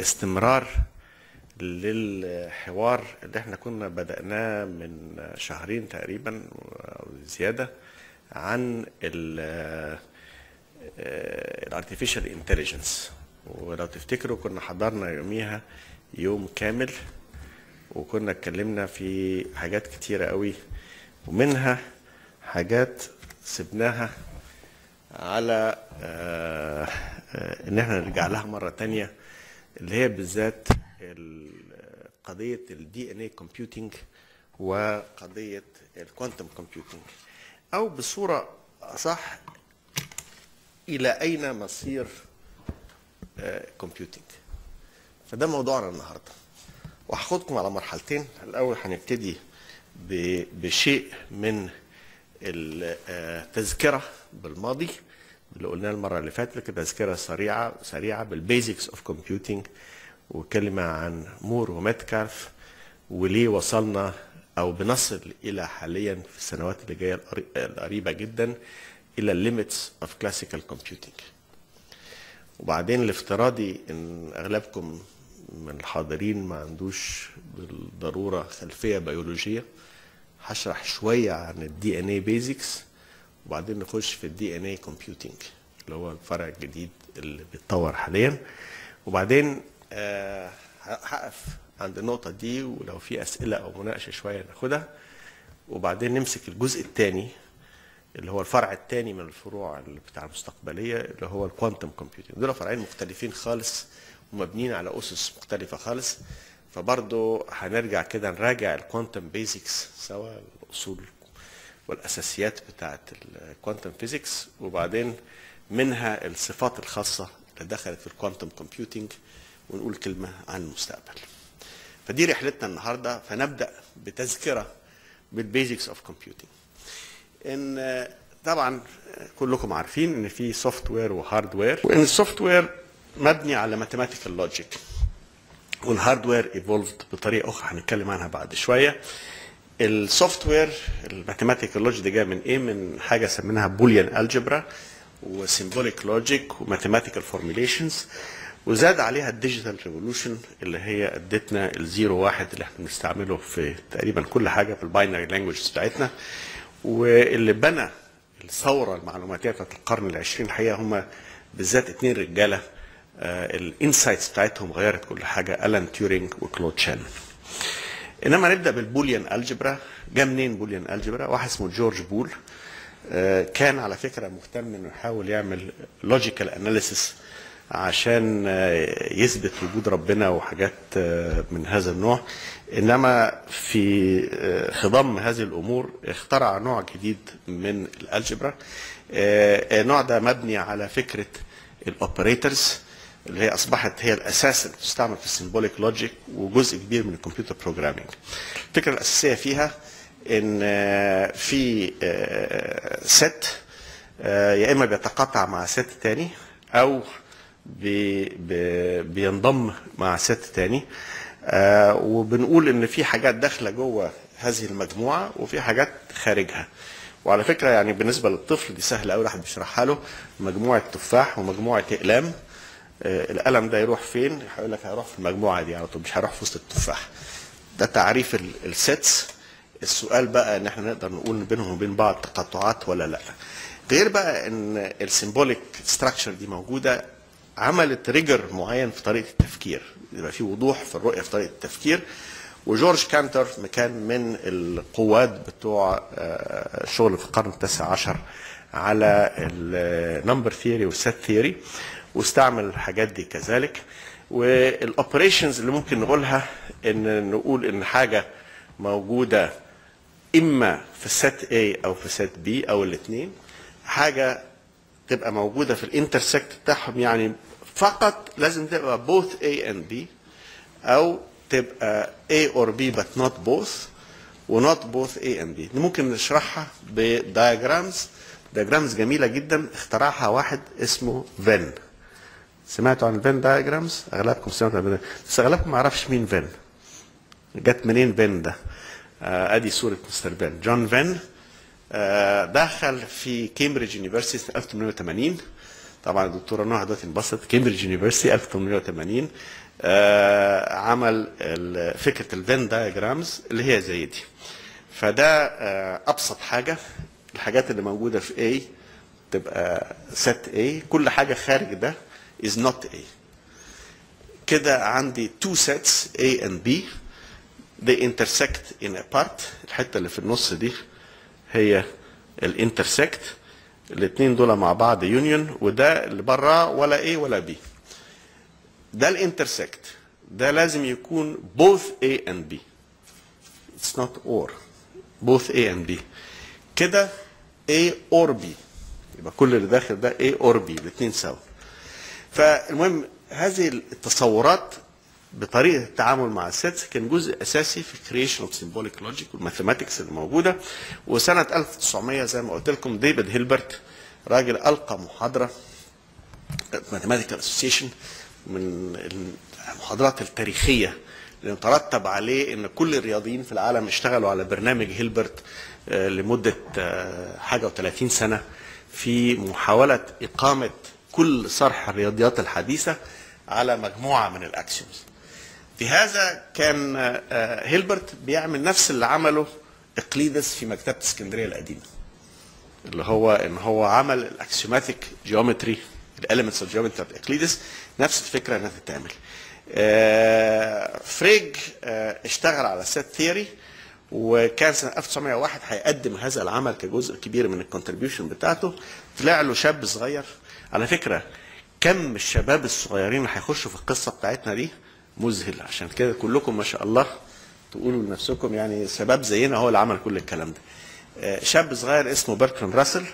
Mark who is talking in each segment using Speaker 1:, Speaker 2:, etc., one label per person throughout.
Speaker 1: استمرار للحوار اللي إحنا كنا بدأناه من شهرين تقريبا أو زيادة عن ال artificial intelligence ولو تفتكروا كنا حضرنا يوميها يوم كامل وكنا اتكلمنا في حاجات كتيرة قوي ومنها حاجات سبناها على آه، آه، إن إحنا نرجع لها مرة تانية. اللي هي بالذات ال- قضية ال DNA وقضية ال quantum computing أو بصورة أصح إلى أين مصير computing فده موضوعنا النهارده. وهاخدكم على مرحلتين. الأول هنبتدي بشيء من التذكره بالماضي. اللي قلناه المرة اللي فاتت تذكرة سريعة سريعة بال basics of computing وكلمة عن مور وميتكالف وليه وصلنا أو بنصل إلى حاليا في السنوات اللي جاية القري- القريبة جدا إلى ال limits of classical computing وبعدين الافتراضي إن أغلبكم من الحاضرين ما عندوش بالضرورة خلفية بيولوجية هشرح شوية عن ال DNA basics وبعدين نخش في ال DNA computing اللي هو الفرع الجديد اللي بيتطور حاليا. وبعدين آه، هقف عند النقطة دي ولو في أسئلة أو مناقشة شوية ناخدها. وبعدين نمسك الجزء الثاني اللي هو الفرع الثاني من الفروع اللي بتاع المستقبلية اللي هو ال quantum computing دول فرعين مختلفين خالص ومبنيين على أسس مختلفة خالص. فبرضه هنرجع كده نراجع ال quantum physics سواء الأصول والأساسيات بتاعه ال quantum physics وبعدين منها الصفات الخاصة اللي دخلت في ال quantum computing ونقول كلمة عن المستقبل. فدي رحلتنا النهارده فنبدأ بتذكرة بال basics of computing إن طبعا كلكم عارفين إن في software و hardware وإن ال software مبني على mathematical logic وال hardware evolved بطريقة أخرى هنتكلم عنها بعد شوية. ال software ال mathematical logic ده جاي من إيه؟ من حاجة سميناها Boolean algebra و symbolic logic و mathematical formulations وزاد عليها ال digital revolution اللي هي ادتنا ال zero واحد اللي إحنا بنستعمله في تقريبا كل حاجة في ال binary language بتاعتنا. واللي بنى الثورة المعلوماتية بتاعت القرن العشرين الحقيقة هم بالذات اتنين رجالة ال insights بتاعتهم غيرت كل حاجة آلان تيورينج وكلود شانون إنما نبدأ بال Boolean algebra. جه منين Boolean algebra؟ واحد اسمه جورج بول. آه، كان على فكرة مهتم إنه يحاول يعمل logical analysis عشان آه، يثبت وجود ربنا وحاجات آه، من هذا النوع. إنما في آه، خضم هذه الأمور اخترع نوع جديد من ال algebra. آه، النوع ده مبني على فكرة ال operators اللي هي أصبحت هي الأساس اللي بتستعمل في ال symbolic logic وجزء كبير من ال computer programming الفكرة الأساسية فيها إن آه، في set يا إما بيتقاطع مع set تاني أو بي بي بينضم مع set تاني آه، وبنقول إن في حاجات داخلة جوه هذه المجموعة وفي حاجات خارجها وعلى فكرة يعني بالنسبة للطفل دي سهلة قوي الواحد بيشرحها له مجموعة تفاح ومجموعة أقلام آه، القلم ده يروح فين؟ هيقول لك هيروح في المجموعة دي على طول مش هيروح في وسط التفاح. ده تعريف ال- ال sets السؤال بقى إن إحنا نقدر نقول بينهم وبين بعض تقاطعات ولا لأ. غير بقى إن ال symbolic structure دي موجودة عملت rigor معين في طريقة التفكير. يبقى في وضوح في الرؤية في طريقة التفكير. وجورج كانتور كان من القواد بتوع آه، شغل في القرن التاسع عشر على ال number theory وال set theory واستعمل الحاجات دي كذلك. وال operations اللي ممكن نقولها إن نقول إن حاجة موجودة إما في set A أو في set B أو الاثنين حاجة تبقى موجودة في ال intersect بتاعهم يعني فقط لازم تبقى both A and B أو تبقى A or B but not both و not both A and B. ممكن نشرحها ب diagrams diagrams جميلة جدا. اخترعها واحد اسمه فين سمعتوا عن ال Venn diagrams أغلبكم سمعتوا عن ال Venn بس أغلبكم ما يعرفش مين فين جت منين فين ده؟ ادي صوره مستر فين جون فين آه، دخل في كامبريدج university 1880 طبعا الدكتورة نوح دلوقتي انبسطت. كامبريدج university 1880 آه عمل فكرة ال Venn diagrams اللي هي زي دي. فده آه أبسط حاجة. الحاجات اللي موجودة في A تبقى set A. كل حاجة خارج ده is not A. كده عندي two sets A and B. they intersect in a part. الحتة اللي في النص دي هي ال intersect الاثنين دول مع بعض union وده اللي بره ولا A ولا B. ده ال intersect ده لازم يكون both A and B. It's not or. Both A and B. كده A or B. يبقى كل اللي داخل ده A or B الاثنين سوا. فالمهم هذه التصورات بطريقة التعامل مع ال sets كان جزء أساسي في creation of symbolic logic وال mathematics اللي موجودة وسنة 1900 زي ما قلت لكم ديفيد هيلبرت راجل ألقى محاضرة mathematical association من المحاضرات التاريخية اللي ترتب عليه إن كل الرياضيين في العالم اشتغلوا على برنامج هيلبرت آه، لمدة آه، حاجة و30 سنة في محاولة إقامة كل صرح الرياضيات الحديثة على مجموعة من ال axioms. في هذا كان آه، آه، هيلبرت بيعمل نفس اللي عمله إقليدس في مكتبة اسكندرية القديمة. اللي هو إن هو عمل ال axiomatic geometry ال elements of geometry بتاعت إقليدس نفس الفكرة إنها تتعمل. آه، فريج اشتغل على set theory وكان سنة 1901 هيقدم هذا العمل كجزء كبير من ال contribution بتاعته طلع له شاب صغير على فكرة كم الشباب الصغيرين اللي هيخشوا في القصة بتاعتنا دي مذهل. عشان كده كلكم ما شاء الله تقولوا لنفسكم يعني شباب زينا هو اللي عمل كل الكلام ده. آه، شاب صغير اسمه برتراند راسل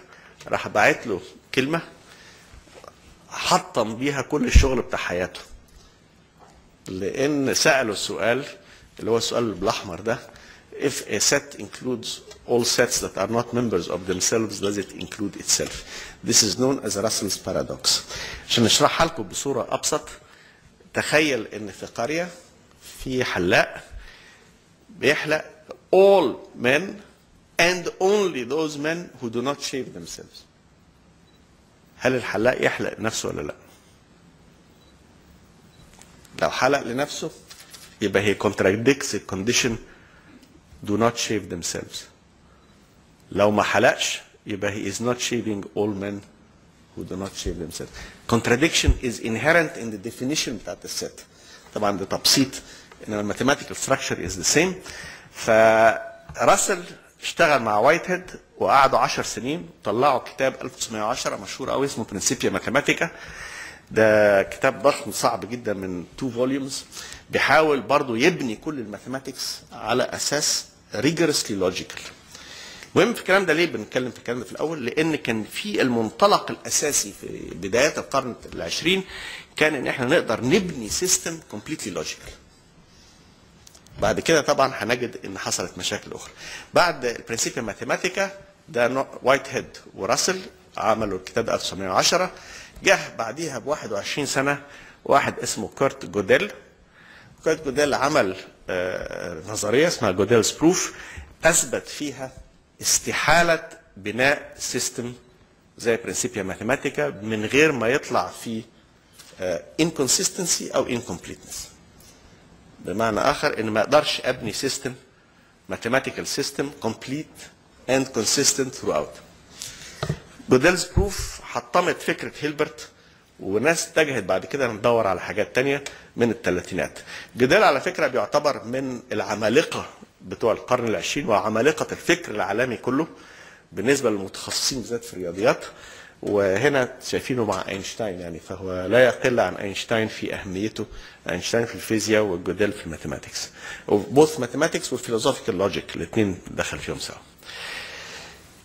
Speaker 1: راح باعت له كلمة حطم بيها كل الشغل بتاع حياته لأن سألوا السؤال اللي هو السؤال بالاحمر ده if a set includes all sets that are not members of themselves does it include itself? This is known as Russell's paradox. عشان نشرحها لكم بصورة أبسط تخيل ان في قريه في حلاق بيحلق all men and only those men who do not shave themselves هل الحلاق يحلق نفسه ولا لا لو حلق لنفسه يبقى هي contradicts the condition do not shave themselves لو ما حلقش يبقى he is not shaving all men who do not shave themselves contradiction is inherent in the definition بتاعت الست طبعا ده تبسيط انما mathematical structure is the same. فراسل اشتغل مع وايت هيد وقعدوا 10 سنين طلعوا كتاب 1910 مشهور قوي اسمه برنسيبيا ماثيماتيكا ده كتاب ضخم صعب جدا من two volumes بيحاول برضو يبني كل ال mathematics على أساس rigorously logical. المهم في الكلام ده ليه بنتكلم في الكلام ده في الأول؟ لأن كان في المنطلق الأساسي في بدايات القرن العشرين كان إن إحنا نقدر نبني system completely logical بعد كده طبعا هنجد إن حصلت مشاكل أخرى. بعد البرنسيبيا ماثيماتيكا ده وايت هيد وراسل عملوا الكتاب ده 1910 جه بعديها ب 21 سنة واحد اسمه كورت جوديل. كورت جوديل عمل آه، نظرية اسمها Gödel's proof أثبت فيها استحالة بناء system زي برنسيبيا ماثيماتيكا من غير ما يطلع فيه inconsistency أو incompleteness. بمعنى آخر إن ما أقدرش أبني system mathematical system complete and consistent throughout. Gödel's proof حطمت فكرة هيلبرت وناس اتجهت بعد كده ندور على حاجات تانية من الثلاثينات جوديل على فكرة بيعتبر من العمالقة بتوع القرن العشرين وعمالقة الفكر العالمي كله بالنسبة للمتخصصين بالذات في الرياضيات. وهنا شايفينه مع أينشتاين يعني فهو لا يقل عن أينشتاين في أهميته أينشتاين في الفيزياء وجوديل في ال mathematics و both mathematics وال philosophical logic الاثنين دخل فيهم سوا.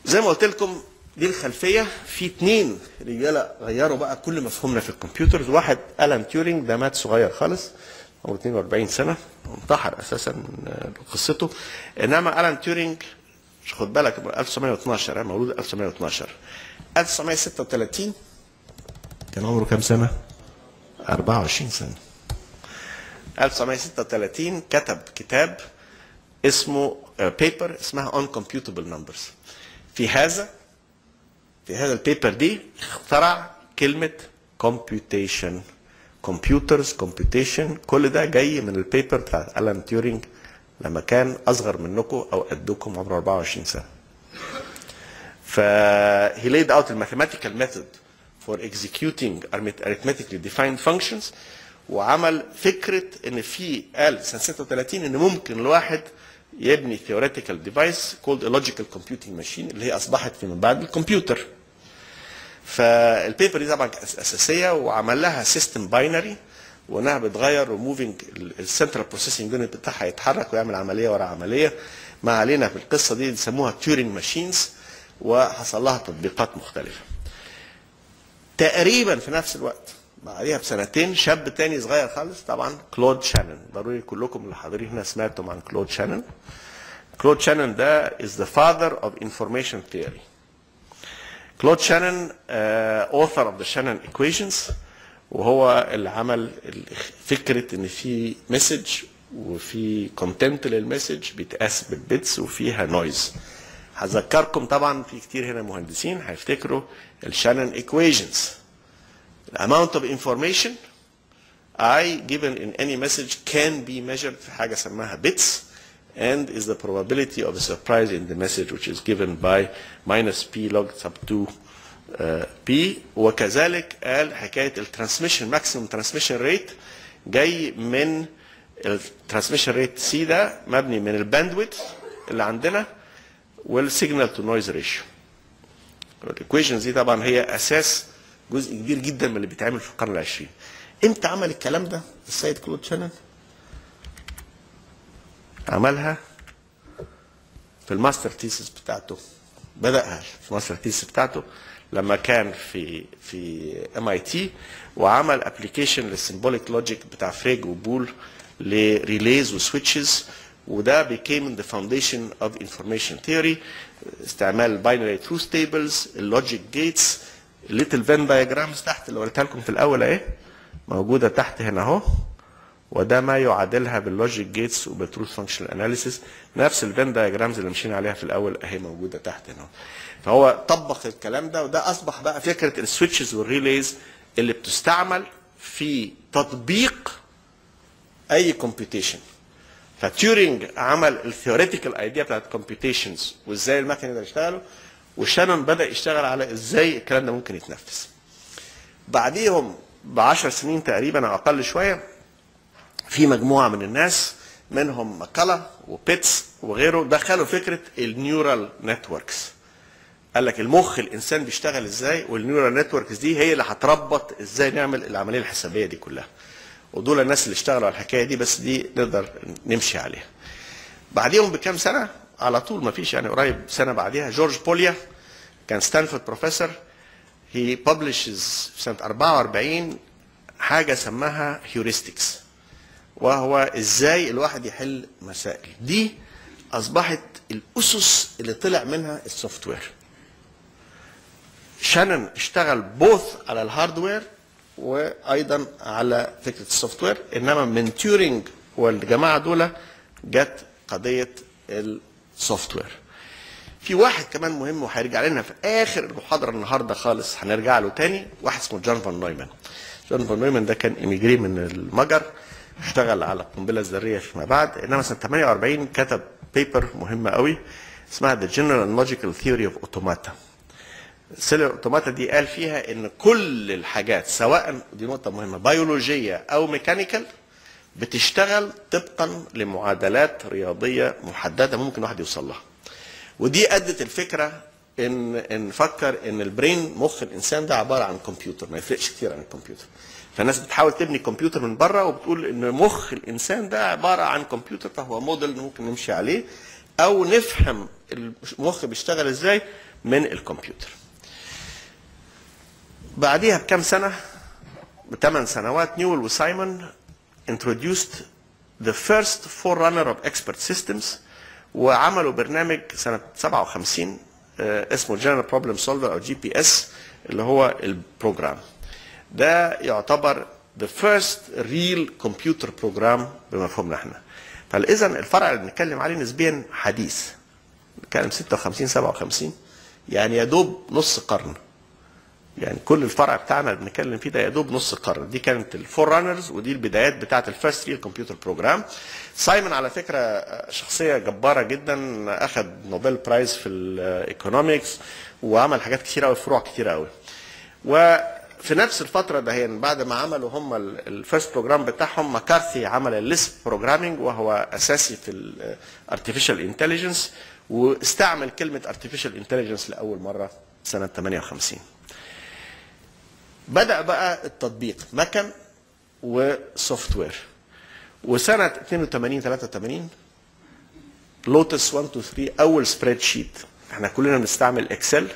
Speaker 1: زي ما قلت لكم دي الخلفية. في اثنين رجالة غيروا بقى كل مفهومنا في ال computers. واحد ألان تيورينج ده مات صغير خالص. عمره 42 سنة انتحر أساسا قصته إنما ألان تيورينج خد بالك 1912 مولود 1912 1936 كان عمره كام سنة؟ 24 سنة. 1936 كتب كتاب اسمه paper اسمها uncomputable numbers. في هذا في هذا ال paper دي اخترع كلمة computation. computers computation كل ده جاي من ال paper بتاع ألان تيورينج لما كان أصغر منكم أو قدكم عمره 24 سنة. ف he laid out the mathematical method for executing arithmetically defined وعمل فكرة إن في قال سنة 36 إن ممكن الواحد يبني theoretical device called a logical machine اللي هي أصبحت فيما بعد الكمبيوتر. فال paper دي طبعا أساسية وعمل لها system binary وإنها بتغير ريموفنج السنترال بروسيسنج يونت بتاعها يتحرك ويعمل عملية ورا عملية. ما علينا في القصة دي بيسموها Turing machines وحصل لها تطبيقات مختلفة. تقريبا في نفس الوقت بعديها بسنتين شاب تاني صغير خالص طبعا كلود شانون ضروري كلكم اللي حاضرين هنا سمعتم عن كلود شانون كلود شانون ده is the father of information theory. كلود uh, author of the Shannon equations وهو اللي عمل فكرة إن في message وفي content لل message بيتقاس بال bits وفيها noise هذكركم طبعا في كتير هنا مهندسين هيفتكروا equations. The amount of information I given in any message can be measured في حاجة سماها bits. And is the probability of a surprise in the message which is given by minus p log sub 2 uh, p. وكذلك قال حكاية ال transmission maximum transmission rate جاي من ال transmission rate C ده مبني من ال bandwidth اللي عندنا وال signal to noise ratio ال equations دي طبعا هي أساس جزء كبير جدا من اللي بيتعمل في القرن العشرين. إمتى عمل الكلام ده؟ السيد كلود شانون عملها في ال master thesis بتاعته. بدأها في ال master thesis بتاعته لما كان في في MIT وعمل application لل symbolic logic بتاع فريج وبول ل relays و switches وده became the foundation of information theory استعمال binary truth tables ال logic gates ال little Venn diagrams. تحت اللي وريتها لكم في الأول أهي. موجودة تحت هنا أهو. وده ما يعادلها بال logic gates وبال truth functional analysis. نفس ال Venn diagrams اللي مشينا عليها في الأول أهي موجودة تحت هنا. فهو طبق الكلام ده وده أصبح بقى فكرة ال switches وال relays اللي بتستعمل في تطبيق أي computation فتيورينج عمل ال theoretical idea بتاعت computations وإزاي المكن يقدر يشتغلوا وشانون بدأ يشتغل على إزاي الكلام ده ممكن يتنفذ. بعديهم ب 10 سنين تقريبا أو أقل شوية في مجموعة من الناس منهم مكالوك وبيتس وغيره دخلوا فكرة ال neural networks قال لك المخ الإنسان بيشتغل إزاي وال neural networks دي هي اللي هتربط إزاي نعمل العملية الحسابية دي كلها. ودول الناس اللي اشتغلوا على الحكاية دي بس دي نقدر نمشي عليها. بعديهم بكام سنة؟ على طول ما فيش يعني قريب سنة بعديها جورج بوليا كان Stanford professor. he publishes في سنة 44 حاجة سماها heuristics وهو إزاي الواحد يحل مسائل. دي أصبحت الأسس اللي طلع منها ال software شانن اشتغل both على ال hardware وأيضا على فكرة ال software إنما من تيورينج والجماعة دول جت قضية ال software في واحد كمان مهم وهيرجع لنا في آخر المحاضرة النهارده خالص هنرجع له تاني واحد اسمه جون فان نويمان. جون فان نويمان ده كان émigré من المجر. اشتغل على القنبلة الذرية فيما بعد. إنما سنة 48 كتب paper مهمه قوي اسمها The General Logical Theory of Automata. ال cellular automata دي قال فيها إن كل الحاجات سواء دي نقطة مهمة بيولوجية أو mechanical بتشتغل طبقا لمعادلات رياضية محددة ممكن واحد يوصل لها. ودي أدت الفكرة إن إن نفكر إن البرين مخ الإنسان ده عبارة عن كمبيوتر ما يفرقش كتير عن الكمبيوتر. فالناس بتحاول تبني كمبيوتر من بره وبتقول إن مخ الإنسان ده عبارة عن كمبيوتر فهو موديل ممكن نمشي عليه؟ أو نفهم المخ بيشتغل إزاي من الكمبيوتر. بعديها بكام سنة؟ بثمان سنوات نيول وسايمون introduced the first forerunner of expert systems وعملوا برنامج سنة 57 اسمه General Problem Solver أو GPS اللي هو ال program. ده يعتبر the first real computer program بمفهومنا إحنا. فاذا الفرع اللي بنتكلم عليه نسبيا حديث نتكلم 56 57 يعني يا دوب نص قرن. يعني كل الفرع بتاعنا اللي بنتكلم فيه ده يا دوب نص قرن. دي كانت ال forerunners ودي البدايات بتاعه ال first real computer program سايمون على فكرة شخصية جبارة جدا اخذ Nobel Prize في ال economics وعمل حاجات كتير قوي فروع كتير قوي وفي نفس الفترة ده بعد ما عملوا هم ال first program بتاعهم مكارثي عمل ال Lisp programming وهو أساسي في ال artificial intelligence واستعمل كلمة artificial intelligence لأول مرة سنة 58 بدأ بقى التطبيق مكن و software وسنة 82 83 لوتس 1 2 3 أول spreadsheet إحنا كلنا بنستعمل Excel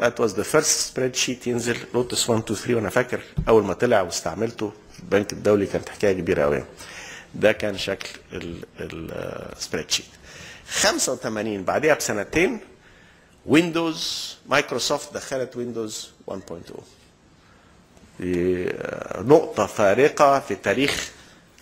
Speaker 1: That was the first spreadsheet ينزل. لوتس 1 2 3 وأنا فاكر أول ما طلع واستعملته في البنك الدولي كانت حكاية كبيرة قوي. ده كان شكل ال spreadsheet. 85 بعدها بسنتين ويندوز مايكروسوفت دخلت ويندوز 1.0 دي نقطة فارقة في تاريخ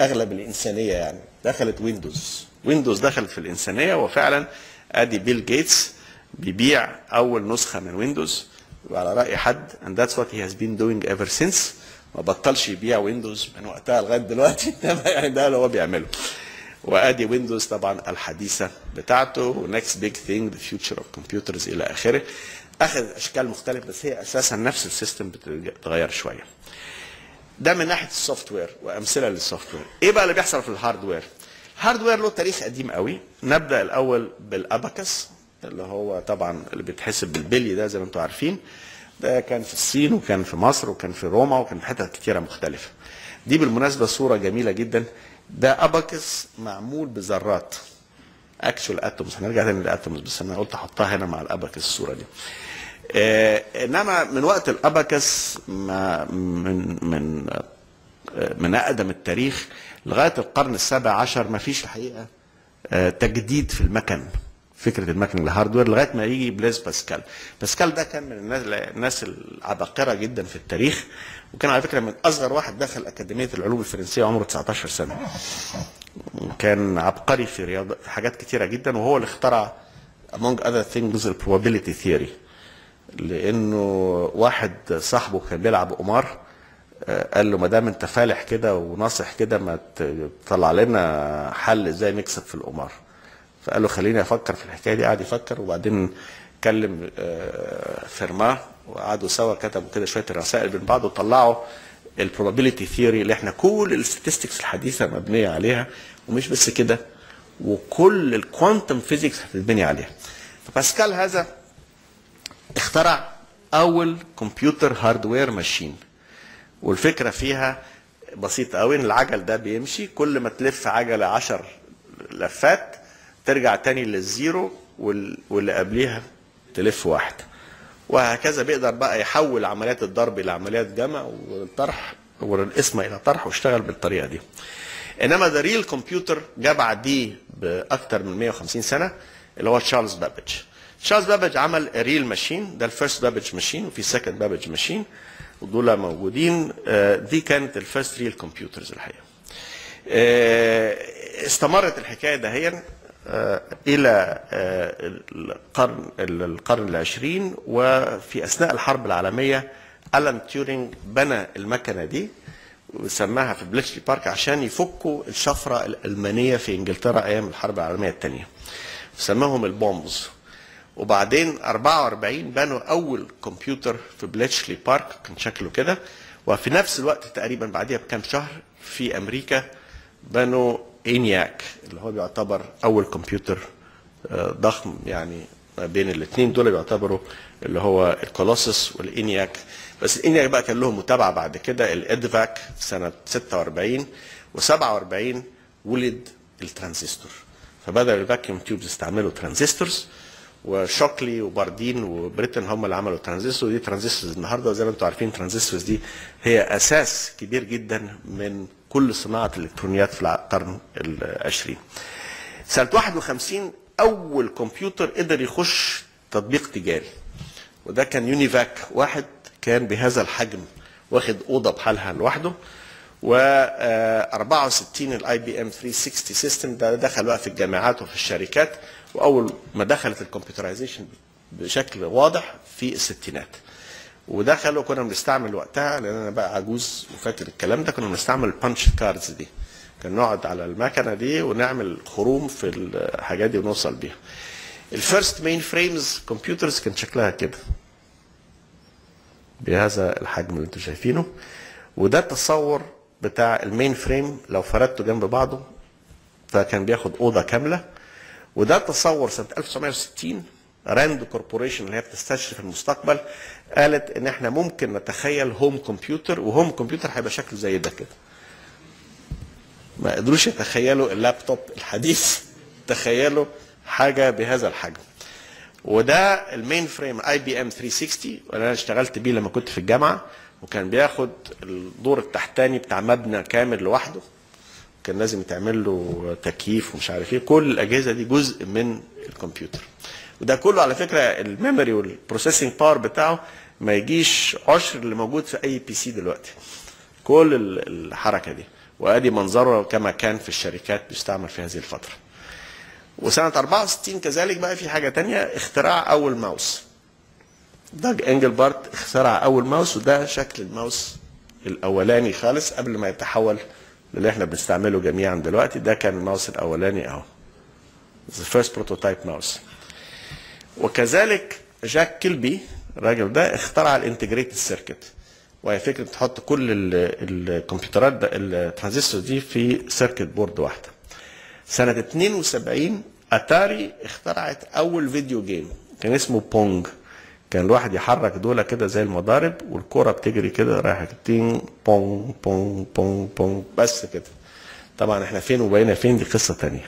Speaker 1: أغلب الإنسانية يعني. دخلت ويندوز ويندوز دخلت في الإنسانية وفعلا أدي بيل جيتس بيبيع أول نسخة من ويندوز وعلى رأي حد and that's what he has been doing ever since. ما بطلش يبيع ويندوز من وقتها لغاية دلوقتي. يعني ده اللي هو بيعمله. وآدي ويندوز طبعا الحديثة بتاعته و next big thing the future of computers إلى آخره. أخذ أشكال مختلفة بس هي أساسا نفس ال system بتتغير شوية. ده من ناحية ال software وأمثلة للسوفت وير إيه بقى اللي بيحصل في ال hardware ال hardware له تاريخ قديم قوي. نبدأ الأول بال abacus. اللي هو طبعا اللي بيتحسب بالبلي ده زي ما أنتم عارفين. ده كان في الصين وكان في مصر وكان في روما وكان في حتت كتيرة مختلفة. دي بالمناسبة صورة جميلة جدا. ده abacus معمول بذرات. actual atoms هنرجع تاني لل atoms بس أنا قلت أحطها هنا مع ال abacus الصورة دي. آه إنما من وقت ال abacus ما من من آه من أقدم التاريخ لغاية القرن السابع عشر ما فيش الحقيقة آه تجديد في المكن. فكرة المكن ال hardware لغاية ما يجي بليز باسكال. باسكال ده كان من الناس العباقره جدا في التاريخ وكان على فكرة من أصغر واحد دخل أكاديمية العلوم الفرنسية عمره 19 سنة. كان عبقري في رياضه في حاجات كتيرة جدا وهو اللي اخترع among other things probability theory. لأنه واحد صاحبه كان بيلعب قمار قال له ما دام أنت فالح كده وناصح كده ما تطلع لنا حل إزاي نكسب في القمار. فقال له خليني أفكر في الحكاية دي قعد يفكر وبعدين كلم فيرما وقعدوا سوا كتبوا كده شوية رسائل بين بعض وطلعوا ال probability theory اللي إحنا كل ال statistics الحديثة مبنية عليها ومش بس كده وكل ال quantum physics هتتبني عليها. فباسكال هذا اخترع أول computer hardware machine والفكرة فيها بسيطة قوي إن العجل ده بيمشي كل ما تلف عجلة 10 لفات ترجع تاني لل zero واللي قبليها تلف واحدة. وهكذا بيقدر بقى يحول عمليات الضرب إلى عمليات جمع والطرح والقسمه إلى طرح واشتغل بالطريقة دي. إنما the real computer جه بعديه باكثر من 150 سنة اللي هو تشارلز بابج. تشارلز بابج عمل real machine ده ال first Babbage machine وفي second Babbage machine ودول موجودين. دي كانت ال first real computers الحقيقة. استمرت الحكاية دهيا. إلى القرن القرن العشرين وفي أثناء الحرب العالمية الان تيورينج بنى المكنة دي وسماها في بليتشلي بارك عشان يفكوا الشفرة الألمانية في إنجلترا أيام الحرب العالمية الثانية سماهم ال bombes وبعدين 44 بنوا أول كمبيوتر في بليتشلي بارك كان شكله كده. وفي نفس الوقت تقريبا بعديها بكام شهر في أمريكا بنوا إنياك اللي هو بيعتبر أول كمبيوتر ضخم يعني ما بين الاثنين دول بيعتبروا اللي هو الكولوسس والإنياك. بس الإنياك بقى كان لهم متابعة بعد كده الإدفاك سنة 46 و47 ولد الترانزستور. فبدأ ال vacuum tubes يستعملوا transistors وشوكلي وباردين وبراتين هم اللي عملوا ترانزستور. دي transistors النهارده زي ما أنتم عارفين transistors دي هي أساس كبير جدا من كل صناعة الإلكترونيات في القرن العشرين. سنة 51 أول كمبيوتر قدر يخش تطبيق تجاري وده كان يونيفاك واحد كان بهذا الحجم واخد أوضة بحالها لوحده و 64 ال IBM 360 system ده دخل بقى في الجامعات وفي الشركات وأول ما دخلت ال computerization بشكل واضح في الستينات ودخلوا كنا بنستعمل وقتها لأن أنا بقى عجوز وفاكر الكلام ده كنا بنستعمل ال punch cards دي. كان نقعد على المكنة دي ونعمل خروم في الحاجات دي ونوصل بيها. ال first mainframes computers كان شكلها كده. بهذا الحجم اللي أنتم شايفينه. وده التصور بتاع ال mainframe لو فردته جنب بعضه فكان بياخد أوضة كاملة. وده تصور سنة 1960 RAND Corporation اللي هي بتستشرف المستقبل. قالت إن إحنا ممكن نتخيل home computer و home computer هيبقى شكله زي ده كده. ما قدروش يتخيلوا اللابتوب الحديث. تخيلوا حاجة بهذا الحجم. وده ال mainframe IBM 360 وأنا اشتغلت بيه لما كنت في الجامعة وكان بياخد الدور التحتاني بتاع مبنى كامل لوحده. كان لازم يتعمل له تكييف ومش عارف إيه. كل الأجهزة دي جزء من الكمبيوتر. وده كله على فكرة ال memory وال processing power بتاعه ما يجيش عشر اللي موجود في أي PC دلوقتي. كل الحركة دي. وأدي منظره كما كان في الشركات بيستعمل في هذه الفترة. وسنة 64 كذلك بقى في حاجة تانية اختراع أول ماوس. دوج انجلبارت اخترع أول ماوس وده شكل الماوس الأولاني خالص قبل ما يتحول للي إحنا بنستعمله جميعا دلوقتي. ده كان الماوس الأولاني أهو. The first prototype mouse. وكذلك جاك كيلبي الراجل ده اخترع ال integrated circuit وهي فكرة تحط كل الكمبيوترات الترانزستور دي في circuit board واحدة. سنة 72 أتاري اخترعت أول video game كان اسمه Pong. كان الواحد يحرك دول كده زي المضارب والكرة بتجري كده رايحة جاية بونج بونج بونج بونج بس كده. طبعا إحنا فين وبقينا فين؟ دي قصة تانية.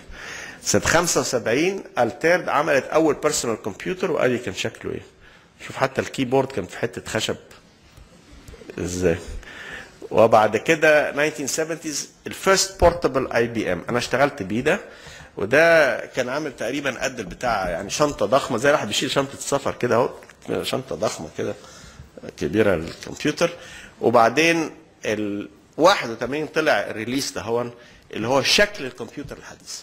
Speaker 1: سنة 75 Altair عملت أول personal كمبيوتر وادي كان شكله إيه؟ شوف حتى ال keyboard كان في حتة خشب. إزاي؟ وبعد كده 1970s ال first portable IBM أنا اشتغلت بيه ده وده كان عامل تقريبا قد البتاع يعني شنطة ضخمة زي واحد بيشيل شنطة سفر كده أهو شنطة ضخمة كده كبيرة للكمبيوتر. وبعدين ال 81 طلع ال release ده هو اللي هو شكل الكمبيوتر الحديث.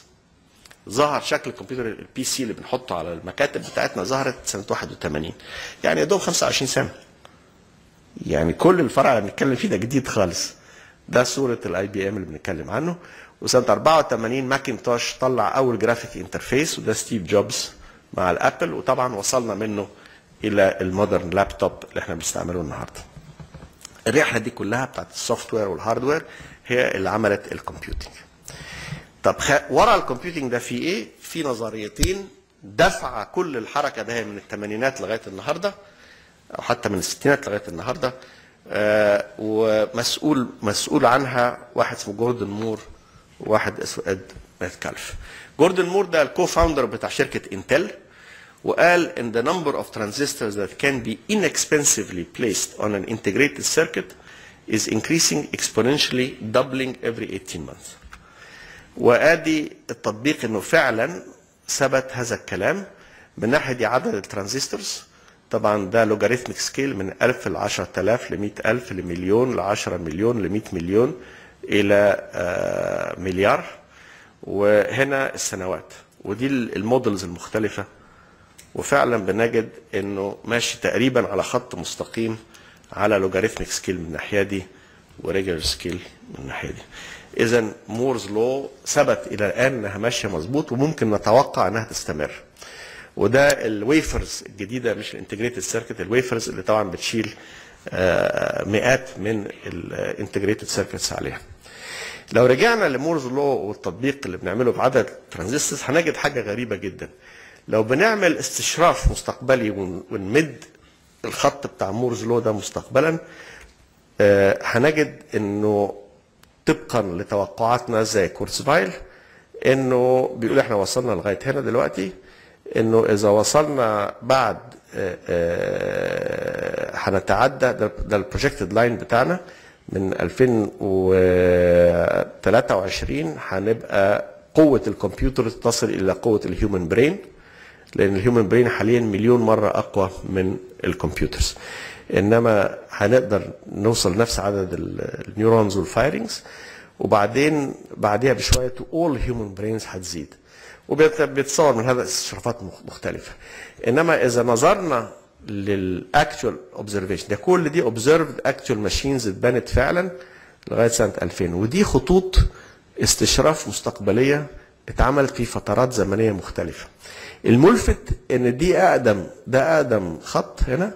Speaker 1: ظهر شكل الكمبيوتر ال PC اللي بنحطه على المكاتب بتاعتنا ظهرت سنة 81 يعني يا دوب 25 سنة يعني كل الفرع اللي بنتكلم فيه ده جديد خالص ده صورة ال IBM اللي بنتكلم عنه وسنة 84 Macintosh طلع أول graphic interface وده ستيف جوبز مع ال Apple وطبعا وصلنا منه إلى ال modern laptop اللي إحنا بنستعمله النهارده. الرحلة دي كلها بتاعت ال software وال hardware هي اللي عملت ال computing. طب خ... ورا ال computing ده في إيه؟ في نظريتين دفع كل الحركة ده من الثمانينات لغاية النهارده أو حتى من الستينات لغاية النهارده آه ومسؤول مسؤول عنها واحد اسمه جوردن مور وواحد اسمه إد ميتكالف. جوردن مور ده ال co-founder بتاع شركة إنتل وقال in the number of transistors that can be inexpensively placed on an integrated circuit is increasing exponentially doubling every 18 months. وآدي التطبيق إنه فعلا ثبت هذا الكلام من ناحية دي عدد ال transistors. طبعا ده logarithmic scale من 1000 ل 10000 ل 100000 لمليون ل 10 مليون ل 100 مليون إلى مليار. وهنا السنوات. ودي ال models المختلفة. وفعلا بنجد إنه ماشي تقريبا على خط مستقيم على logarithmic scale من الناحية دي و regular scale من الناحية دي. اذا Moore's Law ثبت إلى الآن إنها ماشية مظبوط وممكن نتوقع إنها تستمر. وده ال wafers الجديدة مش ال integrated circuit ال wafers اللي طبعا بتشيل مئات من ال integrated circuits عليها. لو رجعنا ل Moore's Law والتطبيق اللي بنعمله بعدد transistors هنجد حاجة غريبة جدا. لو بنعمل استشراف مستقبلي ونمد الخط بتاع Moore's Law ده مستقبلا آه هنجد إنه طبقا لتوقعاتنا زي Kurzweil إنه بيقول إحنا وصلنا لغاية هنا دلوقتي إنه إذا وصلنا بعد هنتعدى ده, ده ال projected line بتاعنا من 2023 هنبقى قوة الكمبيوتر تصل إلى قوة ال human brain لأن ال human brain حاليا مليون مرة أقوى من ال computers إنما هنقدر نوصل نفس عدد ال neurons وال firings وبعدين بعديها بشوية all human brains هتزيد. وبيتصور من هذا استشرافات مختلفة. إنما إذا نظرنا لل actual observation ده كل دي observed actual machines اتبنت فعلا لغاية سنة 2000 ودي خطوط استشراف مستقبلية اتعملت في فترات زمنية مختلفة. الملفت إن دي اقدم ده أقدم خط هنا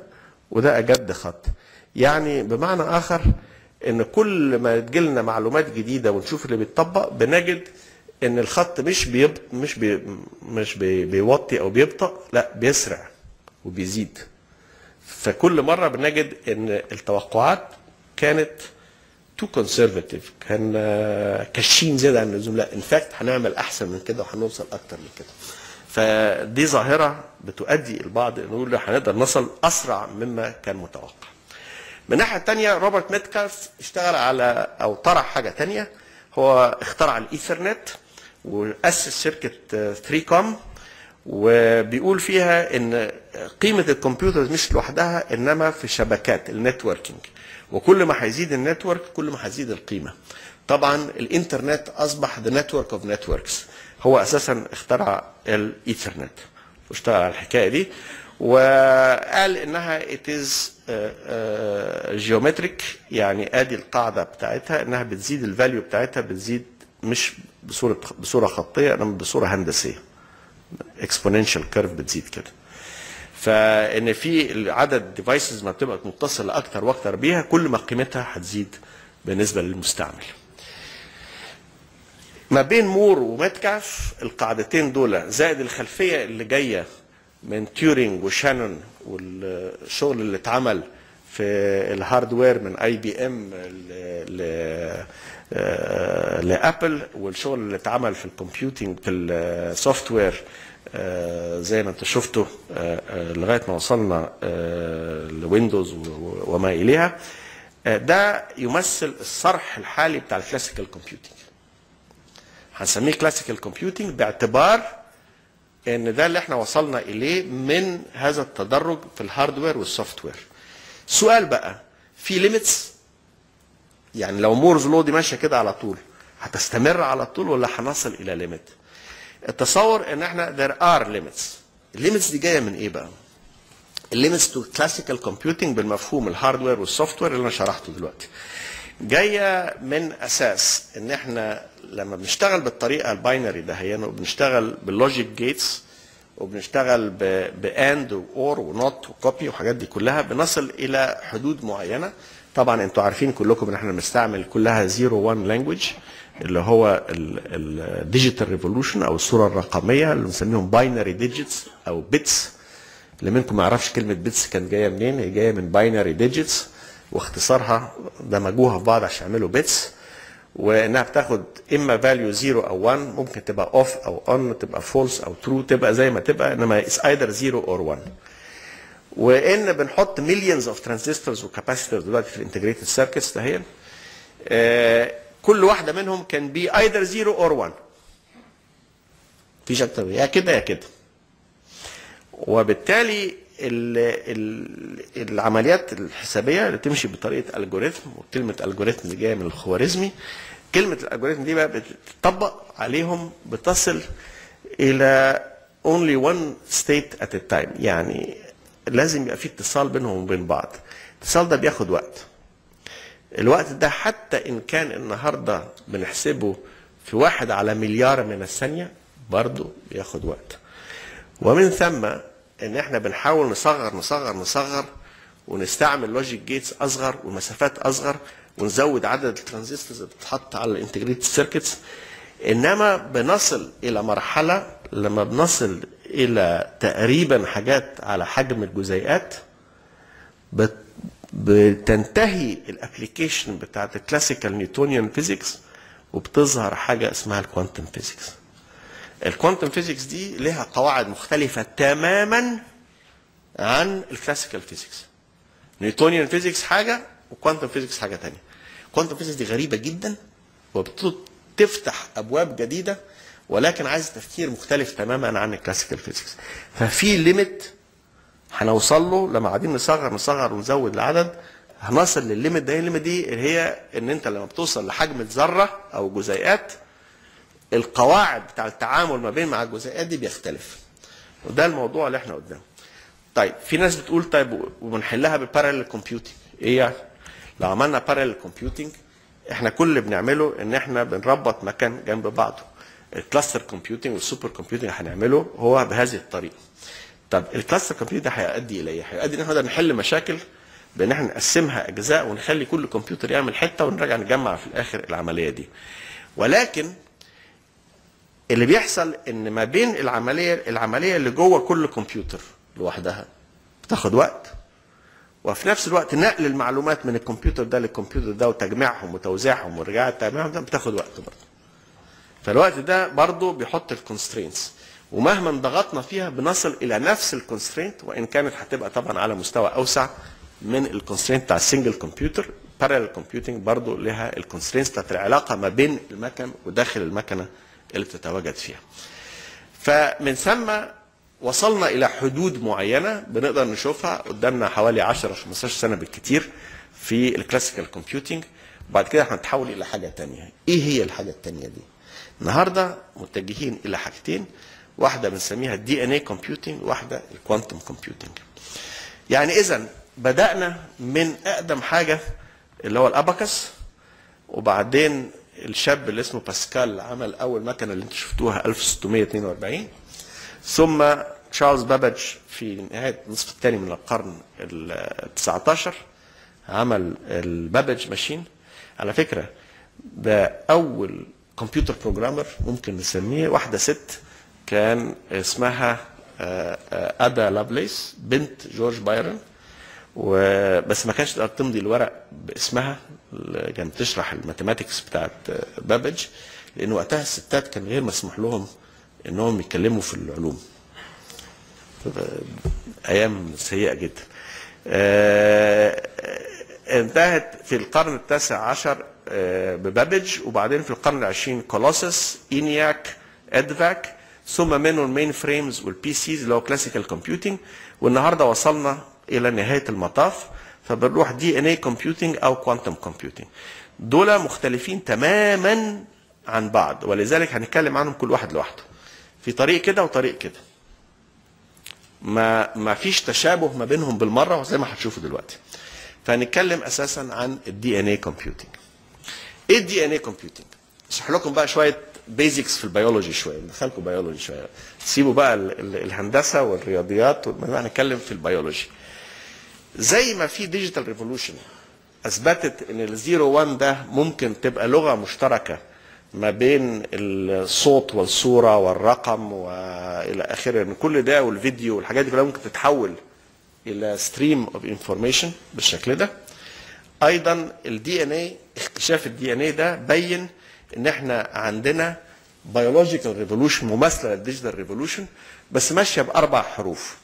Speaker 1: وده أجد خط. يعني بمعنى آخر إن كل ما تجيلنا معلومات جديدة ونشوف اللي بيتطبق بنجد إن الخط مش بيب مش بي مش بي بيوطي أو بيبطأ لا بيسرع وبيزيد. فكل مرة بنجد إن التوقعات كانت too conservative كان كاشين زيادة عن اللزوم لا in fact هنعمل أحسن من كده وهنوصل أكتر من كده. فدي ظاهرة بتؤدي البعض يقول هنقدر نصل أسرع مما كان متوقع. من الناحيه الثانية روبرت ميتكالف اشتغل على أو طرح حاجة ثانية هو اخترع الإيثرنت وأسس شركة 3Com وبيقول فيها إن قيمة الكمبيوتر مش لوحدها إنما في الشبكات ال networking. وكل ما هيزيد ال network كل ما هيزيد القيمة. طبعا الإنترنت أصبح the network of networks هو أساسا اخترع الإيثرنت واشتغل على الحكاية دي وقال إنها it is geometric يعني آدي القاعدة بتاعتها إنها بتزيد ال value بتاعتها بتزيد مش بصورة بصورة خطية إنما بصورة هندسية. exponential curve بتزيد كده. فإن في عدد devices ما بتبقى متصلة أكتر وأكتر بيها كل ما قيمتها هتزيد بالنسبة للمستعمل. ما بين مور و Metcalfe القاعدتين دول زائد الخلفية اللي جاية من تيورينج وشانون والشغل اللي اتعمل في ال hardware من IBM ل Apple والشغل اللي اتعمل في ال computing في ال software زي ما انت شفتوا آه، آه، لغاية ما وصلنا آه، ل Windows وما إليها. آه، ده يمثل الصرح الحالي بتاع ال classical computing هنسميه classical computing باعتبار إن ده اللي إحنا وصلنا إليه من هذا التدرج في ال hardware وال software سؤال بقى في limits يعني لو Moore's Law دي ماشية كده على طول هتستمر على طول ولا هنصل إلى limit التصور إن إحنا there are limits. ال limits دي جاية من إيه بقى؟ ال limits to classical computing بالمفهوم ال hardware وال software اللي أنا شرحته دلوقتي. جاية من أساس إن إحنا لما بنشتغل بالطريقة ال binary ده هي وبنشتغل بال logic gates وبنشتغل باند واور ونوت وكوبي وحاجات دي كلها بنصل إلى حدود معينة. طبعا أنتوا عارفين كلكم إن إحنا بنستعمل كلها 0 1 language اللي هو ال digital revolution أو الثورة الرقمية اللي بنسميهم binary digits أو bits اللي منكم ما يعرفش كلمة bits كانت جاية منين هي جاية من binary digits واختصارها دمجوها في بعض عشان يعملوا bits وإنها بتاخد إما value 0 أو 1 ممكن تبقى off أو on تبقى false أو true تبقى زي ما تبقى إنما it's either 0 or 1 وإن بنحط millions of transistors و capacitors دلوقتي في ال integrated circuits دهيا كل واحدة منهم can be either 0 or 1 مفيش أكتر يا كده يا كده. وبالتالي ال ال العمليات الحسابية اللي تمشي بطريقة algorithm وكلمة algorithm دي جاية من الخوارزمي. كلمة ال algorithm دي بقى بتطبق عليهم بتصل إلى only one state at a time. يعني لازم يبقى في اتصال بينهم وبين بعض. الاتصال ده بياخد وقت. الوقت ده حتى إن كان النهارده بنحسبه في واحد على مليار من الثانية برضه بياخد وقت. ومن ثم إن إحنا بنحاول نصغر نصغر نصغر ونستعمل logic gates أصغر ومسافات أصغر ونزود عدد ال transistors اللي بتتحط على ال integrated circuits إنما بنصل إلى مرحلة لما بنصل إلى تقريبا حاجات على حجم الجزيئات بت- بتنتهي ال application بتاعت ال classical Newtonian physics وبتظهر حاجة اسمها ال quantum physics ال quantum physics دي لها قواعد مختلفة تماما عن ال classical physics Newtonian physics حاجة و quantum physics حاجة تانية. quantum physics دي غريبة جدا وبتفتح أبواب جديدة ولكن عايز تفكير مختلف تماما عن ال classical physics ففي limit هنوصل له لما قاعدين نصغر نصغر ونزود العدد هنصل للل limit ده ال limit دي اللي هي إن أنت لما بتوصل لحجم ذره أو جزيئات القواعد بتاع التعامل ما بين مع الجزيئات دي بيختلف. وده الموضوع اللي إحنا قدامه. طيب في ناس بتقول طيب وبنحلها بال parallel computing إيه يعني؟ لو عملنا parallel computing إحنا كل اللي بنعمله إن إحنا بنربط مكن جنب بعضه. ال cluster computing وال super computing هنعمله هو بهذه الطريقة. طب ال cluster computing ده هيؤدي إلى إيه؟ هيؤدي إن إحنا نقدر نحل مشاكل بإن إحنا نقسمها أجزاء ونخلي كل كمبيوتر يعمل حتة ونرجع نجمع في الآخر العملية دي. ولكن اللي بيحصل إن ما بين العملية العملية اللي جوه كل كمبيوتر لوحدها بتاخد وقت وفي نفس الوقت نقل المعلومات من الكمبيوتر ده للكمبيوتر ده وتجميعهم وتوزيعهم ورجاع تجميعهم ده بتاخد وقت برضه. فالوقت ده برضه بيحط ال constraints ومهما ضغطنا فيها بنصل إلى نفس ال constraint وإن كانت هتبقى طبعا على مستوى أوسع من ال constraint بتاع ال single computer parallel computing برضه لها ال constraints بتاعت العلاقة ما بين المكن وداخل المكنة اللي بتتواجد فيها. فمن ثم وصلنا إلى حدود معينة بنقدر نشوفها قدامنا حوالي 10 15 سنة بالكثير في ال classical computing وبعد كده هنتحول إلى حاجة تانية. إيه هي الحاجة التانية دي؟ النهارده متجهين إلى حاجتين. واحدة بنسميها ال DNA computing واحدة ال quantum computing يعني إذا بدأنا من أقدم حاجة اللي هو الأباكس وبعدين الشاب اللي اسمه باسكال عمل أول مكنة اللي أنتم شفتوها 1642 ثم تشارلز بابج في نهاية النصف الثاني من القرن ال 19 عمل ال Babbage machine. على فكرة ده أول كمبيوتر programmer ممكن نسميه. واحدة ست كان اسمها ادا لوفليس بنت جورج بايرن. وبس ما كانش تقدر تمضي الورق باسمها كانت بتشرح ال mathematics بتاعت بابج لأن وقتها الستات كان غير مسموح لهم إنهم يتكلموا في العلوم. أيام سيئة جدا. انتهت في القرن التاسع عشر ببابج وبعدين في القرن العشرين كولوسس اينياك إدفاك ثم منه ال mainframes وال PCs اللي هو classical computing والنهاردة وصلنا إلى نهاية المطاف فبنروح DNA computing أو quantum computing دول مختلفين تماما عن بعض ولذلك هنتكلم عنهم كل واحد لوحده. في طريق كده وطريق كده. ما ما فيش تشابه ما بينهم بالمرة زي ما هتشوفوا دلوقتي. فهنتكلم أساسا عن ال DNA computing إيه ال DNA computing أشرح لكم بقى شوية basics في البيولوجي شوية ندخلكم بيولوجي شوية. سيبوا بقى ال ال الهندسة والرياضيات هنتكلم في البيولوجي. زي ما في digital revolution أثبتت إن ال zero one ده ممكن تبقى لغة مشتركة ما بين الصوت والصورة والرقم وإلى آخره إن كل ده والفيديو والحاجات دي كلها ممكن تتحول إلى stream of information بالشكل ده. أيضا ال DNA اكتشاف ال DNA ده بين إن إحنا عندنا biological revolution مماثلة لل digital revolution بس ماشية بأربع حروف.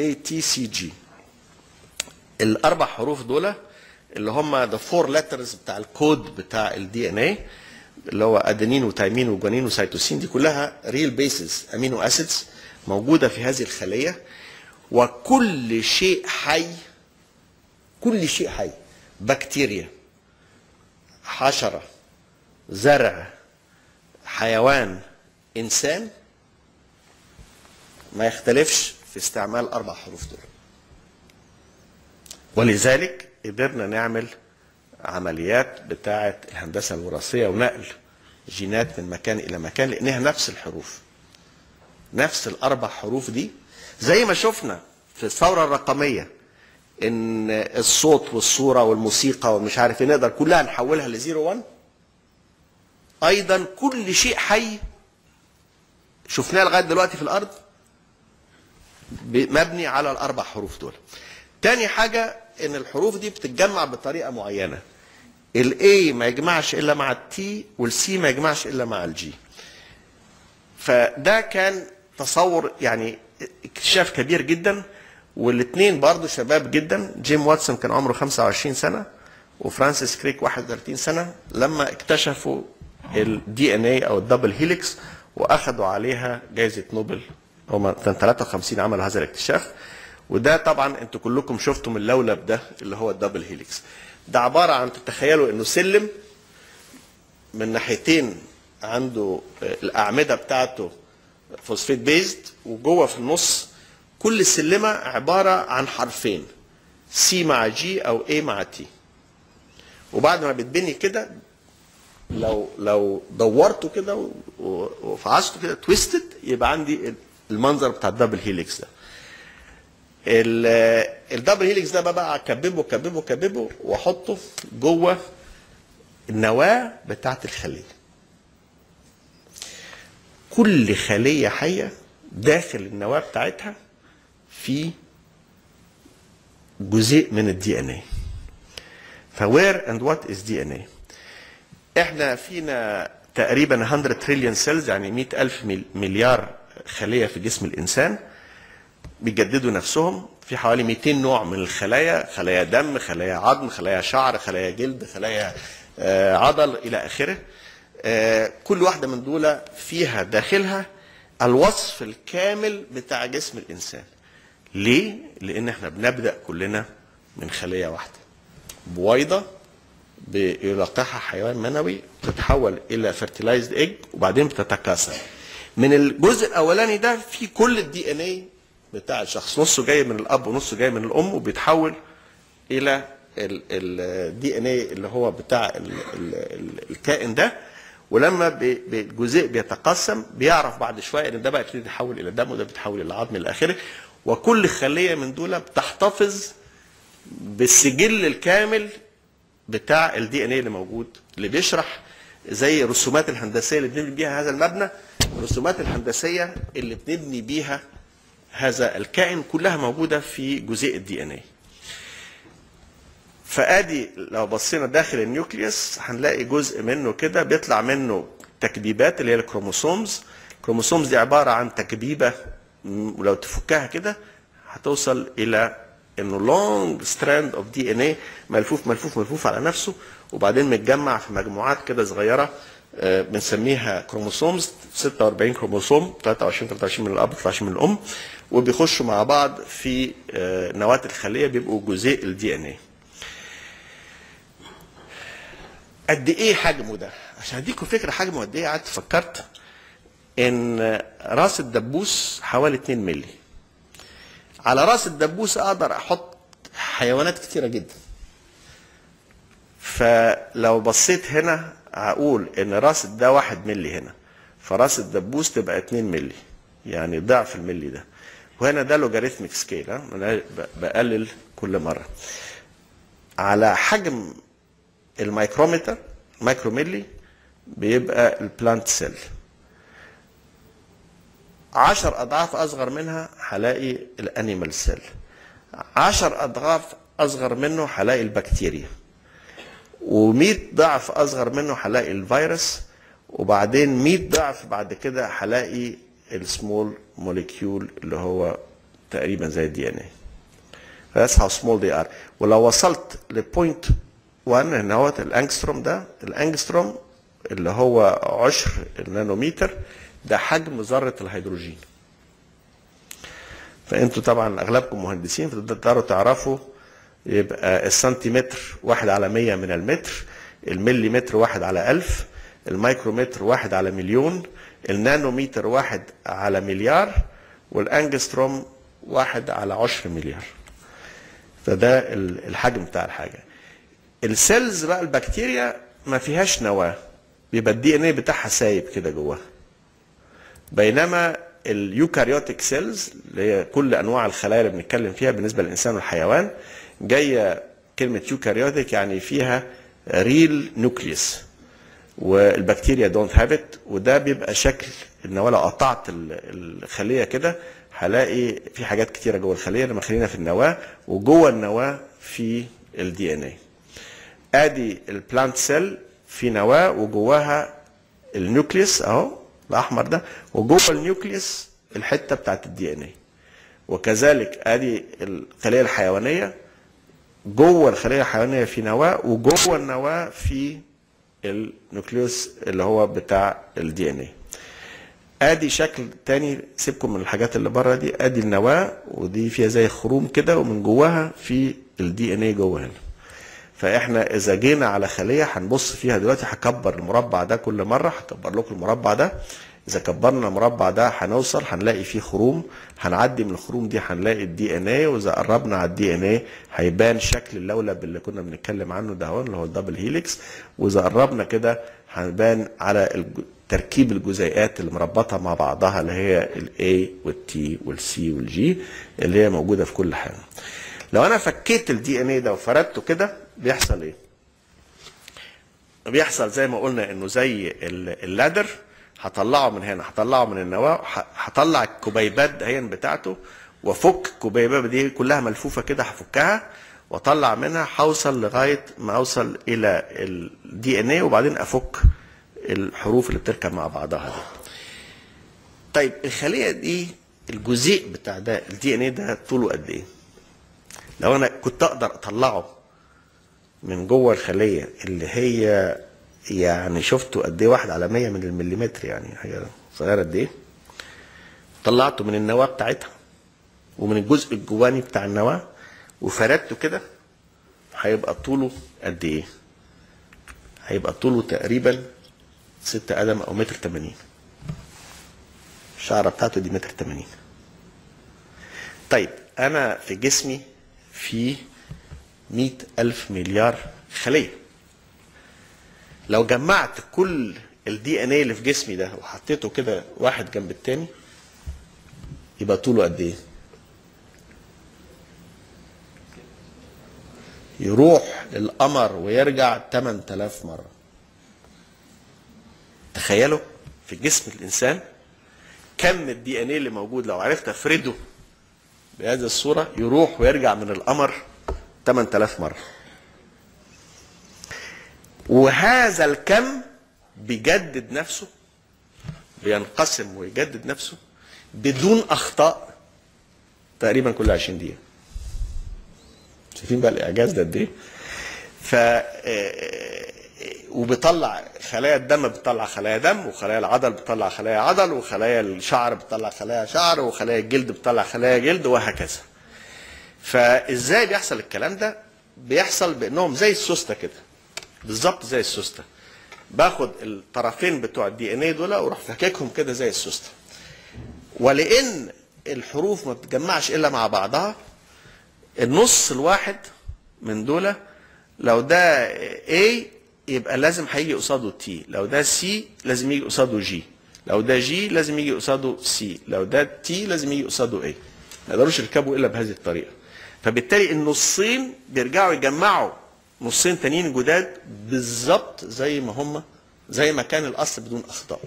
Speaker 1: A T C G الأربع حروف دول اللي هم the four letters بتاع الكود بتاع ال DNA اللي هو ادينين وتايمين وجوانين وسيتوسين دي كلها real bases amino acids موجودة في هذه الخلية. وكل شيء حي كل شيء حي بكتيريا حشرة زرع حيوان إنسان ما يختلفش في استعمال أربع حروف دول. ولذلك قدرنا نعمل عمليات بتاعه الهندسة الوراثية ونقل جينات من مكان إلى مكان لانها نفس الحروف. نفس الأربع حروف دي. زي ما شفنا في الثورة الرقمية إن الصوت والصورة والموسيقى ومش عارف إيه نقدر كلها نحولها ل zero 1 أيضا كل شيء حي. شفناه لغاية دلوقتي في الأرض؟ مبني على الأربع حروف دول. تاني حاجة إن الحروف دي بتتجمع بطريقة معينة. ال A ما يجمعش إلا مع ال T وال C ما يجمعش إلا مع ال G فده كان تصور يعني اكتشاف كبير جدا والاثنين برضه شباب جدا. جيم واتسون كان عمره 25 سنة وفرانسيس كريك 31 سنة. لما اكتشفوا ال DNA أو ال double helix واخذوا عليها جائزه نوبل هم كان 53 عملوا هذا الاكتشاف. وده طبعا أنتوا كلكم شفتم اللولب ده اللي هو ال double helix. ده عبارة عن تتخيلوا إنه سلم من ناحيتين عنده الأعمدة بتاعته phosphate based وجوه في النص كل سلمة عبارة عن حرفين C مع G أو A مع T وبعد ما بتبني كده لو لو دورته كده وفعصته كده twisted يبقى عندي المنظر بتاع ال double helix ده. ال double helix ده بقى اكببه كببه كببه واحطه جوه النواة بتاعت الخلية. كل خلية حية داخل النواة بتاعتها في جزء من ال DNA where and what is DNA إحنا فينا تقريبا 100 تريليون cells يعني 100 ألف مل- مليار خلية في جسم الإنسان. بيجددوا نفسهم في حوالي 200 نوع من الخلايا خلايا دم خلايا عظم خلايا شعر خلايا جلد خلايا آه، عضل إلى آخره. آه، كل واحدة من دول فيها داخلها الوصف الكامل بتاع جسم الإنسان. ليه؟ لأن إحنا بنبدأ كلنا من خلية واحدة. بويضة بيلقحها حيوان منوي تتحول إلى fertilized ايج وبعدين بتتكاثر. من الجزء الأولاني ده في كل ال DNA بتاع الشخص نصه جاي من الأب ونصه جاي من الأم وبيتحول إلى ال DNA اللي هو بتاع ال ال ال الكائن ده. ولما الجزيء بيتقسم بيعرف بعد شوية إن ده بقى يبتدي يتحول إلى دم وده بيتحول إلى عظم إلى آخره. وكل خلية من دول بتحتفظ بالسجل الكامل بتاع ال DNA اللي موجود اللي بيشرح زي الرسومات الهندسية اللي بنبني بيها هذا المبنى الرسومات الهندسية اللي بنبني بيها هذا الكائن كلها موجودة في جزيء ال DNA فآدي لو بصينا داخل ال nucleus هنلاقي جزء منه كده بيطلع منه تكبيبات اللي هي ال chromosomes. ال chromosomes دي عبارة عن تكبيبه ولو تفكها كده هتوصل إلى إنه long strand of DNA ملفوف ملفوف ملفوف على نفسه وبعدين متجمع في مجموعات كده صغيرة بنسميها chromosomes 46 كروموسوم 23 23 من الأب 23 من الأم وبيخشوا مع بعض في آه، نواة الخلية بيبقوا جزيء الدي ان اي قد إيه حجمه ده؟ عشان اديكم فكرة حجمه قد إيه قعدت فكرت إن رأس الدبوس حوالي 2 مللي. على رأس الدبوس أقدر أحط حيوانات كتيرة جدا. فلو بصيت هنا هقول إن راس ده واحد ملي هنا فراس الدبوس تبقى 2 ملي يعني ضعف الملي ده. وهنا ده logarithmic scale ب- بقلل كل مرة. على حجم الميكرومتر مايكروميلي بيبقى ال plant cell عشر أضعاف أصغر منها هلاقي ال animal cell عشر أضعاف أصغر منه هلاقي البكتيريا و100 ضعف أصغر منه هلاقي الفيروس وبعدين 100 ضعف بعد كده هلاقي ال small molecule اللي هو تقريبا زي ال DNA That's how small they are. ولو وصلت ل point 1 هنا هو الانجستروم ده الانجستروم اللي هو عشر النانومتر ده حجم ذرة الهيدروجين. فأنتوا طبعا أغلبكم مهندسين فتقدروا تعرفوا يبقى السنتيمتر واحد على مية من المتر المليمتر واحد على ألف الميكرومتر واحد على مليون النانومتر واحد على مليار والأنجستروم واحد على عشر مليار. فده ال- الحجم بتاع الحاجة. ال cells بقى البكتيريا ما فيهاش نواة. بيبقى ال DNA بتاعها سايب كده جواها بينما ال eukaryotic cells اللي هي كل أنواع الخلايا اللي بنتكلم فيها بالنسبة للإنسان والحيوان جاية كلمة eukaryotic يعني فيها real nucleus والبكتيريا don't have it وده بيبقى شكل النواه لو قطعت ال- الخلية كده هلاقي في حاجات كتيرة جوه الخلية لما خلينا في النواة وجوه النواة في ال DNA أدي ال plant cell في نواة وجواها ال nucleus أهو الأحمر ده وجوه ال nucleus الحتة بتاعت ال DNA وكذلك أدي الخلية الحيوانية جوه الخليه الحيوانية في نواة وجوه النواة في nucleus اللي هو بتاع الـ DNA آدي شكل تاني سيبكم من الحاجات اللي بره دي. آدي النواة ودي فيها زي خروم كده ومن جواها في الـ DNA جوه هنا. فإحنا إذا جينا على خلية هنبص فيها دلوقتي هكبر المربع ده كل مرة هكبر لكم المربع ده. إذا كبرنا المربع ده هنوصل هنلاقي فيه خروم. هنعدي من الخروم دي هنلاقي الـ DNA وإذا قربنا على الـ DNA هيبان شكل اللولب اللي كنا بنتكلم عنه ده اللي هو الـ double helix وإذا قربنا كده هنبان على تركيب الجزيئات اللي مربطه مع بعضها اللي هي الاي والتي والسي والجي اللي هي موجودة في كل حاجة. لو أنا فكيت الـ DNA ده وفردته كده بيحصل إيه؟ بيحصل زي ما قلنا إنه زي ال- الـ ladder. هطلعه من هنا هطلعه من النواة هطلع الكبيبات دهيا بتاعته وافك الكبيبات دي كلها ملفوفة كده هفكها واطلع منها هوصل لغاية ما أوصل إلى الـ DNA وبعدين أفك الحروف اللي بتركب مع بعضها دي. طيب الخلية دي الجزيء بتاع ده الـ DNA ده طوله قد إيه؟ لو أنا كنت أقدر أطلعه من جوه الخلية اللي هي يعني شفته قد إيه واحد على 100 من المليمتر يعني حاجة صغيرة قد إيه. طلعته من النواة بتاعتها ومن الجزء الجواني بتاع النواة وفردته كده هيبقى طوله قد إيه؟ هيبقى طوله تقريبا 6 قدم أو متر 80 الشعرة بتاعته دي متر 80 طيب أنا في جسمي في مئة ألف مليار خلية. لو جمعت كل الدي ان إيه اللي في جسمي ده وحطيته كده واحد جنب التاني يبقى طوله قد إيه؟ يروح القمر ويرجع 8000 مرة تخيلوا في جسم الإنسان كم الدي ان إيه اللي موجود لو عرفت أفرده بهذه الصورة يروح ويرجع من القمر 8000 مرة وهذا الكم بيجدد نفسه بينقسم ويجدد نفسه بدون أخطاء تقريبا كل 20 دقيقة شايفين بقى الإعجاز ده قد إيه؟ ف آه، وبيطلع خلايا الدم بتطلع خلايا دم وخلايا العضل بتطلع خلايا عضل وخلايا الشعر بتطلع خلايا شعر وخلايا الجلد بتطلع خلايا جلد وهكذا. فإزاي بيحصل الكلام ده؟ بيحصل بأنهم زي السوستة كده بالظبط زي السوسته. باخد الطرفين بتوع الدي ان إيه دول وأروح فاككهم كده زي السوسته. ولأن الحروف ما بتتجمعش إلا مع بعضها النص الواحد من دول لو ده A يبقى لازم هيجي قصاده T لو ده C لازم يجي قصاده G لو ده G لازم يجي قصاده C لو ده T لازم يجي قصاده A. ما يقدروش يركبوا إلا بهذه الطريقة. فبالتالي النصين بيرجعوا يجمعوا نصين تانيين جداد بالظبط زي ما هم زي ما كان الأصل بدون أخطاء.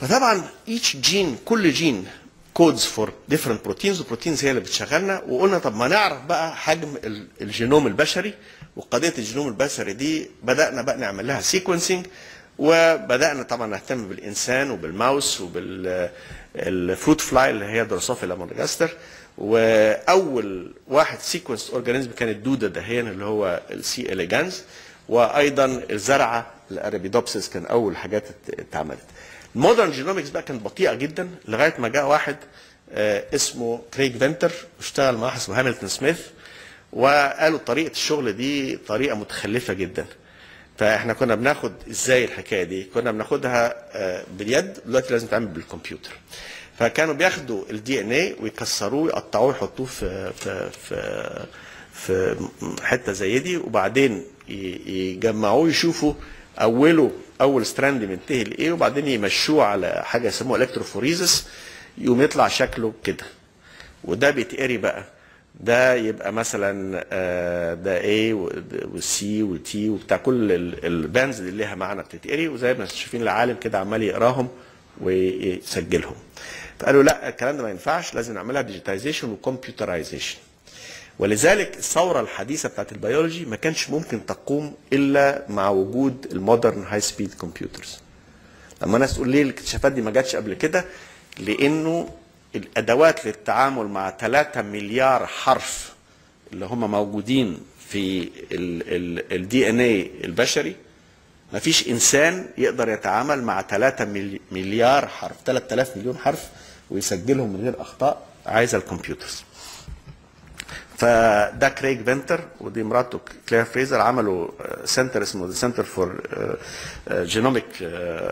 Speaker 1: فطبعا each جين كل جين codes for different proteins والـ proteins هي اللي بتشغلنا. وقلنا طب ما نعرف بقى حجم ال- الجينوم البشري. وقضية الجينوم البشري دي بدأنا بقى نعمل لها sequencing وبدأنا طبعا نهتم بالإنسان وبالـ mouse وبالـ fruit fly اللي هي Drosophila melanogaster وأول واحد sequenced organism كان الدوده دهيا اللي هو الـ C. elegans وأيضا الزرعة الـ Arabidopsis كان أول حاجات ات- اتعملت. الـ modern genomics بقى كانت بطيئة جدا لغاية ما جاء واحد آه، اسمه كريج فينتر واشتغل واحد اسمه هاميلتون سميث وقالوا طريقة الشغل دي طريقة متخلفة جدا. فإحنا كنا بناخد إزاي الحكاية دي؟ كنا بناخدها آه، باليد دلوقتي لازم تعمل بالكمبيوتر. فكانوا بياخدوا الـ DNA ويكسروه يقطعوه يحطوه في في في في حتة زي دي وبعدين يجمعوه يشوفوا أوله أول strand منتهي لإيه وبعدين يمشوه على حاجة يسموها electrophoresis يقوم يطلع شكله كده. وده بيتقري بقى. ده يبقى مثلا آه، ده A والـ C والـ T وبتاع كل ال- الـ bands اللي ليها معنى بتتقري وزي ما شايفين العالم كده عمال يقراهم ويسجلهم. فقالوا لا الكلام ده ما ينفعش لازم نعملها digitization و computerization ولذلك الثورة الحديثة بتاعت البيولوجي ما كانش ممكن تقوم إلا مع وجود الـ modern high speed computers لما ناس تقول ليه الاكتشافات دي ما جاتش قبل كده؟ لأنه الأدوات للتعامل مع 3 مليار حرف اللي هم موجودين في الـ DNA البشري ما فيش إنسان يقدر يتعامل مع 3 ملي- مليار حرف 3000 مليون حرف ويسجلهم من غير أخطاء. عايزة الـ computers. فده كريج فينتر ودي مراته كلير فريزر عملوا center اسمه The Center for Genomic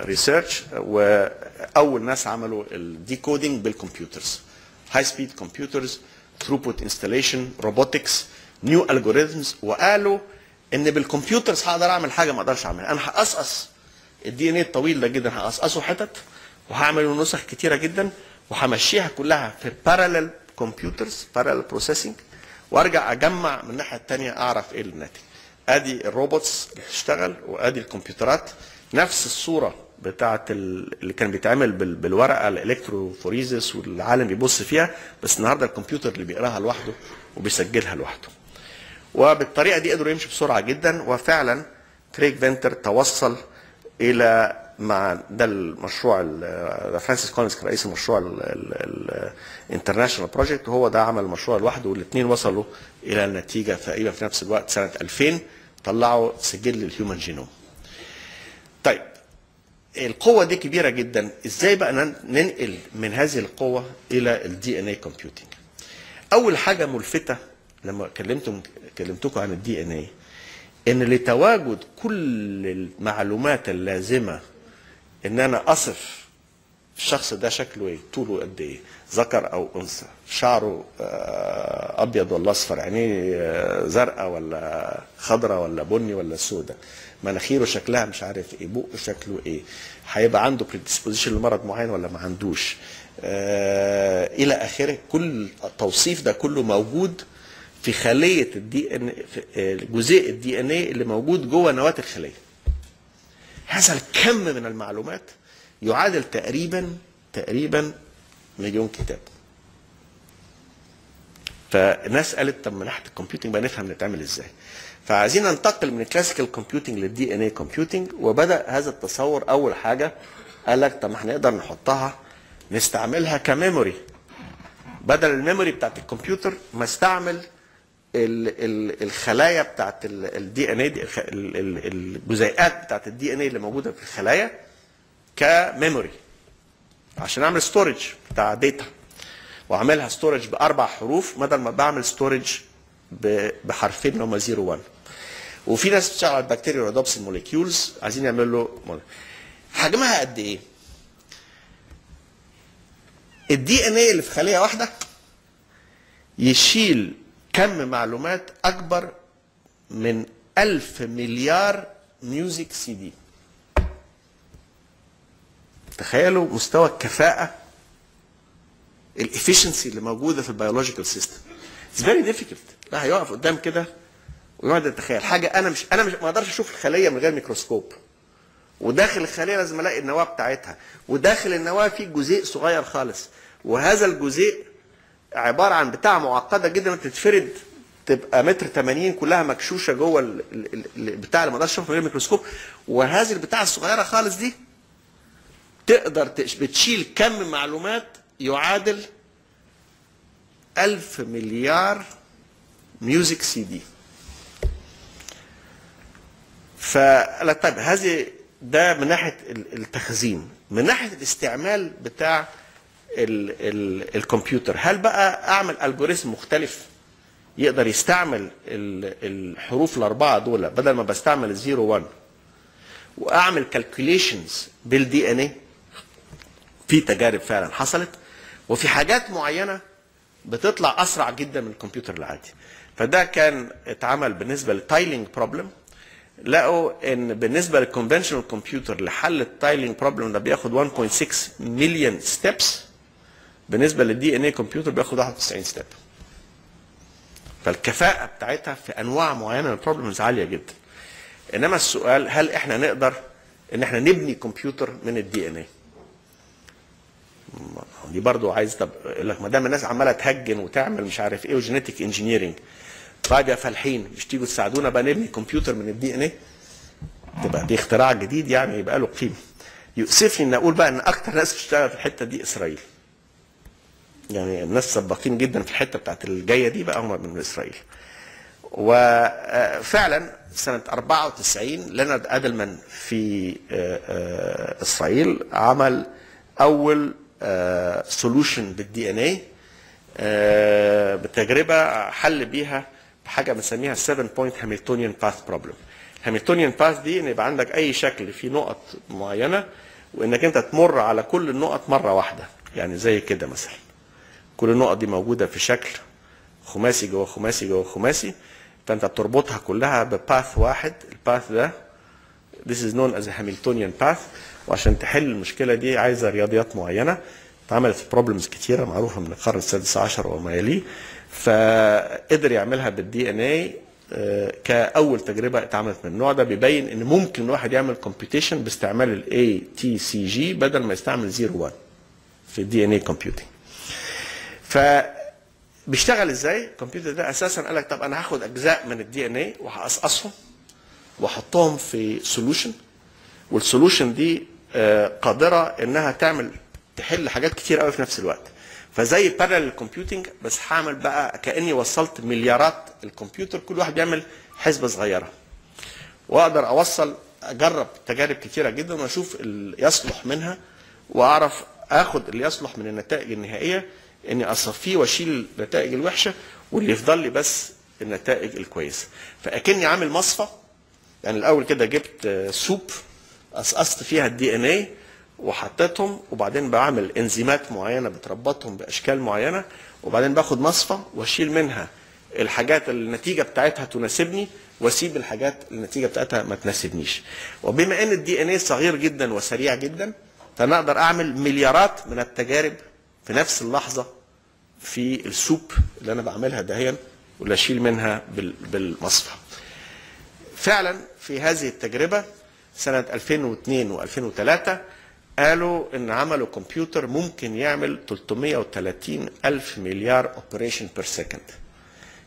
Speaker 1: Research وأول ناس عملوا الـ decoding بالـ computers. high speed computers throughput installation robotics new algorithms وقالوا إن بالـ computers هقدر أعمل حاجة ما أقدرش أعملها. أنا هقصقص. الـ DNA الطويل ده جدا هقصقصه حتت وهعمل نسخ كتيرة جدا. وهمشيها كلها في parallel computers parallel processing وأرجع أجمع من الناحية الثانية أعرف إيه الناتج أدي الـ robots اللي بتشتغل وأدي الكمبيوترات. نفس الصورة بتاعه اللي كان بيتعمل بالورقة الـ electrophoresis والعالم بيبص فيها بس النهارده الكمبيوتر اللي بيقراها لوحده وبيسجلها لوحده. وبالطريقة دي قدروا يمشوا بسرعة جدا وفعلا كريج فينتر توصل إلى مع ده المشروع فرانسيس كولينز كان رئيس المشروع الـ international project وهو ده عمل المشروع لوحده والاثنين وصلوا إلى النتيجه تقريبا في نفس الوقت سنة 2000 طلعوا سجل للـ human genome. طيب القوة دي كبيرة جدا إزاي بقى ننقل من هذه القوة إلى الـ DNA computing؟ أول حاجة ملفتة لما كلمتم كلمتكم عن الدي ان اي إن لتواجد كل المعلومات اللازمة إن أنا أصف الشخص ده شكله إيه؟ طوله قد إيه؟ ذكر أو أنثى. شعره أبيض ولا أصفر؟ عينيه زرقاء ولا خضراء ولا بني ولا سوداء. مناخيره شكلها مش عارف إيه بقه شكله إيه؟ هيبقى عنده بريدisposition لمرض معين ولا ما عندوش؟ آه إلى آخره كل التوصيف ده كله موجود في خلية الـ DN جزيء الـ DNA اللي موجود جوه نواة الخلية. هذا الكم من المعلومات يعادل تقريبا تقريبا مليون كتاب. فالناس قالت طب من ناحية الـ computing بقى نفهم نتعمل إزاي. فعايزين ننتقل من الـ classical computing للـ DNA computing وبدأ هذا التصور أول حاجة. قال لك طب ما إحنا نقدر نحطها نستعملها كـ memory. بدل الـ memory بتاعت الكمبيوتر ما استعمل الخلايا بتاعت الـ DNA الجزيئات بتاعت الـ DNA اللي موجودة في الخلايا كـ memory عشان أعمل storage بتاع data وأعملها storage بأربع حروف بدل ما بعمل storage بحرفين اللي هم 0 1 وفي ناس بتشتغل على البكتيريا ريدوبس موليكيولز عايزين يعملوا له حجمها قد إيه؟ الدي ان اي اللي في خلية واحدة يشيل كم معلومات أكبر من ألف مليار ميوزك سي دي تخيلوا مستوى الكفاءة الافشنسي اللي موجودة في البيولوجيكال سيستم It's very difficult لا هيقف قدام كده ويقعد يتخيل. حاجة أنا مش أنا مش ما أقدرش أشوف الخلية من غير ميكروسكوب. وداخل الخلية لازم ألاقي النواة بتاعتها. وداخل النواة في جزيء صغير خالص. وهذا الجزيء عبارة عن بتاع معقدة جدا بتتفرد تبقى متر 80 كلها مكشوشة جوه البتاع اللي ما أقدرش اشوفها من غير ميكروسكوب. وهذه البتاع الصغيرة خالص دي تقدر بتشيل كم معلومات يعادل ألف مليار music CD. فقال طيب هذه ده من ناحية التخزين. من ناحية الاستعمال بتاع ال ال الكمبيوتر. هل بقى أعمل algorithm مختلف؟ يقدر يستعمل الحروف الأربعة دول بدل ما بستعمل ال zero 1 وأعمل calculations بال DNA في تجارب فعلا حصلت. وفي حاجات معينة بتطلع أسرع جدا من الكمبيوتر العادي. فده كان اتعمل بالنسبة لل tiling problem لقوا إن بالنسبة لل conventional كمبيوتر لحل ال tiling problem ده بياخد 1.6 مليون steps بالنسبة لل DNA كمبيوتر بياخد 91 step فالكفاءة بتاعتها في أنواع معينة من ال problems عالية جدا. إنما السؤال هل إحنا نقدر إن إحنا نبني كمبيوتر من ال DNA دي برضو عايز طب لك ما دام الناس عمالة تهجن وتعمل مش عارف إيه و genetic engineering طيب يا فالحين مش تيجوا تساعدونا بقى نبني كمبيوتر من ال DNA تبقى دي اختراع جديد يعني يبقى له قيمة. يؤسفني إن أقول بقى إن أكتر ناس بتشتغل في الحتة دي إسرائيل. يعني الناس سباقين جدا في الحتة بتاعت الجاية دي بقى هم من إسرائيل. وفعلا سنة 94 لينارد أدلمان في إسرائيل عمل أول solution بال DNA آه، بتجربة حل بيها حاجة بنسميها 7 point Hamiltonian path problem Hamiltonian path دي إن يبقى عندك أي شكل فيه نقط معينة وإنك أنت تمر على كل النقط مرة واحدة يعني زي كده مثلا. كل النقط دي موجودة في شكل خماسي جوه خماسي جوه خماسي فأنت بتربطها كلها ب path واحد. ال path ده this is known as a Hamiltonian path. وعشان تحل المشكلة دي عايزة رياضيات معينة. اتعملت في problems كتيرة معروفة من القرن السادس عشر وما يليه. فقدر يعملها بال DNA كأول تجربة اتعملت من النوع ده. بيبين إن ممكن الواحد يعمل computation باستعمال ال A T C G بدل ما يستعمل 0 1 في ال DNA computing ف بيشتغل إزاي؟ الكمبيوتر ده أساسا قال لك طب أنا هاخد أجزاء من ال DNA وهقصقصهم واحطهم في solution وال solution دي آه، قادرة إنها تعمل تحل حاجات كتير قوي في نفس الوقت. فزي parallel computing بس هعمل بقى كأني وصلت مليارات الكمبيوتر كل واحد بيعمل حسبة صغيرة. وأقدر أوصل أجرب تجارب كتيرة جدا وأشوف اللي يصلح منها وأعرف آخد اللي يصلح من النتائج النهائية. إني أصفيه وأشيل النتائج الوحشة واللي يفضل لي بس النتائج الكويسة. فأكني عامل مصفى. يعني الأول كده جبت soup قصقصت فيها ال DNA وحطيتهم وبعدين بعمل إنزيمات معينة بتربطهم بأشكال معينة وبعدين باخد مصفى وأشيل منها الحاجات النتيجة بتاعتها تناسبني وأسيب الحاجات النتيجة بتاعتها ما تناسبنيش. وبما إن ال DNA صغير جدا وسريع جدا فأنا أقدر أعمل مليارات من التجارب في نفس اللحظة في ال soup اللي أنا بعملها دهيا واللي أشيل منها بال- بالمصفى. فعلا في هذه التجربة سنة 2002 و2003 قالوا إن عملوا كمبيوتر ممكن يعمل 330 ألف مليار operation per second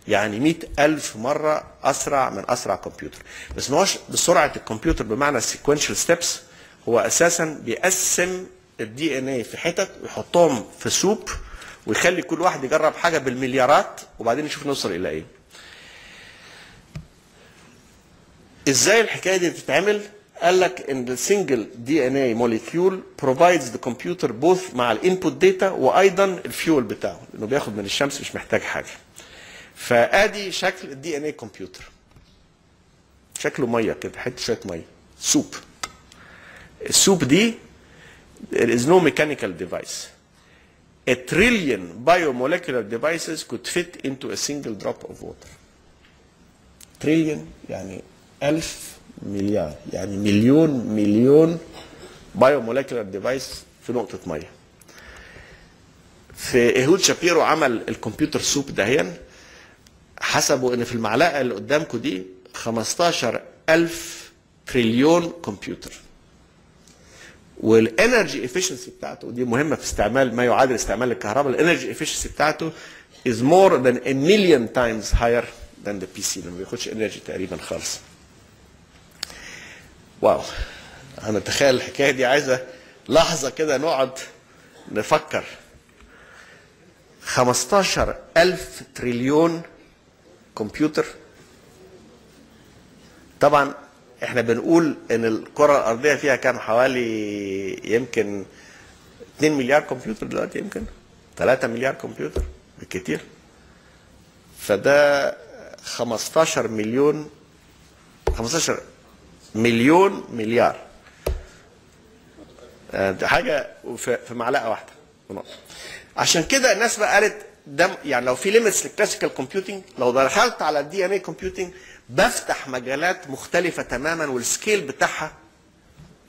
Speaker 1: يعني 100 ألف مرة أسرع من أسرع كمبيوتر. بس ما هوش بسرعة الكمبيوتر بمعنى sequential steps هو أساسا بيقسم ال DNA في حتت ويحطهم في soup ويخلي كل واحد يجرب حاجة بالمليارات وبعدين نشوف نوصل إلى إيه إزاي الحكاية دي بتتعمل؟ قال لك إن ال single DNA molecule provides the computer both مع ال input data وأيضا الفيول بتاعه لأنه بياخد من الشمس مش محتاج حاجة. فآدي شكل ال DNA كمبيوتر. شكله مية كده حتة شوية مية soup. ال soup دي there is no mechanical device. A trillion biomolecular devices could fit into a single drop of water. trillion يعني ألف مليار يعني مليون مليون molecular device في نقطة مية. في إيهود شابيرو عمل الكمبيوتر soup دهيا حسبوا إن في المعلقة اللي قدامكم دي 15 ألف تريليون كمبيوتر. وال energy efficiency بتاعته ودي مهمة في استعمال ما يعادل استعمال الكهرباء ال energy efficiency بتاعته is more than a million times higher than the PC لما بياخدش energy تقريبا خالص. wow. أنا تخيل الحكاية دي عايزة لحظة كده نقعد نفكر. 15 ألف تريليون كمبيوتر. طبعا إحنا بنقول إن الكرة الأرضية فيها كام؟ حوالي يمكن 2 مليار كمبيوتر دلوقتي يمكن. 3 مليار كمبيوتر بالكتير. فده 15 مليون 15 مليون مليار. آه، ده حاجة في معلقة واحدة. عشان كده الناس بقى قالت ده يعني لو في limits لل classical computing لو دخلت على ال DNA computing بفتح مجالات مختلفة تماما وال scale بتاعها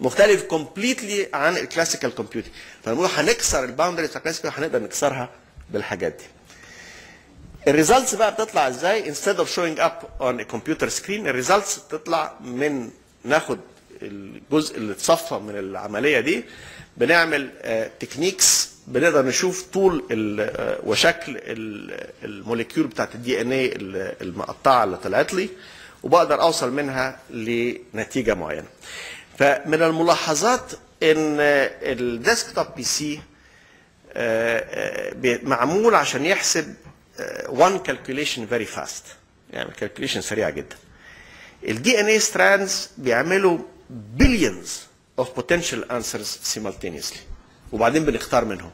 Speaker 1: مختلف completely عن ال classical computing فنقول هنكسر ال boundaries بتاع ال classical هنقدر نكسرها بالحاجات دي. ال results بقى بتطلع إزاي؟ Instead of showing up on a computer screen ال results بتطلع من ناخد الجزء اللي اتصفى من العملية دي بنعمل techniques بنقدر نشوف طول آه، وشكل ال- ال molecule بتاعت ال DNA المقطعة اللي طلعت لي. وبقدر أوصل منها لنتيجة معينة. فمن الملاحظات إن ال desktop PC معمول عشان يحسب one calculation very fast. يعني calculation سريعة جدا. ال DNA strands بيعملوا billions of potential answers simultaneously. وبعدين بنختار منهم.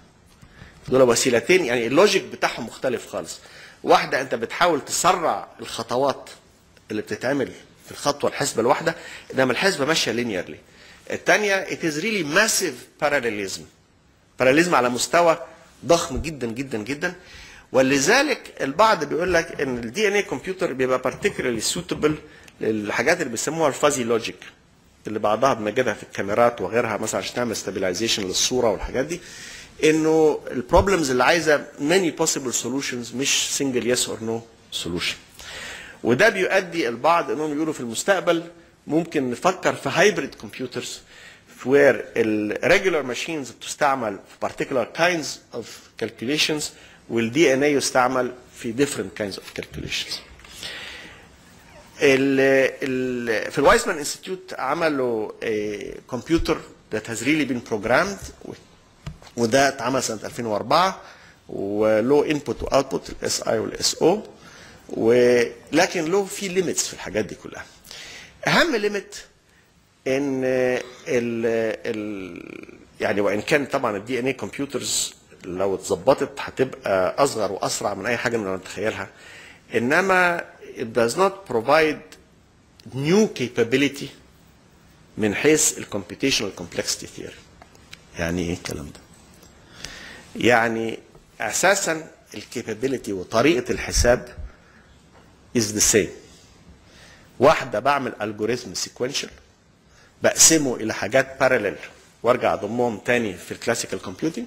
Speaker 1: دول وسيلتين يعني ال logic بتاعهم مختلف خالص. واحدة أنت بتحاول تسرع الخطوات اللي بتتعمل في الخطوة الحسبة الواحدة إنما الحسبة ماشية linearly الثانية it is really massive parallelism. Parallelism على مستوى ضخم جدا جدا جدا. ولذلك البعض بيقول لك إن ال DNA computer بيبقى particularly suitable للحاجات اللي بيسموها ال fuzzy logic اللي بعضها بنجدها في الكاميرات وغيرها مثلا عشان تعمل stabilization للصورة والحاجات دي. إنه ال problems اللي عايزة many possible solutions مش single yes or no solution. وده بيؤدي البعض انهم يقولوا في المستقبل ممكن نفكر في hybrid computers where ال regular machines بتستعمل في particular kinds of calculations وال DNA يستعمل في different kinds of calculations. ال في ال Weizmann Institute عملوا كمبيوتر that has really been programmed وده اتعمل سنة 2004 وله input و output ال SI وال SO ولكن له في limits في الحاجات دي كلها. أهم limit إن ال ال يعني وإن كان طبعا ال DNA computers لو اتظبطت هتبقى أصغر وأسرع من أي حاجة نقدر نتخيلها إنما it does not provide new capability من حيث ال computational complexity theory. يعني إيه الكلام ده؟ يعني أساسا ال capability وطريقة الحساب is the same. واحدة بعمل algorithm sequential بقسمه إلى حاجات parallel وأرجع أضمهم تاني في ال classical computing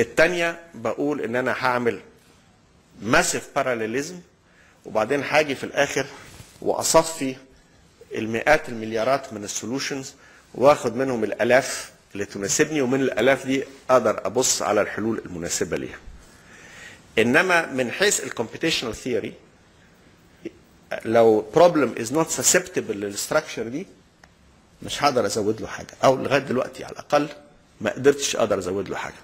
Speaker 1: الثانية بقول إن أنا هعمل massive parallelism وبعدين هاجي في الآخر وأصفي المئات المليارات من ال solutions وآخد منهم الألاف اللي تناسبني ومن الألاف دي أقدر أبص على الحلول المناسبة ليها. إنما من حيث ال computational theory لو problem is not susceptible لل structure دي مش هقدر أزود له حاجة. أو لغاية دلوقتي على الأقل ما قدرتش أقدر أزود له حاجة.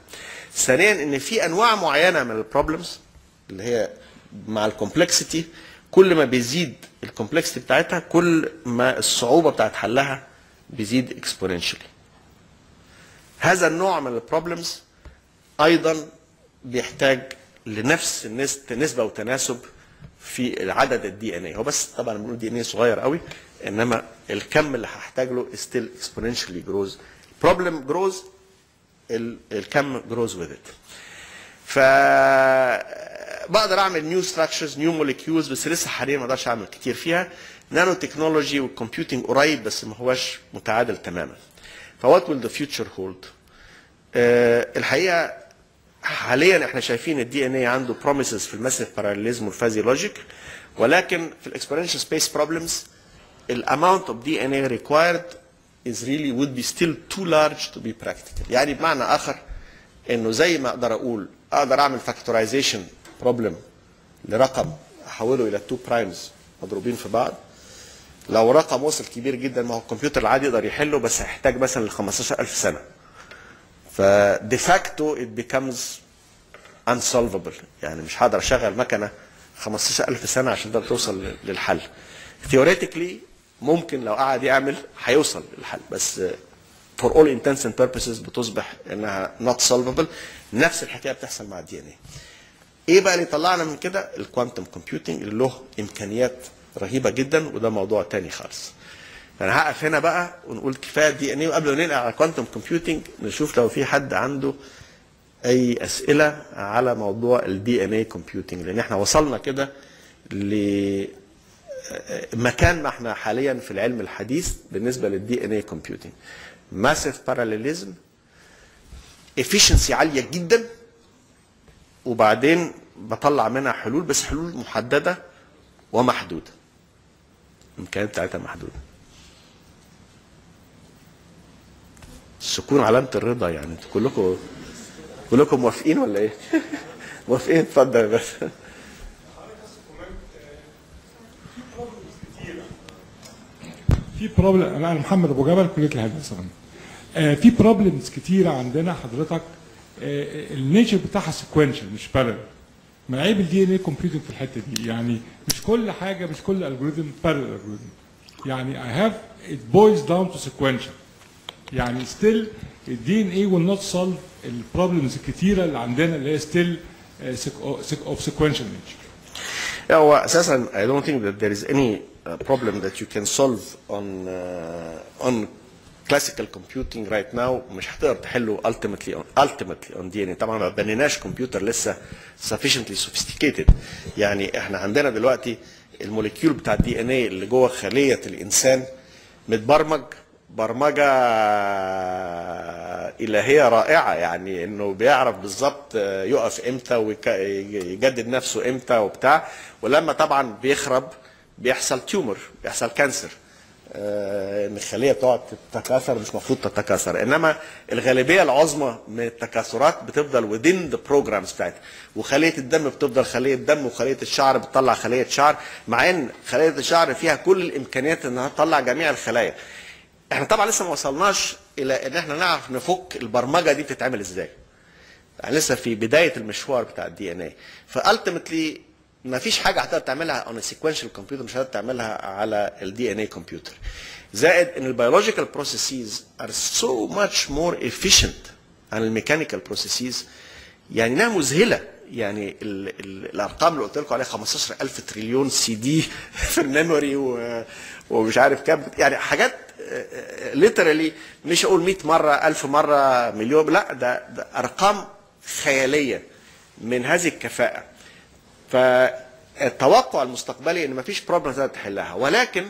Speaker 1: ثانيا إن في أنواع معينة من ال problems اللي هي مع ال complexity كل ما بيزيد ال complexity بتاعتها كل ما الصعوبة بتاعت حلها بيزيد exponentially هذا النوع من ال problems أيضا بيحتاج لنفس نسبة وتناسب في عدد ال DNA هو بس طبعا بنقول DNA صغير قوي إنما الكم اللي هحتاج له still exponentially grows. Problem grows الكم grows with it. ف بقدر أعمل new structures new molecules بس لسه حاليا ما أقدرش أعمل كتير فيها. nanotechnology وال computing قريب بس ما هوش متعادل تماما. ف what will the future hold الحقيقة حاليا إحنا شايفين ال DNA عنده promises في ال massive parallelism وال fuzzy logic ولكن في ال exponential space problems ال amount of DNA required is really would be still too large to be practical. يعني بمعنى آخر إنه زي ما أقدر أقول أقدر أعمل factorization problem لرقم أحوله إلى two primes مضروبين في بعض. لو رقم وصل كبير جدا ما هو الكمبيوتر العادي يقدر يحله بس هيحتاج مثلا ل 15000 سنة. ف de facto it becomes unsolvable. يعني مش هقدر أشغل مكنة 15000 سنة عشان تقدر توصل للحل. Theoretically ممكن لو قعد يعمل هيوصل للحل. بس for all intents and purposes بتصبح إنها not solvable. نفس الحكاية بتحصل مع ال DNA إيه بقى اللي طلعنا من كده؟ ال quantum computing اللي له إمكانيات رهيبة جدا وده موضوع تاني خالص. فأنا هقف هنا بقى ونقول كفاية DNA وقبل ما ننقل على quantum computing نشوف لو في حد عنده أي أسئلة على موضوع ال DNA computing لأن إحنا وصلنا كده ل مكان ما إحنا حاليا في العلم الحديث بالنسبة لل DNA computing massive parallelism efficiency عالية جدا وبعدين بطلع منها حلول بس حلول محددة ومحدودة. الامكانيات بتاعتها محدودة. السكون علامه الرضا يعني. أنتوا كلكم كلكم موافقين ولا إيه؟ موافقين اتفضل بس.
Speaker 2: في بروبلم أنا محمد أبو جبل كلية الهندسة. آه في problems كتيرة عندنا حضرتك. آه ال nature بتاعها sequential مش parallel من عيب ال DNA computing في الحتة دي. يعني مش كل حاجة مش كل algorithm parallel algorithm يعني I have it boils down to sequential. يعني still ال DNA will not solve ال problems الكتيره اللي عندنا اللي هي still of sequential nature
Speaker 1: هو أساسا I don't think that there is any problem that you can solve on on classical computing right now مش هتقدر تحله ultimately ultimately on DNA طبعا ما بنيناش كمبيوتر لسه sufficiently sophisticated يعني إحنا عندنا دلوقتي ال molecule بتاع ال DNA اللي جوه خلية الإنسان متبرمج. برمجة إلهية رائعة يعني إنه بيعرف بالظبط يقف إمتى ويجدد نفسه إمتى وبتاع. ولما طبعا بيخرب بيحصل تيومر بيحصل كانسر آه، إن الخلية تقعد تتكاثر مش المفروض تتكاثر. إنما الغالبية العظمى من التكاثرات بتفضل within the programs بتاعتها. وخلية الدم بتفضل خلية دم وخلية الشعر بتطلع خلية شعر مع إن خلية الشعر فيها كل الإمكانيات إنها تطلع جميع الخلايا. إحنا طبعا لسه ما وصلناش إلى إن إحنا نعرف نفك البرمجة دي بتتعمل إزاي. يعني لسه في بداية المشوار بتاع ال DNA ف ultimately ما فيش حاجة هتقدر تعملها a sequential computer مش هتقدر تعملها على ال DNA computer زائد إن ال biological processes are so much more efficient عن ال mechanical processes يعني إنها مذهلة. يعني ال ال الأرقام اللي قلت لكم عليها 15000 تريليون سي دي في ال memory ومش عارف كام. يعني حاجات literally مش أقول 100 مرة 1000 مرة مليون لا ده, ده أرقام خيالية من هذه الكفاءة. فالتوقع المستقبلي إن مفيش problem تقدر تحلها. ولكن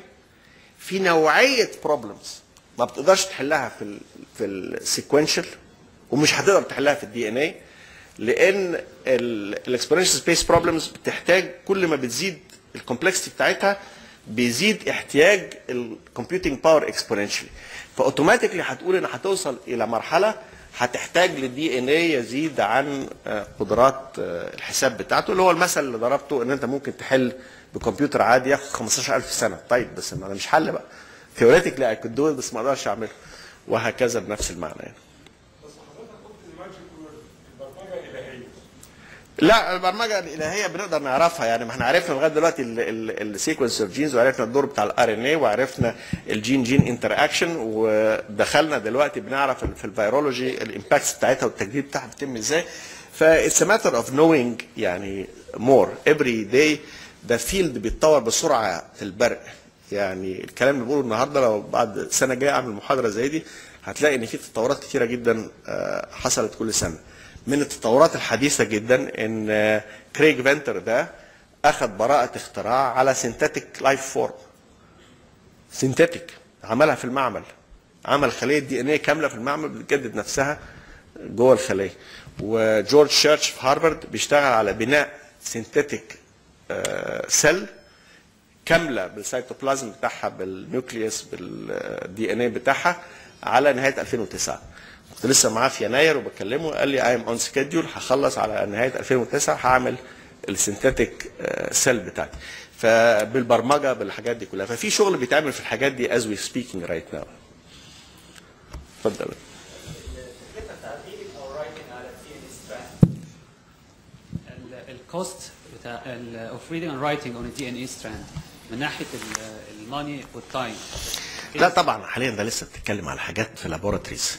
Speaker 1: في نوعية problems ما بتقدرش تحلها في ال في ال sequential ومش هتقدر تحلها في ال DNA لأن ال exponential space problems بتحتاج كل ما بتزيد ال complexity بتاعتها بيزيد احتياج ال computing power exponentially ف automatically هتقول إن هتوصل إلى مرحلة هتحتاج لل DNA يزيد عن آه، قدرات آه، الحساب بتاعته اللي هو المثل اللي ضربته إن أنت ممكن تحل بكمبيوتر عادي ياخد 15000 سنة. طيب بس ما أنا مش حل بقى. theoretically I can بس ما أقدرش أعمله. وهكذا بنفس المعنى يعني
Speaker 2: بس حضرتك قلت ال magic البرمجة الإلهية
Speaker 1: لا البرمجة الإلهية بنقدر نعرفها. يعني ما إحنا عرفنا لغاية دلوقتي ال sequence of genes وعرفنا الدور بتاع ال RNA وعرفنا ال gene gene interaction ودخلنا دلوقتي بنعرف في ال virology ال impacts بتاعتها والتجديد بتاعها بيتم إزاي. ف it's matter of knowing يعني more every day ده field بيتطور بسرعة في البرق. يعني الكلام اللي بقوله النهارده لو بعد سنة جاية اعمل محاضره زي دي هتلاقي إن في تطورات كتيرة جدا آه، حصلت كل سنة. من التطورات الحديثة جدا إن آه، كريج فينتر ده أخذ براءة اختراع على synthetic life form synthetic عملها في المعمل. عمل خلية DNA كاملة في المعمل بتجدد نفسها جوه الخلية. وجورج شيرش في هارفارد بيشتغل على بناء synthetic cell كاملة بالسيتوبلازم بتاعها بال nucleus بال DNA بتاعها على نهاية 2009 كنت لسه معاه في يناير وبكلمه قال لي I am on schedule هخلص على نهاية 2009 هعمل ال synthetic cell بتاعتي. فبالبرمجة بالحاجات دي كلها. ففي شغل بيتعمل في الحاجات دي as we speaking right now اتفضل.
Speaker 3: ال DNA strand ال cost بتاع of reading and writing on a DNA strand من ناحية ال money وال time
Speaker 1: لا طبعا حاليا ده لسه بتتكلم على حاجات في laboratories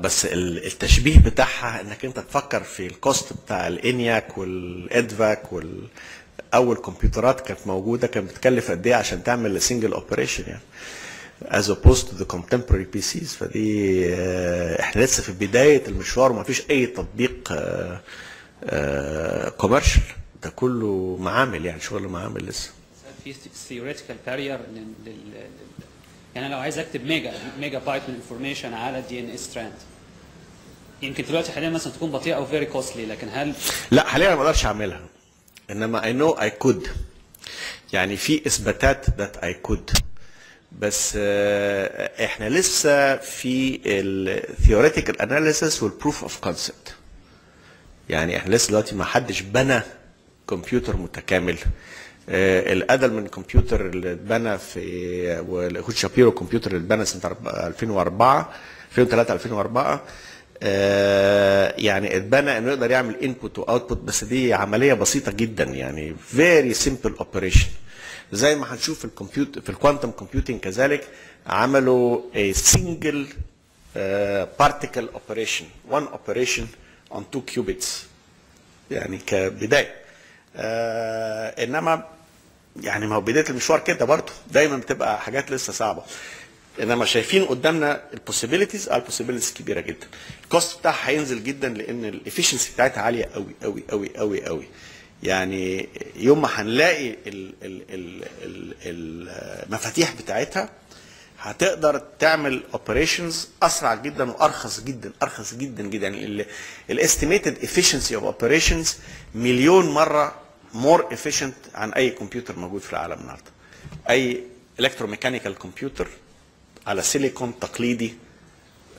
Speaker 1: بس ال- التشبيه بتاعها انك انت تفكر في ال cost بتاع الإنياك والإدفاك وال أول كمبيوترات كانت موجودة كانت بتكلف قد إيه عشان تعمل single operation يعني. As opposed to the contemporary PCs فدي آه، إحنا لسه في بداية المشوار وما فيش أي تطبيق commercial ده كله معامل يعني شغل معامل لسه.
Speaker 3: في theoretical barrier. يعني لو عايز أكتب mega megabyte من information على ال DNA strand يمكن دلوقتي حاليا مثلا تكون بطيئة أو very costly لكن هل
Speaker 1: لا حاليا ما أقدرش أعملها. إنما I know I could. يعني في إثباتات that I could. بس آه، إحنا لسه في ال theoretical analysis وال proof of concept. يعني إحنا لسه دلوقتي ما حدش بنى كمبيوتر متكامل. الأدل من الكمبيوتر اللي اتبنى في وال هو شابيرو كمبيوتر اللي اتبنى سنة 2004 2003 2004 آه، يعني اتبنى إنه يقدر يعمل input و output بس دي عملية بسيطة جدا يعني very simple operation زي ما هنشوف في الكمبيوتر في ال quantum computing كذلك عملوا single particle operation one operation on two qubits يعني كبداية. آه إنما يعني ما هو بداية المشوار كده برضه. دايما بتبقى حاجات لسه صعبة. إنما شايفين قدامنا ال possibilities آه ال possibilities كبيرة جدا. ال cost بتاعها هينزل جدا لأن ال efficiency بتاعتها عالية قوي قوي قوي قوي قوي يعني يوم ما هنلاقي ال- ال- ال- ال- المفاتيح بتاعتها هتقدر تعمل operations أسرع جدا وأرخص جدا أرخص جدا جدا. يعني ال estimated efficiency of operations مليون مرة more efficient عن أي كمبيوتر موجود في العالم النهارده. أي electromechanical كمبيوتر على سيليكون تقليدي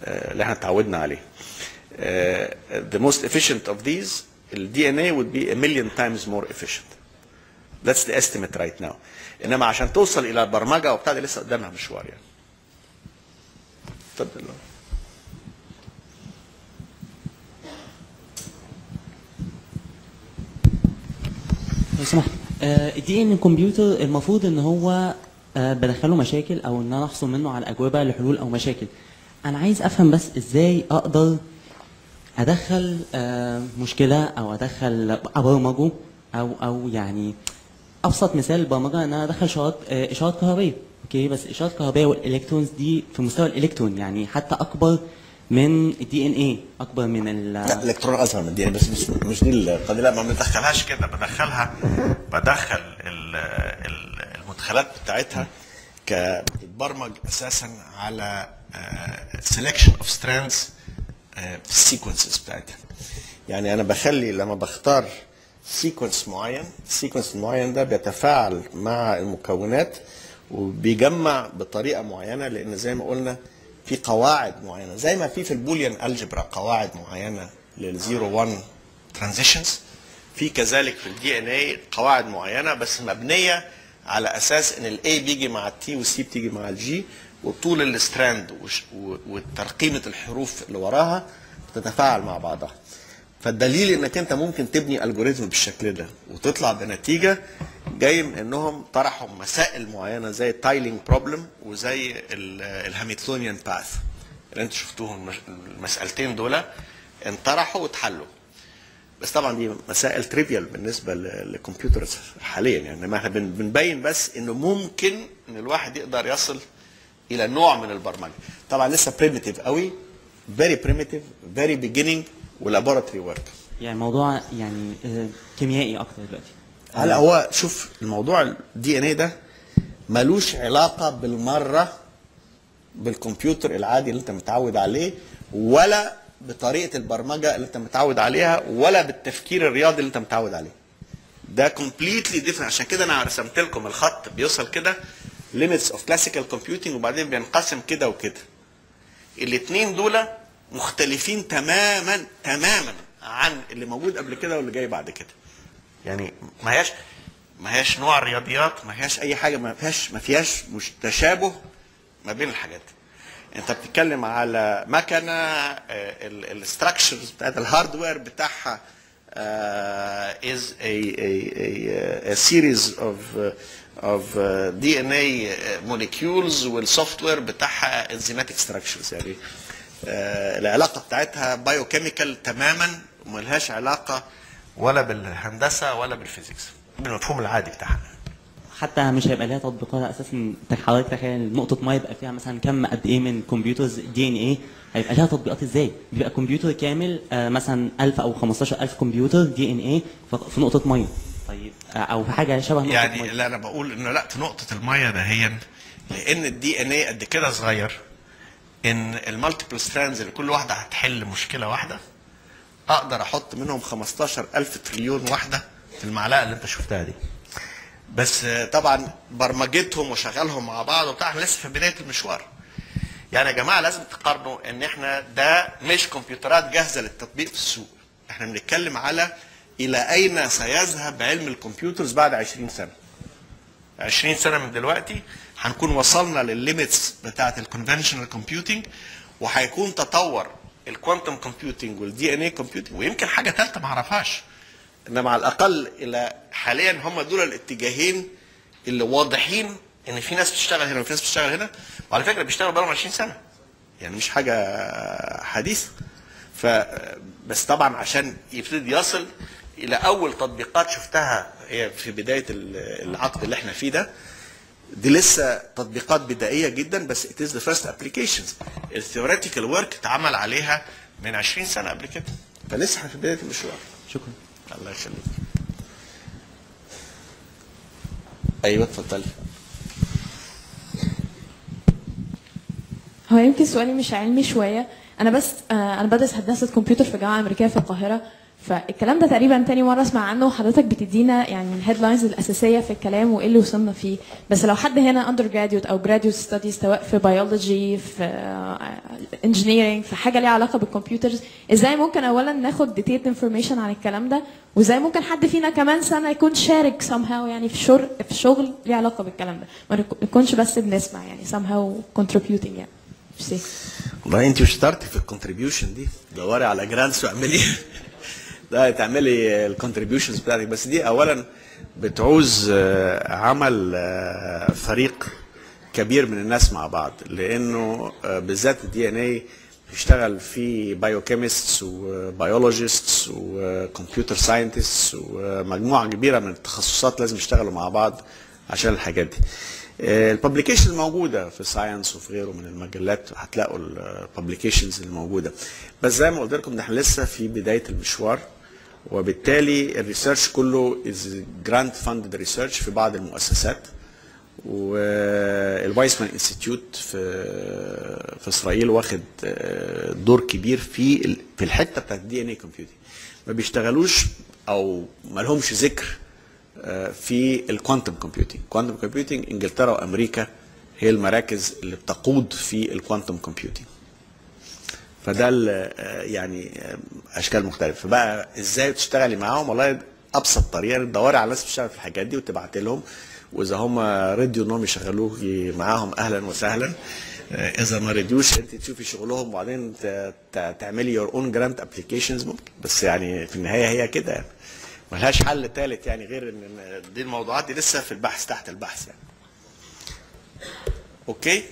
Speaker 1: آه، اللي إحنا اتعودنا عليه. آه، the most efficient of these ال DNA would be a million times more efficient. That's the estimate right now. إنما عشان توصل إلى البرمجة وبتاع دي لسه قدامها مشوار يعني. اتفضل.
Speaker 4: لو سمحت الدي إن الكمبيوتر المفروض إن هو آه، بدخله مشاكل أو إن أنا أحصل منه على أجوبة لحلول أو مشاكل. أنا عايز أفهم بس إزاي أقدر أدخل آه، مشكلة أو أدخل ابرمجه أو أو يعني أبسط مثال البرمجه إن أنا أدخل إشارات آه، إشارات كهربائيه أوكي بس الاشارات الكهربائيه والإلكترونز دي في مستوى الإلكترون يعني حتى أكبر من ال DNA أكبر من ال
Speaker 1: لا الإلكترون اصغر من دي بس مش مش دي القضية لا ما بندخلهاش كده بدخلها بدخل ال- ال- المدخلات بتاعتها ك بتتبرمج أساسا على selection of strands في ال sequences بتاعتها. يعني أنا بخلي لما بختار sequence معين ال sequence المعين ده بيتفاعل مع المكونات وبيجمع بطريقة معينة لأن زي ما قلنا في قواعد معينة. زي ما في في ال Boolean algebra قواعد معينة لل zero 1 transitions في كذلك في ال DNA قواعد معينة بس مبنية على أساس إن ال A بيجي مع ال T وال C بتيجي مع ال G وطول و- وترقيمه الحروف اللي وراها بتتفاعل مع بعضها. فالدليل إنك أنت ممكن تبني algorithm بالشكل ده وتطلع بنتيجة جاي من إنهم طرحوا مسائل معينة زي ال tiling problem وزي ال Hamiltonian path اللي أنتوا شفتوهم المسألتين دول انطرحوا واتحلوا. بس طبعا دي مسائل trivial بالنسبة لل computers حاليا. يعني ما إحنا بن- بنبين بس إنه ممكن إن الواحد يقدر يصل إلى نوع من البرمجة. طبعا لسه primitive قوي very primitive very beginning و laboratory work.
Speaker 4: يعني موضوع يعني آه، كيميائي أكتر دلوقتي.
Speaker 1: هلا هو شوف الموضوع ال DNA ده ملوش علاقة بالمرة بالكمبيوتر العادي اللي انت متعود عليه ولا بطريقة البرمجة اللي انت متعود عليها ولا بالتفكير الرياضي اللي انت متعود عليه. ده completely different عشان كده أنا رسمت لكم الخط بيوصل كده limits of classical computing وبعدين بينقسم كده وكده. الاثنين دول مختلفين تماما تماما عن اللي موجود قبل كده واللي جاي بعد كده. يعني ما هياش ما هياش نوع رياضيات ما هياش أي حاجة ما فيهاش ما فيهاش مش تشابه ما بين الحاجات. أنت بتتكلم على مكنة ال structures بتاعت ال hardware بتاعها uh, is a, series of uh, of uh, DNA molecules وال software بتاعها enzymatic structures. يعني العلاقة بتاعتها biochemical تماما وملهاش علاقة ولا بالهندسة ولا بال physics بالمفهوم العادي بتاعها.
Speaker 4: حتى مش هيبقى ليها تطبيقات على أساس إن حضرتك تخيل نقطة مية يبقى فيها مثلا كم قد إيه من computers DNA هيبقى لها تطبيقات إزاي؟ بيبقى كمبيوتر كامل آه، مثلا 1000 أو 15000 كمبيوتر DNA في نقطة مية. طيب آه، أو في حاجة شبه نقطة
Speaker 1: يعني
Speaker 4: مية.
Speaker 1: لا أنا بقول إنه لا في نقطة المية دهيا لأن ال DNA قد كده صغير. إن ال multiple strands اللي كل واحدة هتحل مشكلة واحدة أقدر أحط منهم 15000 تريليون واحدة في المعلقة اللي أنت شفتها دي. بس طبعا برمجتهم وشغلهم مع بعض وبتاع إحنا لسه في بداية المشوار. يعني يا جماعة لازم تقارنوا إن إحنا ده مش كمبيوترات جاهزة للتطبيق في السوق. إحنا بنتكلم على إلى أين سيذهب علم ال computers بعد 20 سنة. 20 سنة من دلوقتي هنكون وصلنا للل limits بتاعه ال conventional computing وهيكون تطور ال quantum computing وال DNA computing ويمكن حاجة ثالثه ما أعرفهاش. إنما على الأقل إلى حاليا هم دول الاتجاهين اللي واضحين إن في ناس بتشتغل هنا وفي ناس بتشتغل هنا. وعلى فكرة بيشتغلوا بقالهم 20 سنة. يعني مش حاجة حديثه ف بس طبعا عشان يبتدي يصل إلى أول تطبيقات شفتها هي في بداية ال- العقد اللي إحنا فيه ده دي لسه تطبيقات بدائية جدا بس it is the first applications. ال theoretical work اتعمل عليها من 20 سنة قبل كده. فلسه إحنا في بداية المشروع
Speaker 4: شكرا.
Speaker 1: الله يخليك. أيوه اتفضلي.
Speaker 5: هو يمكن سؤالي مش علمي شوية. أنا بس آه، أنا بدرس هندسة كمبيوتر في جامعة أمريكية في القاهرة. فالكلام ده تقريبا تاني مرة أسمع عنه. وحضرتك بتدينا يعني ال headlines الأساسية في الكلام وإيه اللي وصلنا فيه. بس لو حد هنا undergraduate أو graduate studies سواء في بيولوجي في engineering في حاجة ليها علاقة بال computers إزاي ممكن أولا ناخد detailed information عن الكلام ده؟ وإزاي ممكن حد فينا كمان سنة يكون شارك somehow يعني في شغل في شغل ليه علاقة بالكلام ده. ما نكونش بس بنسمع يعني somehow contributing يعني. ميرسي
Speaker 1: والله انت مش في ال contribution دي. دوري على grants واعملي. ده تعملي ال contributions بتاعتك. بس دي اولا بتعوز آه، عمل آه، فريق كبير من الناس مع بعض. لأنه آه، بالذات ال DNA بيشتغل في biochemists و biologists و computer scientists ومجموعه كبيرة من التخصصات لازم يشتغلوا مع بعض عشان الحاجات دي. ال publication موجوده في Science وفي غيره من المجلات هتلاقوا ال publications الموجودة. بس زي ما قلت لكم إحنا لسه في بداية المشوار. وبالتالي ال research كله از grant funded research في بعض المؤسسات. وال Weizmann Institute في في إسرائيل واخد آه، دور كبير في في الحتة بتاعت ال DNA computing ما بيشتغلوش أو ما لهمش ذكر آه، في ال quantum computing quantum computing إنجلترا وأمريكا هي المراكز اللي بتقود في ال quantum computing فده يعني أشكال مختلفة. فبقى إزاي تشتغلي معاهم؟ والله أبسط طريقة تدوري على ناس بتشتغل في الحاجات دي وتبعت لهم. وإذا هم رضيوا إنهم يشغلوك معاهم أهلا وسهلا. آه، إذا ما رضيوش انت تشوفي شغلهم وبعدين تعملي your own grant applications ممكن بس يعني في النهاية هي كده يعني. ملهاش حل ثالث يعني غير إن دي الموضوعات دي لسه في البحث تحت البحث يعني. أوكي؟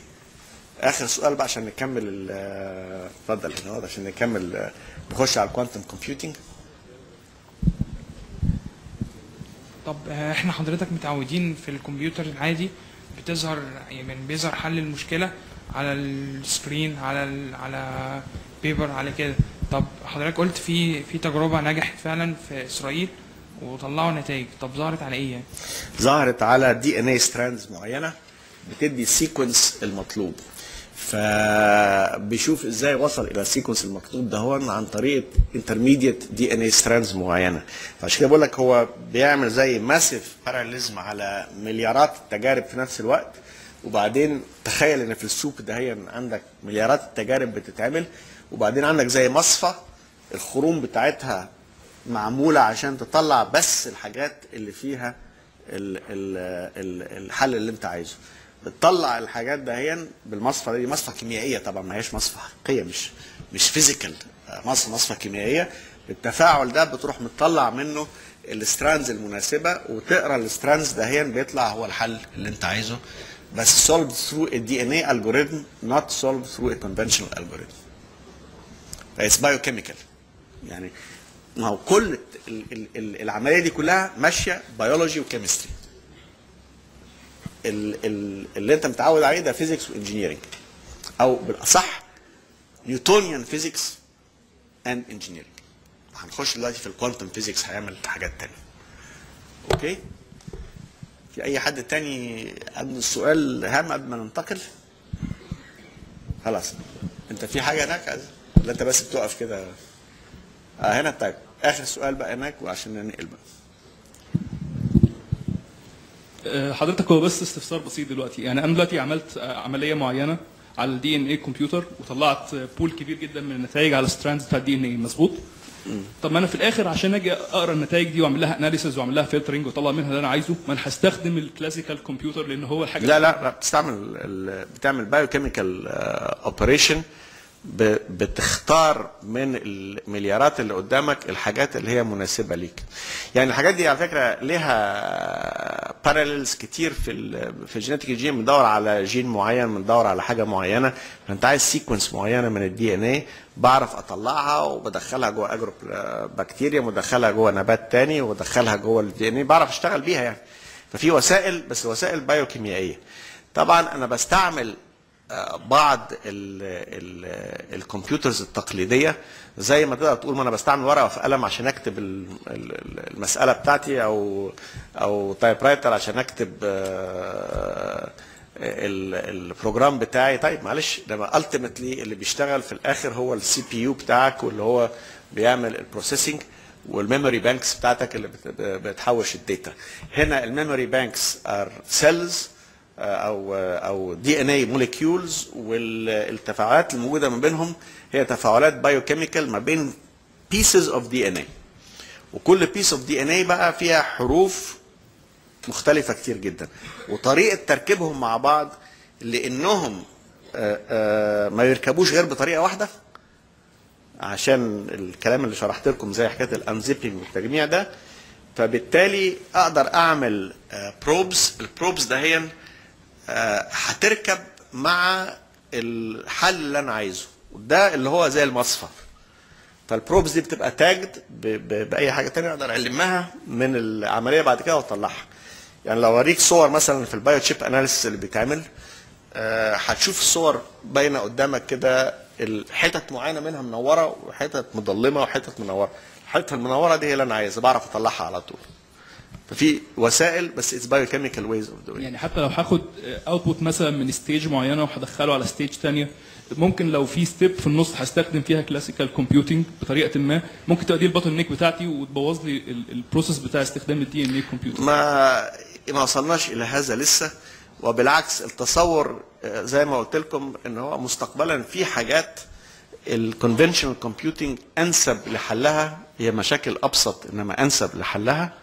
Speaker 1: آخر سؤال بقى عشان نكمل ال- اتفضل هنا عشان نكمل آه، نخش على ال quantum computing
Speaker 6: طب آه، إحنا حضرتك متعودين في الكمبيوتر العادي بتظهر يعني بيظهر حل المشكلة على ال screen على ال على paper على كده. طب حضرتك قلت في في تجربة نجحت فعلا في إسرائيل وطلعوا نتائج. طب ظهرت على إيه يعني؟
Speaker 1: ظهرت على DNA strands معينة بتدي ال sequence المطلوب. فبيشوف إزاي وصل إلى ال sequence المطلوب ده هو عن طريق intermediate DNA strands معينة. فعشان كده بقول لك هو بيعمل زي massive parallelism على مليارات التجارب في نفس الوقت. وبعدين تخيل إن في السوق ده هي عندك مليارات التجارب بتتعمل. وبعدين عندك زي مصفى الخروم بتاعتها معمولة عشان تطلع بس الحاجات اللي فيها ال ال ال الحل اللي أنت عايزه. بتطلع الحاجات دهيا بالمصفى دي مصفى كيميائية طبعا ما هيش مصفى حقيقية مش مش physical. مصفى مصفى كيميائية. بالتفاعل ده بتروح مطلع منه ال strands المناسبة وتقرأ ال strands دهيا بيطلع هو الحل اللي انت عايزه. بس solved through a DNA algorithm not solved through a conventional algorithm. ف it's biochemical يعني ما هو كل ال- ال- ال- العملية دي كلها ماشية biology و chemistry اللي انت متعود عليه ده physics و engineering أو بالأصح Newtonian physics and engineering هنخش دلوقتي في ال quantum physics هيعمل حاجات تانية. أوكي؟ في أي حد تاني عنده السؤال هام قبل ما ننتقل؟ خلاص. أنت في حاجة هناك؟ ولا أنت بس بتقف كده. آه هنا طيب آخر سؤال بقى هناك وعشان ننقل بقى.
Speaker 7: آه، حضرتك هو بس استفسار بسيط دلوقتي. يعني أنا دلوقتي عملت آه، عملية معينة على ال DNA computer وطلعت آه، pool كبير جدا من النتائج على strands بتاع ال DNA مظبوط؟ طب ما أنا في الآخر عشان أجي أقرأ النتائج دي وأعمل لها analysis وأعمل لها filtering وأطلع منها اللي أنا عايزه ما أنا هستخدم ال classical computer لأن هو الحاجة
Speaker 1: لا لا لا بتستعمل بتعمل biochemical operation بتختار من المليارات اللي قدامك الحاجات اللي هي مناسبة ليك. يعني الحاجات دي على فكرة ليها parallels كتير في في ال genetic جين بندور على جين معين بندور على حاجة معينة. فانت عايز sequence معينة من ال DNA بعرف أطلعها وبدخلها جوه agrobacteria وبدخلها جوه نبات تاني وبدخلها جوه ال DNA بعرف أشتغل بيها يعني. ففي وسائل بس وسائل بايوكيميائية طبعا أنا بستعمل بعض ال- ال- ال computers التقليدية زي ما تقدر تقول ما أنا بستعمل ورقة وقلم عشان أكتب ال- ال- المسألة بتاعتي أو أو typewriter عشان أكتب آه، ال- ال program بتاعي. طيب معلش ده ultimately اللي بيشتغل في الآخر هو ال CPU بتاعك واللي هو بيعمل ال processing وال memory banks بتاعتك اللي بت- بتحوش ال data. هنا ال memory banks are cells أو أو DNA molecules والتفاعلات الموجودة ما بينهم هي تفاعلات biochemical ما بين pieces of DNA وكل piece of DNA بقى فيها حروف مختلفة كتير جدا. وطريقة تركيبهم مع بعض لأنهم آه، آه، ما يركبوش غير بطريقة واحدة. عشان الكلام اللي شرحت لكم زي حكاية ال unzipping والتجميع ده. فبالتالي أقدر أعمل probes ال probes دهيا آه، هتركب مع الحل اللي أنا عايزه. وده اللي هو زي المصفى. فال probes دي بتبقى tagged بأي حاجة تانية أقدر ألمها من العملية بعد كده وأطلعها. يعني لو أوريك صور مثلا في ال biochip analysis اللي بيتعمل آه، هتشوف الصور باينة قدامك كده الحتت معينة منها منورة وحتت مظلمة وحتت منورة. الحتت المنورة دي هي اللي أنا عايزها بعرف أطلعها على طول. ففي وسائل بس it's biochemical ways of doing
Speaker 7: يعني حتى لو هاخد output مثلا من stage معينة وهدخله على stage ثانية ممكن لو في step في النص هستخدم فيها classical computing بطريقة ما. ممكن تبقى دي نيك بتاعتي وتبوظ لي ال process بتاع استخدام ال DNA computer
Speaker 1: ما ما وصلناش إلى هذا لسه وبالعكس التصور آه، زي ما قلت لكم إن هو مستقبلا في حاجات ال conventional computing أنسب لحلها هي مشاكل أبسط إنما أنسب لحلها.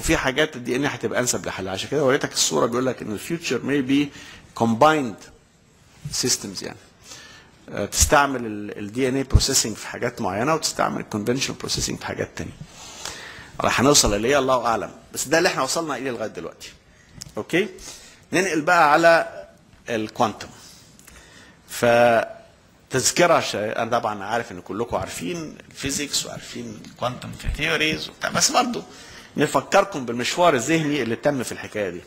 Speaker 1: وفي حاجات ال DNA هتبقى انسب لحلها. عشان كده وريتك الصورة بيقول لك إن ال future may be combined systems يعني. آه، تستعمل ال DNA processing في حاجات معينة وتستعمل ال conventional processing في حاجات راح هنوصل ليه الله أعلم. بس ده اللي إحنا وصلنا إليه لغاية دلوقتي. okay؟ ننقل بقى على ال quantum فتذكرة شيء أنا طبعا عارف إن كلكم عارفين ال physics وعارفين ال quantum theories وبتاع. بس برضه نفكركم بالمشوار الذهني اللي تم في الحكاية دي.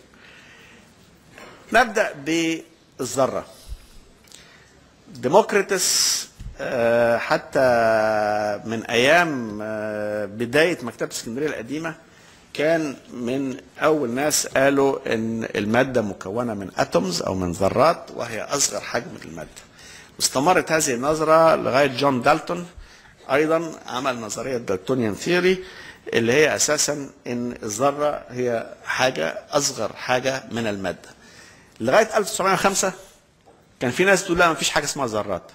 Speaker 1: نبدأ بالذرة. ديموكريتس آه، حتى من أيام آه، بداية مكتبة اسكندرية القديمة كان من أول ناس قالوا إن المادة مكونة من atoms أو من ذرات وهي أصغر حجم المادة. واستمرت هذه النظرة لغاية جون دالتون. أيضا عمل نظرية Daltonian theory اللي هي أساسا إن الذرة هي حاجة أصغر حاجة من المادة. لغاية 1905 كان في ناس تقول لا ما فيش حاجة اسمها ذرات.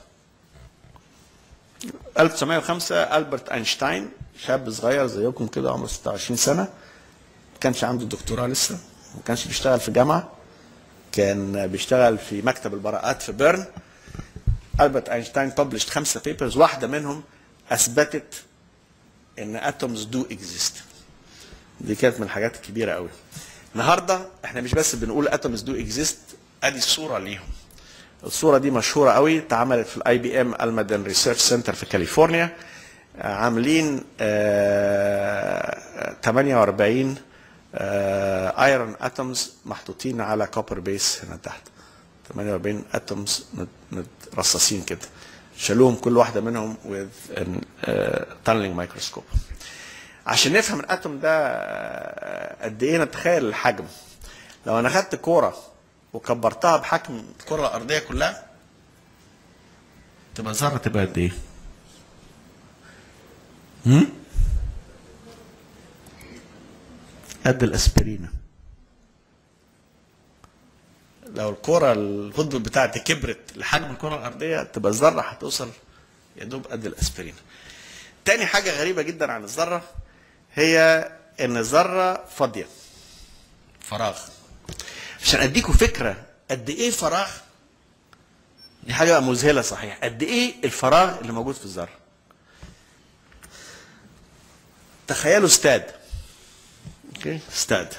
Speaker 1: 1905 ألبرت أينشتاين شاب صغير زيكم كده عمره 26 سنة ما كانش عنده دكتوراه لسه ما كانش بيشتغل في جامعة كان بيشتغل في مكتب البراءات في بيرن. ألبرت أينشتاين published خمسة papers واحدة منهم أثبتت إن atoms do exist دي كانت من الحاجات الكبيرة قوي. النهارده إحنا مش بس بنقول atoms do exist أدي الصورة ليهم. الصورة دي مشهورة قوي اتعملت في ال IBM Almaden Research Center في كاليفورنيا. آه، عاملين آه، 48 iron atoms محطوطين على copper base هنا تحت. 48 atoms مترصصين كده. شالوهم كل واحدة منهم with tunneling microscope عشان نفهم ال atom ده آه، قد إيه نتخيل الحجم؟ لو أنا خدت كورة وكبرتها بحجم الكرة الأرضية كلها تبقى ذره تبقى قد إيه؟ قد الأسبرينة. لو الكرة ال football بتاعتي كبرت لحجم الكرة الأرضية تبقى الذرة هتوصل يا دوب قد الأسبرين. تاني حاجة غريبة جدا عن الذرة هي إن الذرة فاضية. فراغ. عشان أديكم فكرة قد إيه فراغ دي حاجة مذهلة صحيح، قد إيه الفراغ اللي موجود في الذرة. تخيلوا استاد. أوكي؟ استاد.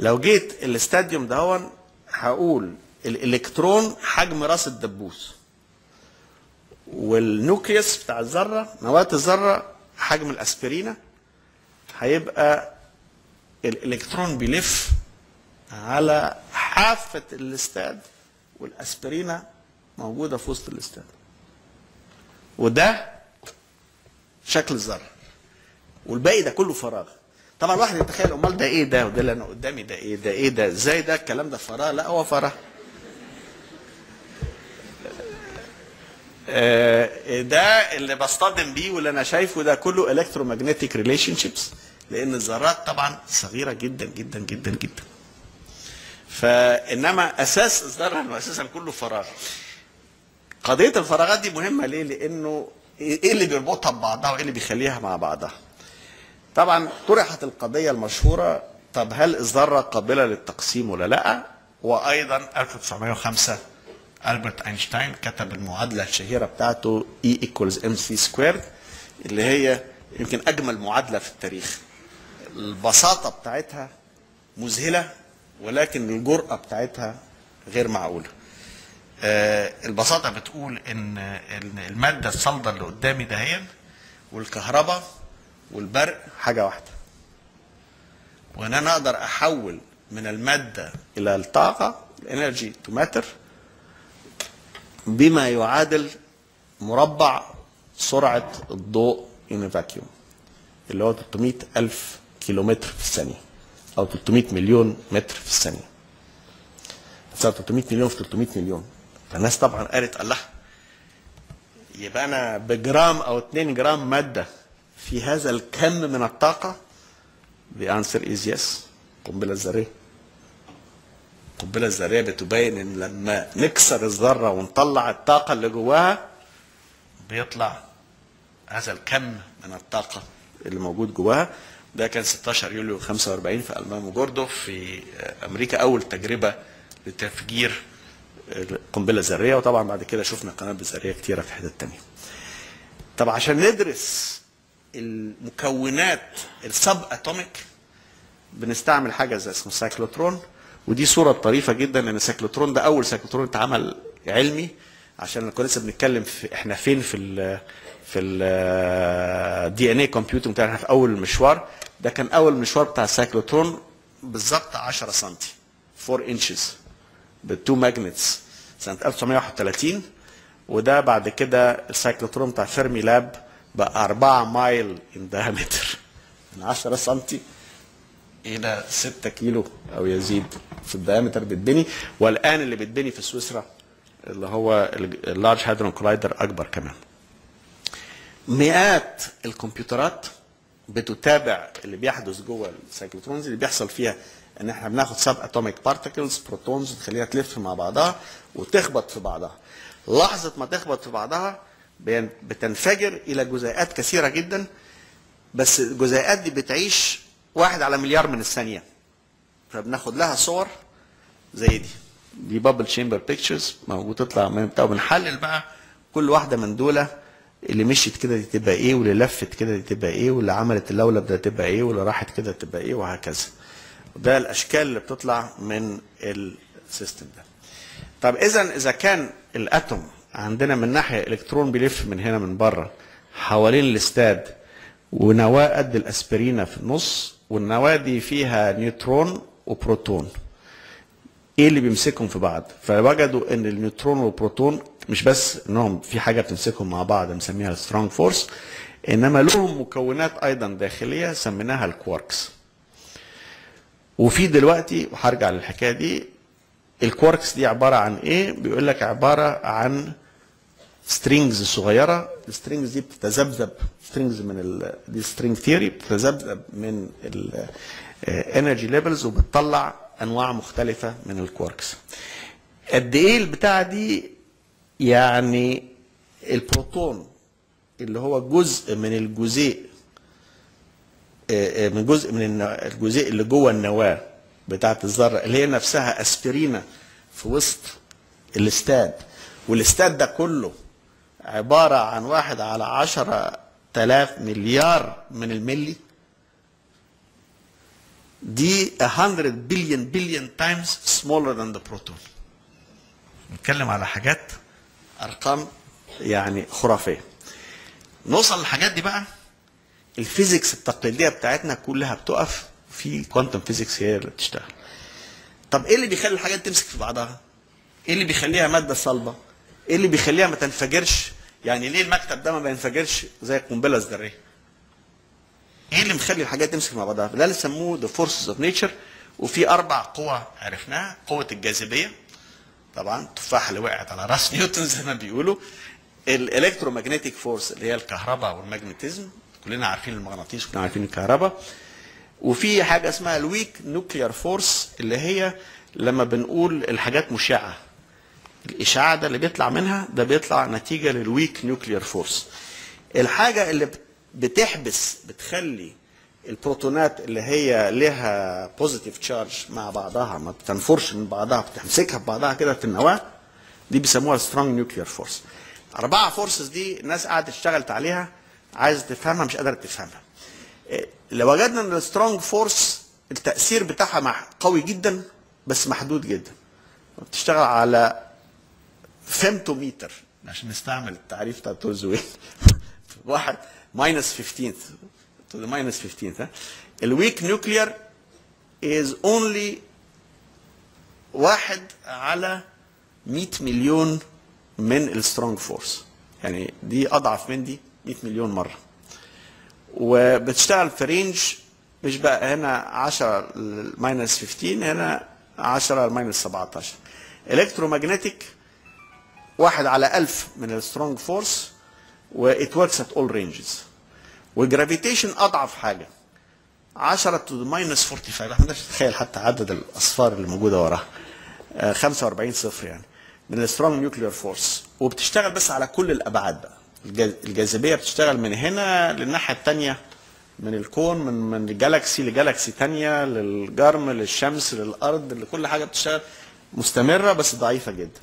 Speaker 1: لو جيت الإستاديوم ده هون هقول الإلكترون حجم راس الدبوس. والنوكليوس بتاع الذرة نواه الذرة حجم الأسبرينة هيبقى الإلكترون بيلف على حافة الاستاد والأسبرينة موجودة في وسط الاستاد. وده شكل الذرة. والباقي ده كله فراغ. طبعا الواحد يتخيل أمال ده إيه ده؟ وده اللي أنا قدامي ده إيه؟ ده إيه ده؟ إزاي ده؟ الكلام ده فراغ لا هو فراغ آه، ده اللي بصطدم بيه واللي أنا شايفه ده كله electromagnetic relationships لأن الذرات طبعا صغيرة جدا جدا جدا جدا. فإنما أساس الذرة أنه أساسا كله فراغ. قضية الفراغات دي مهمة ليه؟ لأنه إيه اللي بيربطها ببعضها وإيه اللي بيخليها مع بعضها؟ طبعا طرحت القضية المشهورة طب هل الذره قابلة للتقسيم ولا لأ؟ وأيضا 1905 ألبرت أينشتاين كتب المعادلة الشهيرة بتاعته E equals mc سكويرد اللي هي يمكن أجمل معادلة في التاريخ. البساطة بتاعتها مذهلة ولكن الجرأة بتاعتها غير معقولة. آه، البساطة بتقول إن المادة الصلبة اللي قدامي دهيا والكهرباء والبرق حاجة واحدة. وان أنا أقدر أحول من المادة إلى الطاقة ال energy to matter بما يعادل مربع سرعة الضوء in vacuum اللي هو 300 ألف كيلومتر في الثانية أو 300 مليون متر في الثانية. صار 300 مليون في 300 مليون. فالناس طبعا قالت الله يبقى أنا بجرام أو 2 جرام مادة في هذا الكم من الطاقة؟ The answer is yes. قنبلة ذريه القنبله الذرية بتبين إن لما نكسر الذرة ونطلع الطاقة اللي جواها بيطلع هذا الكم من الطاقة اللي موجود جواها. ده كان 16 يوليو 45 في ألمان جوردو في أمريكا. أول تجربة لتفجير قنبله ذريه وطبعا بعد كده شفنا قنابل ذرية كتيرة في حتت تانية. طب عشان ندرس المكونات ال subatomic بنستعمل حاجة زي اسمه cyclotron ودي صورة طريفة جدا ان ال cyclotron ده أول cyclotron اتعمل علمي عشان كنا لسه بنتكلم في إحنا فين في ال في ال DNA computing بتاعنا في أول المشوار ده كان أول مشوار بتاع ال cyclotron بالظبط 10 سم 4 inches بال two magnets سنة 1931 وده بعد كده ال cyclotron بتاع Fermilab 4 mile in diameter من 10 سم إلى 6 كيلو أو يزيد في ال diameter بيتبني والآن اللي بيتبني في سويسرا اللي هو ال Large Hadron Collider أكبر كمان. مئات الكمبيوترات بتتابع اللي بيحدث جوه ال cyclotrons اللي بيحصل فيها إن إحنا بناخد subatomic particles protons نخليها تلف مع بعضها وتخبط في بعضها. لحظة ما تخبط في بعضها بتنفجر إلى جزيئات كثيرة جدا بس الجزيئات دي بتعيش واحد على مليار من الثانية. فبناخد لها صور زي دي. دي bubble chamber pictures موجود تطلع من بتاع وبنحلل بقى كل واحدة من دول اللي مشيت كده دي تبقى إيه واللي لفت كده دي تبقى إيه واللي عملت اللولب ده تبقى إيه واللي راحت كده تبقى إيه وهكذا. وده الأشكال اللي بتطلع من ال system ده. طب اذا إذا كان ال atom عندنا من ناحية إلكترون بيلف من هنا من بره حوالين الاستاد ونواة قد الأسبرينة في النص والنواة دي فيها نيوترون وبروتون. إيه اللي بيمسكهم في بعض؟ فوجدوا إن النيوترون والبروتون مش بس إنهم في حاجة بتمسكهم مع بعض بنسميها strong force إنما لهم مكونات أيضا داخلية سميناها الكواركس وفي دلوقتي وهرجع للحكاية دي الكواركس دي عبارة عن إيه؟ بيقول لك عبارة عن strings صغيرة. ال strings دي بتتذبذب. strings من ال دي string theory بتتذبذب من ال energy levels وبتطلع أنواع مختلفة من الكواركس قد إيه البتاعة دي يعني البروتون اللي هو جزء من الجزيء آه، آه، من جزء من الجزيء اللي جوه النواة بتاعة الذرة اللي هي نفسها أسبرينة في وسط الاستاد. والاستاد ده كله عبارة عن واحد على عشرة تلاف مليار من الملي. دي 100 billion billion times smaller than the proton. نتكلم على حاجات أرقام يعني خرافية. نوصل للحاجات دي بقى. ال physics التقليدية بتاعتنا كلها بتقف في quantum physics هي اللي بتشتغل. طب إيه اللي بيخلي الحاجات تمسك في بعضها؟ إيه اللي بيخليها مادة صلبة؟ إيه اللي بيخليها ما تنفجرش؟ يعني ليه المكتب ده ما بينفجرش زي القنبله الذريه إيه اللي مخلي الحاجات تمسك مع بعضها؟ ده اللي سموه the forces of nature وفي أربع قوى عرفناها قوة الجاذبية طبعا التفاحه اللي وقعت على راس نيوتن زي ما بيقولوا ال electromagnetic force اللي هي الكهرباء وال magnetism كلنا عارفين المغناطيس كلنا عارفين الكهرباء. وفي حاجة اسمها ال weak nuclear force اللي هي لما بنقول الحاجات مشعة. الإشعاع ده اللي بيطلع منها ده بيطلع نتيجة لل weak nuclear force الحاجة اللي بت- بتحبس بتخلي البروتونات اللي هي لها positive charge مع بعضها ما بتنفرش من بعضها بتمسكها ببعضها كده في النواة دي بيسموها strong nuclear force أربعة forces دي الناس قاعدة اشتغلت عليها عايزة تفهمها مش قادرة تفهمها. إيه، لو وجدنا إن ال strong force التأثير بتاعها قوي جدا بس محدود جدا. بتشتغل على femtometer عشان نستعمل التعريف بتاع توزوين واحد minus 15 to the minus 15 ها. ال weak nuclear is only واحد على 100 مليون من ال strong force يعني دي أضعف من دي 100 مليون مرة. وبتشتغل في range مش بقى هنا 10 minus 15 هنا 10 minus 17 electromagnetic واحد على ألف من ال strong force و it works at all ranges. وال gravitation أضعف حاجة. 10 to the minus 45 إحنا مش نتخيل حتى عدد الأصفار اللي موجودة وراها آه، 45 صفر يعني. من ال strong nuclear force وبتشتغل بس على كل الأبعاد بقى. الجاذبية بتشتغل من هنا للناحية التانية من الكون من من الجالاكسي لجالاكسي تانية للجرم للشمس للأرض لكل حاجة بتشتغل. مستمرة بس ضعيفة جدا.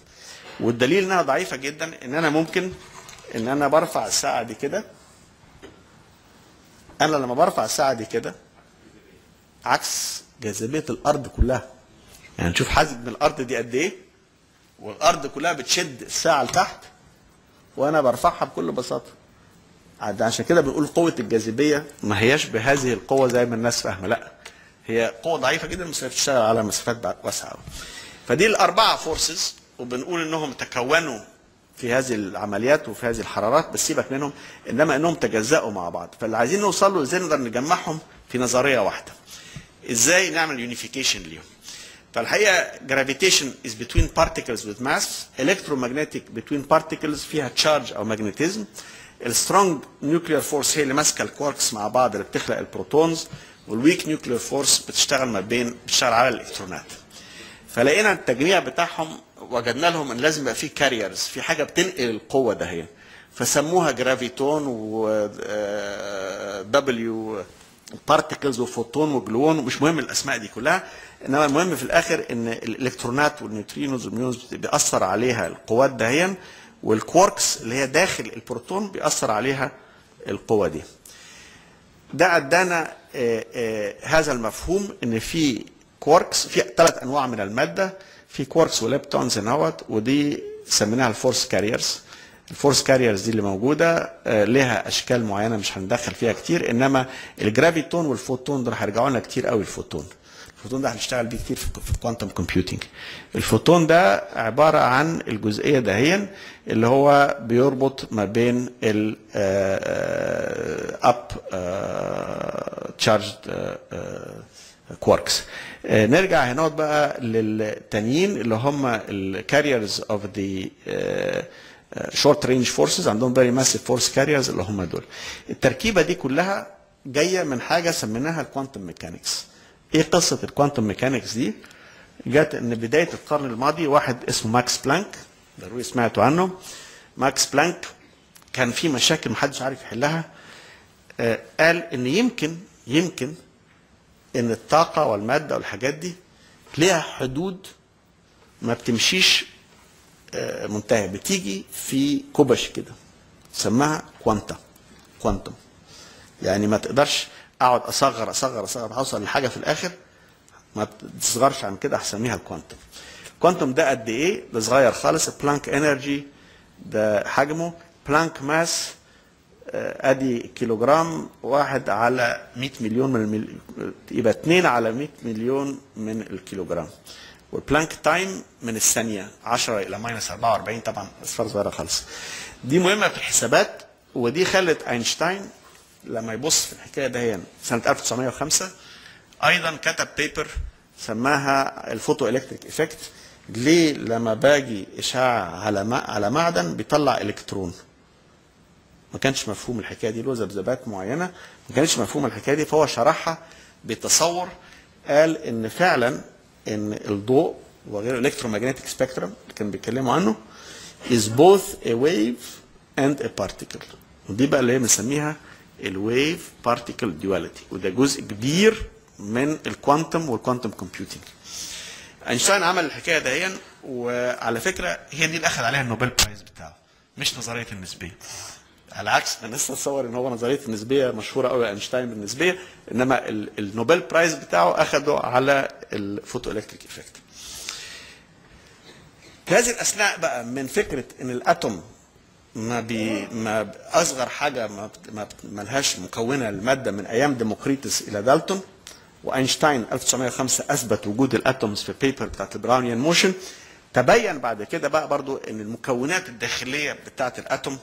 Speaker 1: والدليل إنها ضعيفة جدا إن أنا ممكن إن أنا برفع الساعة دي كده. أنا لما برفع الساعة دي كده عكس جاذبية الأرض كلها. يعني نشوف حجم الأرض دي قد إيه؟ والأرض كلها بتشد الساعة لتحت وأنا برفعها بكل بساطة. عد- عشان كده بنقول قوة الجاذبية ما هياش بهذه القوة زي ما الناس فاهمة لأ. هي قوة ضعيفة جدا بس بتشتغل على مسافات أوي. فدي الأربعة فورسز وبنقول إنهم تكونوا في هذه العمليات وفي هذه الحرارات بس سيبك منهم إنما إنهم تجزأوا مع بعض. فاللي عايزين نوصل له إزاي نقدر نجمعهم في نظرية واحدة. إزاي نعمل unification ليهم؟ فالحقيقة gravitation is between particles with mass electromagnetic between particles فيها charge أو magnetism. ال strong nuclear force هي اللي ماسكة الكواركس مع بعض اللي بتخلق ال protons وال weak nuclear force بتشتغل ما بين بتشتغل على الإلكترونات. فلقينا التجميع بتاعهم وجدنا لهم إن لازم يبقى في carriers في حاجة بتنقل القوة دهيا فسموها graviton و W particles وفوتون و gluon ومش مهم الأسماء دي كلها إنما المهم في الآخر إن الإلكترونات وال neutrinos وال muons بيأثر عليها القوات دهيا والكواركس اللي هي داخل البروتون بيأثر عليها القوة دي. ده أدانا آه، آه، هذا المفهوم إن في كواركس في ثلاث أنواع من المادة. في quarks و leptons اهوت ودي سميناها ال force carriers ال force carriers دي اللي موجودة آه، لها أشكال معينة مش هندخل فيها كتير إنما ال graviton والفوتون دول هيرجعوا لنا كتير قوي الفوتون الفوتون ده هنشتغل بيه كتير في في ال quantum computing الفوتون ده عبارة عن الجزئية دهيا اللي هو بيربط ما بين ال up charged quarks نرجع هنا بقى للتانيين اللي هم ال carriers of the short range forces عندهم very massive force carriers اللي هم دول. التركيبة دي كلها جاية من حاجة سميناها ال quantum mechanics إيه قصة ال quantum mechanics دي؟ جت إن بداية القرن الماضي واحد اسمه ماكس بلانك ضروري سمعتوا عنه. ماكس بلانك كان في مشاكل محدش عارف يحلها. آه، قال إن يمكن يمكن إن الطاقة والمادة والحاجات دي ليها حدود ما بتمشيش آه، منتهية بتيجي في كوبش كده سماها quanta quantum. يعني ما تقدرش أقعد أصغر أصغر أصغر هوصل لحاجة في الآخر ما تصغرش عن كده هسميها ال quantum. ال quantum ده قد إيه؟ ده صغير خالص Planck energy ده حجمه Planck mass آدي كيلوجرام واحد على 100 مليون من المل... يبقى 2 على 100 مليون من الكيلوجرام وال Planck time من الثانية 10 إلى minus 44 طبعا اصفار صغيرة خالص. دي مهمة في الحسابات ودي خلت أينشتاين لما يبص في الحكاية ده سنة 1905 أيضا كتب paper سماها ال photoelectric effect ليه؟ لما باجي اشعاع على على معدن بيطلع إلكترون. ما كانش مفهوم الحكاية دي. له ذبذبات معينة ما كانش مفهوم الحكاية دي فهو شرحها بتصور قال إن فعلا إن الضوء وغير ال electromagnetic spectrum اللي كان بيتكلموا عنه is both a wave and a particle. ودي بقى اللي هي بنسميها ال wave particle duality. وده جزء كبير من ال quantum وال quantum computing اينشتاين عمل الحكاية دهيا وعلى فكرة هي دي اللي أخذ عليها ال Nobel Prize بتاعه مش نظرية النسبية. على عكس أنا لسه اتصور إن هو نظرية النسبية مشهورة قوي اينشتاين بالنسبية إنما ال- ال Nobel Prize بتاعه أخده على ال photoelectric effect في هذه الأثناء بقى من فكرة إن ال atom ما بي ما أصغر حاجة ما ما ملهاش مكونة الماده من أيام ديموكريتس إلى دالتون وأينشتاين 1905 أثبت وجود ال atoms في ال paper بتاعت ال Brownian motion تبين بعد كده بقى برضو إن المكونات الداخلية بتاعت ال atom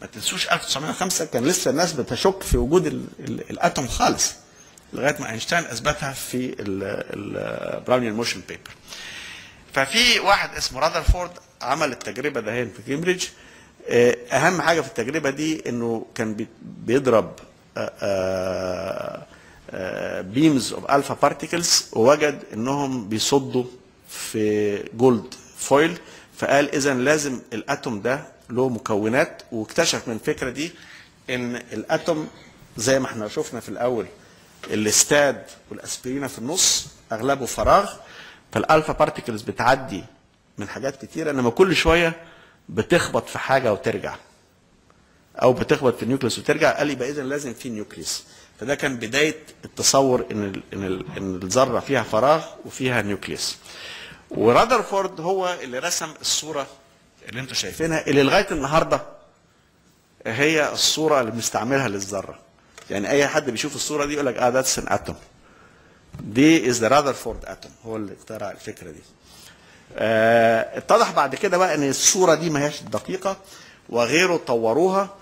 Speaker 1: ما تنسوش 1905 كان لسه الناس بتشك في وجود ال ال ال atom خالص لغاية ما أينشتاين أثبتها في ال Brownian motion paper ففي واحد اسمه رادرفورد عمل التجربة ده في كامبريدج آه، أهم حاجة في التجربة دي إنه كان بي- بيضرب beams of alpha particles ووجد إنهم بيصدوا في gold foil فقال إذا لازم ال atom ده له مكونات واكتشف من الفكرة دي إن ال atom زي ما إحنا شفنا في الأول الاستاد والاسبرينا في النص أغلبه فراغ فال alpha particles بتعدي من حاجات كتيرة إنما كل شوية بتخبط في حاجة وترجع أو بتخبط في ال nucleus وترجع. قال يبقى إذا لازم في nucleus فده كان بداية التصور إن ال إن إن الذرة فيها فراغ وفيها nucleus ورادرفورد هو اللي رسم الصورة اللي أنتم شايفينها اللي لغاية النهارده هي الصورة اللي بنستعملها للذرة. يعني أي حد بيشوف الصورة دي يقول لك آه that's an atom this is the Rutherford atom هو اللي اخترع الفكرة دي. آه، اتضح بعد كده بقى إن الصورة دي ما هياش دقيقة وغيره طوروها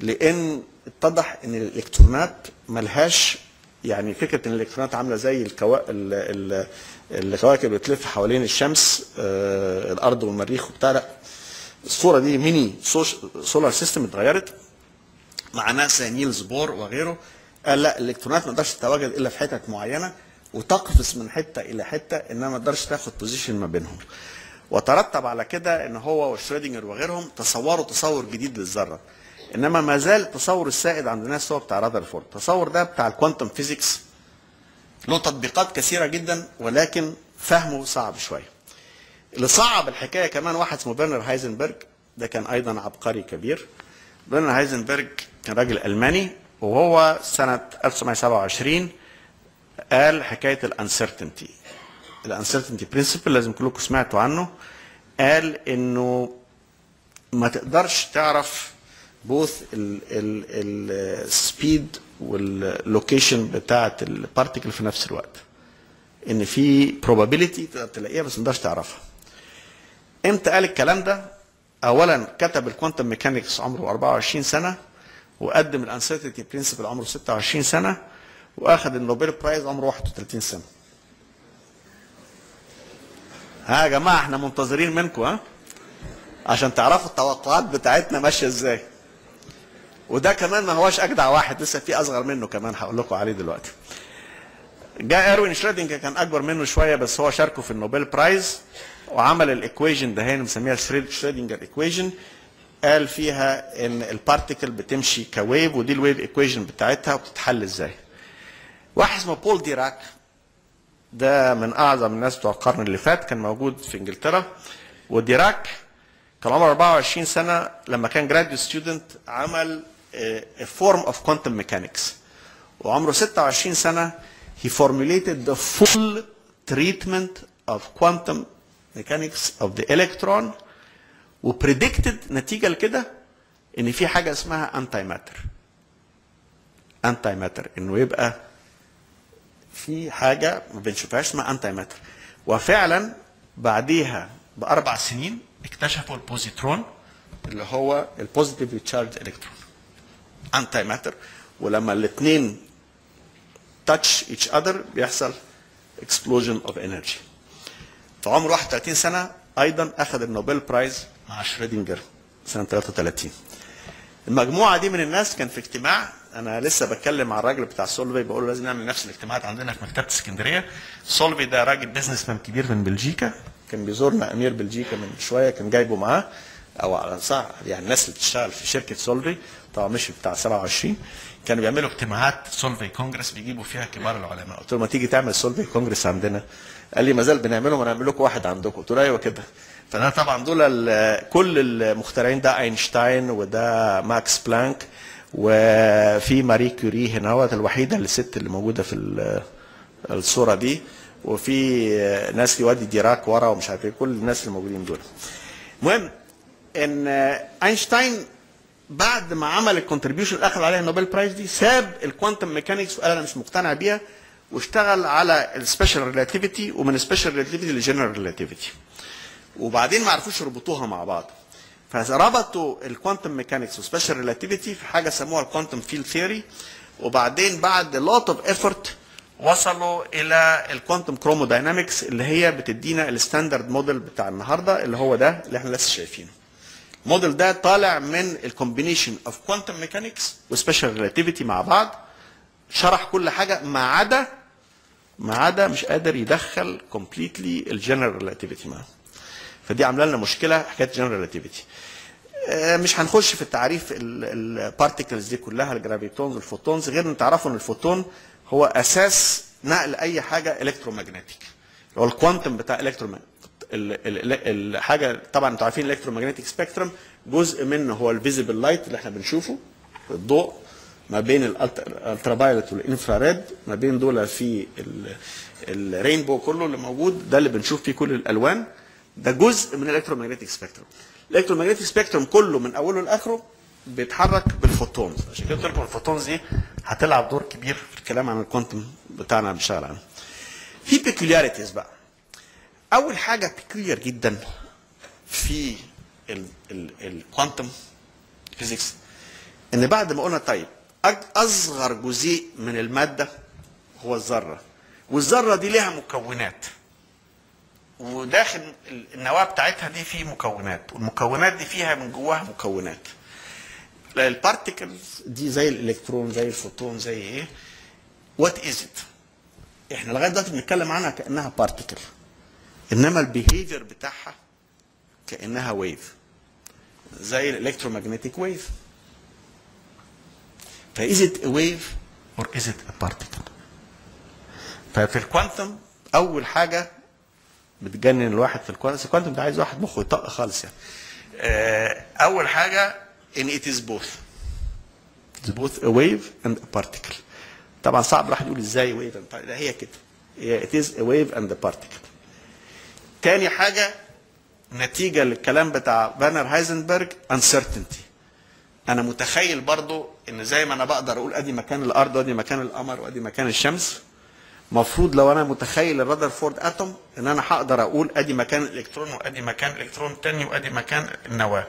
Speaker 1: لأن اتضح إن الإلكترونات ملهاش يعني فكرة إن الإلكترونات عاملة زي الكوا... ال... ال... الكواكب بتلف حوالين الشمس آه، الأرض والمريخ وبتاع لا. الصورة دي mini. solar system اتغيرت مع ناس زي نيلز بور وغيره. قال لا الإلكترونات ما تقدرش تتواجد إلا في حتت معينة وتقفز من حتة إلى حتة انما ما تقدرش تاخد position ما بينهم. وترتب على كده إن هو وشريدنجر وغيرهم تصوروا تصور جديد للذرة. إنما ما زال التصور السائد عند الناس هو بتاع رادرفورد التصور ده بتاع ال quantum physics له تطبيقات كثيرة جدا ولكن فهمه صعب شوية. اللي صعب الحكاية كمان واحد اسمه فرنر هايزنبرج ده كان أيضا عبقري كبير. فرنر هايزنبرج كان راجل ألماني وهو سنة 1927 قال حكاية ال uncertainty. ال uncertainty principle لازم كلكم سمعتوا عنه. قال إنه ما تقدرش تعرف both ال speed وال location بتاعه ال particle في نفس الوقت. إن في probability تلاقيها بس ما تقدرش تعرفها. إمتى قال الكلام ده؟ اولا كتب ال quantum mechanics عمره 24 سنة وقدم ال uncertainty principle عمره 26 سنة وأخذ ال Nobel Prize عمره 31 سنة. ها يا جماعة إحنا منتظرين منكم ها؟ عشان تعرفوا التوقعات بتاعتنا ماشية إزاي. وده كمان ما هواش أجدع واحد لسه في أصغر منه كمان هقول لكم عليه دلوقتي. جاء اروين شريدنجر كان أكبر منه شوية بس هو شاركه في ال Nobel Prize وعمل ال equation ده هنا مسميها Schrödinger equation قال فيها إن ال particle بتمشي ك wave ودي ال wave equation بتاعتها وبتتحل إزاي. واحد اسمه بول ديراك ده من أعظم الناس بتوع القرن اللي فات كان موجود في إنجلترا. وديراك كان عمره 24 سنة لما كان graduate student عمل form of quantum mechanics وعمره 26 سنة he formulated the full treatment of quantum mechanics of the electron و predicted نتيجة لكده إن في حاجة اسمها antimatter إنه يبقى في حاجة ما بنشوفهاش اسمها matter وفعلا بعديها بأربع سنين اكتشفوا البوزيترون اللي هو ال positively charged electron antimatter ولما الاثنين touch each other بيحصل explosion of energy في عمر 31 سنة أيضا أخذ ال Nobel Prize مع شريدنجر سنة 33 المجموعة دي من الناس كان في اجتماع أنا لسه بتكلم مع الراجل بتاع Solvay بقول له لازم نعمل نفس الاجتماعات عندنا في مكتبة اسكندرية. سولفي ده راجل businessman كبير من بلجيكا كان بيزورنا أمير بلجيكا من شوية كان جايبه معاه أو على صح يعني الناس اللي بتشتغل في شركة Solvay. مش بتاع 27 كانوا بيعملوا اجتماعات Solvay Congress بيجيبوا فيها كبار العلماء. قلت له ما تيجي تعمل Solvay Congress عندنا؟ قال لي ما زال بنعمله ما نعمل لكم واحد عندكم. قلت له أيوه كده. فأنا طبعا دول كل المخترعين ده أينشتاين وده ماكس بلانك وفي ماري كوري هنا الوحيدة الست اللي موجودة في ال- الصورة دي. وفي ناس في وادي ديراك ورا ومش عارف إيه كل الناس اللي موجودين دول. المهم إن أينشتاين بعد ما عمل ال contribution اللي أخذ عليها ال Nobel Prize دي ساب ال quantum mechanics وقال أنا مش مقتنع بيها واشتغل على ال special relativity ومن ال special relativity لل general relativity وبعدين ما عرفوش يربطوها مع بعض. فربطوا ال quantum mechanics وال special relativity في حاجة سموها ال quantum field theory وبعدين بعد lot of effort وصلوا إلى ال quantum chromodynamics اللي هي بتدينا ال standard model بتاع النهارده اللي هو ده اللي إحنا لسه شايفينه. الموديل ده طالع من ال combination of quantum mechanics و special relativity مع بعض شرح كل حاجة ما عدا ما عدا مش قادر يدخل completely ال general relativity معاه. فدي عاملة لنا مشكلة حكاية ال general relativity مش هنخش في التعريف ال particles دي كلها ال gravitons وال photons غير إن تعرفوا إن الفوتون هو أساس نقل أي حاجة electromagnetic هو ال quantum بتاع electro الحاجة طبعا أنتوا عارفين ال electromagnetic spectrum جزء منه هو ال visible light اللي إحنا بنشوفه الضوء ما بين ال ultraviolet وال infrared ما بين دول في ال rainbow كله اللي موجود ده اللي بنشوف فيه كل الألوان. ده جزء من ال electromagnetic spectrum. ال electromagnetic spectrum كله من أوله لآخره بيتحرك بال photons. عشان كده قلت لكم ال photons دي هتلعب دور كبير في الكلام عن ال quantum بتاعنا بنشتغل عنه في peculiarities بقى. أول حاجة peculiar جدا في ال quantum physics إن بعد ما قلنا طيب أصغر جزيء من المادة هو الذرة والذرة دي ليها مكونات وداخل النواة بتاعتها دي فيه مكونات والمكونات دي فيها من جواها مكونات. ال particles دي زي الإلكترون زي الفوتون زي إيه؟ What is it إحنا لغاية دلوقتي بنتكلم عنها كأنها particle إنما ال behavior بتاعها كأنها wave زي ال electromagnetic wave ف is it wave or is it particle ففي ال quantum أول حاجة بتجنن الواحد في ال quantum ال quantum ده عايز واحد مخه يطق خالص يعني. أول حاجة إن is both. It's both a wave and a particle. طبعا صعب الواحد يقول إزاي and particle. هي كده. it is a wave and a particle. تاني حاجة نتيجة للكلام بتاع فيرنر هايزنبرج uncertainty. أنا متخيل برضو إن زي ما أنا بقدر أقول أدي مكان الأرض وأدي مكان القمر وأدي مكان الشمس. مفروض لو أنا متخيل ال Rutherford atom إن أنا هقدر أقول أدي مكان الإلكترون وأدي مكان الإلكترون تاني وأدي مكان النواة.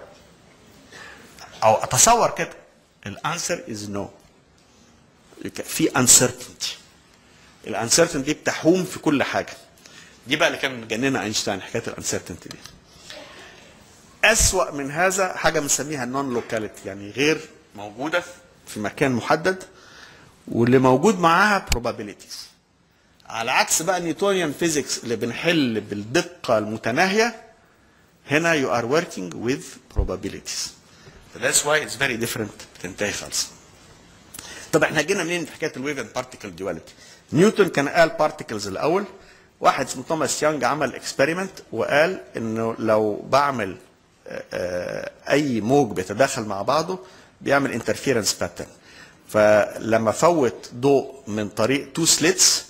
Speaker 1: أو أتصور كده ال answer is no في uncertainty. ال uncertainty بتحوم في كل حاجة. دي بقى اللي كان مجننه أينشتاين حكاية ال uncertainty دي. أسوأ من هذا حاجة بنسميها ال non-locality يعني غير موجودة في مكان محدد واللي موجود معاها probabilities. على عكس بقى Newtonian physics اللي بنحل بالدقة المتناهية هنا you are working with probabilities. That's why it's very different بتنتهي خالص. طب إحنا جينا منين في حكاية ال wave and particle duality نيوتن كان قال particles الأول واحد اسمه توماس يانج عمل experiment وقال إنه لو بعمل أي موج بيتداخل مع بعضه بيعمل interference pattern فلما فوت ضوء من طريق two slits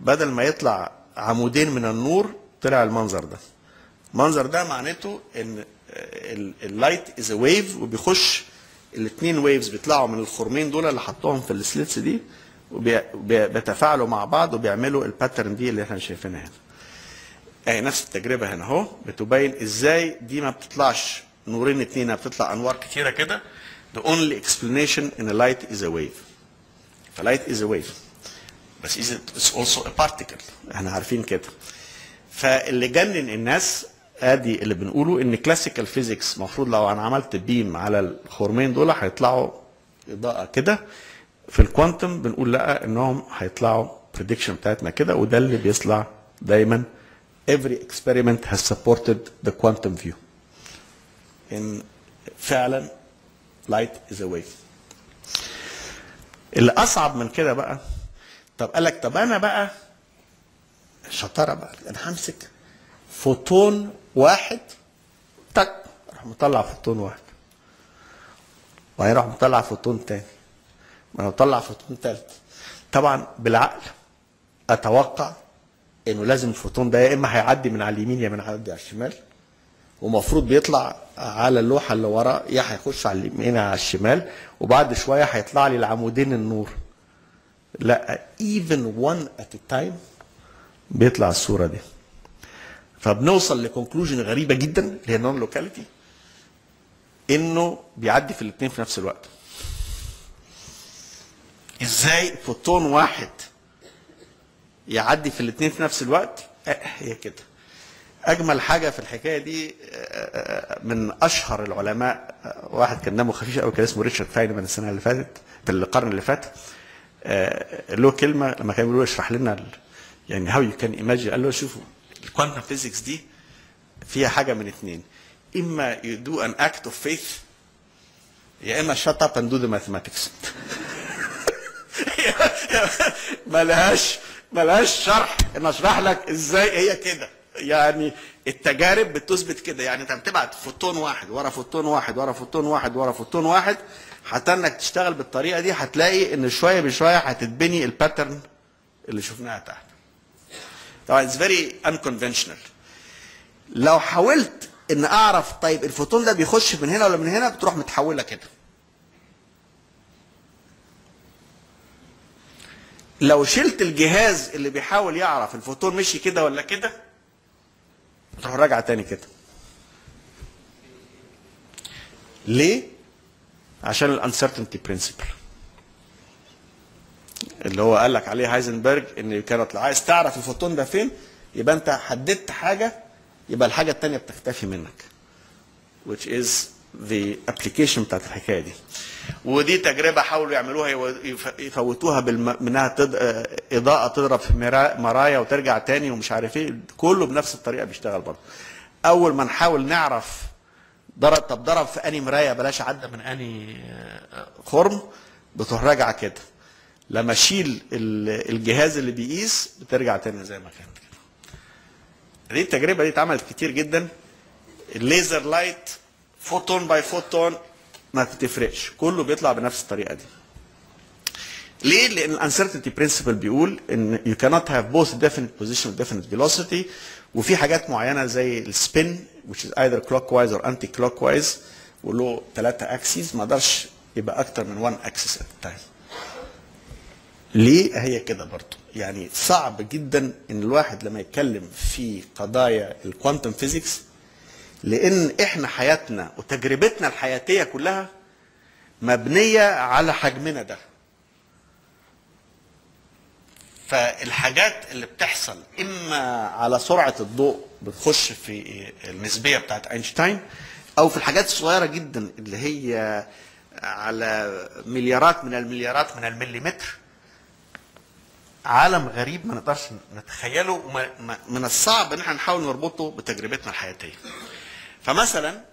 Speaker 1: بدل ما يطلع عمودين من النور طلع المنظر ده. المنظر ده معناته إن ال light is wave وبيخش الاثنين waves بيطلعوا من الخرمين دول اللي حطوهم في ال slits دي. وبيتفاعلوا مع بعض وبيعملوا ال pattern دي اللي إحنا شايفينها هنا. اهي نفس التجربة هنا اهو بتبين إزاي دي ما بتطلعش نورين اتنين بتطلع انوار كتيرة كده. The only explanation in a light is a wave. ف light is a wave. بس is it, it's also a particle. إحنا عارفين كده. فاللي جنن الناس ادي اللي بنقوله ان classical physics المفروض لو أنا عملت beam على الخرمين دول هيطلعوا إضاءة كده. في ال quantum بنقول لا إنهم هيطلعوا prediction بتاعتنا كده وده اللي بيطلع دايما. Every experiment has supported the quantum view. إن فعلا light is a wave. اللي أصعب من كده بقى طب قال لك طب أنا بقى شطارة بقى أنا همسك فوتون واحد تك راح مطلع فوتون واحد. وهيروح مطلع فوتون تاني. أنا مطلع فوتون تالت. طبعا بالعقل أتوقع إنه لازم الفوتون ده يا إما هيعدي من على اليمين يا من هيعدي على الشمال ومفروض بيطلع على اللوحة اللي وراه يا هيخش على اليمين على الشمال وبعد شوية هيطلع لي العمودين النور. لا even one at a time بيطلع الصورة دي. فبنوصل ل conclusion غريبة جدا اللي هي non-locality إنه بيعدي في الاثنين في نفس الوقت. إزاي فوتون واحد يعدي في الاثنين في نفس الوقت؟ آه، هي كده. أجمل حاجة في الحكاية دي آه، من أشهر العلماء آه، واحد كان دمه خفيف قوي كان اسمه ريتشارد فاينمان السنة اللي فاتت في القرن اللي فات. آه، له كلمة لما كان بيقول اشرح لنا يعني how you can imagine قال له شوفوا ال quantum physics دي فيها حاجة من اثنين إما you do an act of faith يا إما shut up and do the mathematics. ملهاش ملهاش شرح. ان اشرح لك إزاي هي كده. يعني التجارب بتثبت كده. يعني أنت بتبعت فوتون واحد ورا فوتون واحد ورا فوتون واحد ورا فوتون واحد حتى إنك تشتغل بالطريقة دي هتلاقي إن شوية بشوية هتتبني ال pattern اللي شفناها تحت. طبعا it's very unconventional. لو حاولت إن أعرف طيب الفوتون ده بيخش من هنا ولا من هنا بتروح متحولة كده. لو شلت الجهاز اللي بيحاول يعرف الفوتون مشي كده ولا كده تروح راجعه تاني كده. ليه؟ عشان ال uncertainty principle اللي هو قال لك عليه هايزنبرج إن كانت لو عايز تعرف الفوتون ده فين يبقى أنت حددت حاجة يبقى الحاجة التانية بتختفي منك. Which is the application بتاعت الحكاية دي. ودي تجربة حاولوا يعملوها يفوتوها. منها تد... إضاءة تضرب في مرا... مرايا وترجع تاني ومش عارف إيه كله بنفس الطريقة بيشتغل برضه. أول ما نحاول نعرف ضرب طب ضرب في أني مراية بلاش عدى من اني آه، خرم بتروح كده. لما اشيل ال- الجهاز اللي بيقيس بترجع تاني زي ما كانت كده. دي التجربة دي اتعملت كتير جدا. ال laser light photon by photon ما بتفرقش كله بيطلع بنفس الطريقة دي. ليه؟ لأن ال uncertainty principle بيقول إن you cannot have both definite position و definite velocity. وفي حاجات معينة زي ال spin which is either clockwise or anti clockwise وله ثلاثة axes ما أقدرش يبقى أكتر من one axis at a time. ليه؟ هي كده برضه يعني صعب جدا إن الواحد لما يتكلم في قضايا ال quantum physics لأن إحنا حياتنا وتجربتنا الحياتية كلها مبنية على حجمنا ده. فالحاجات اللي بتحصل إما على سرعة الضوء بتخش في النسبية بتاعت أينشتاين أو في الحاجات الصغيرة جدا اللي هي على مليارات من المليارات من المليمتر. عالم غريب ما نقدرش نتخيله وما- ما- من الصعب إن إحنا نحاول نربطه بتجربتنا الحياتية. فمثلا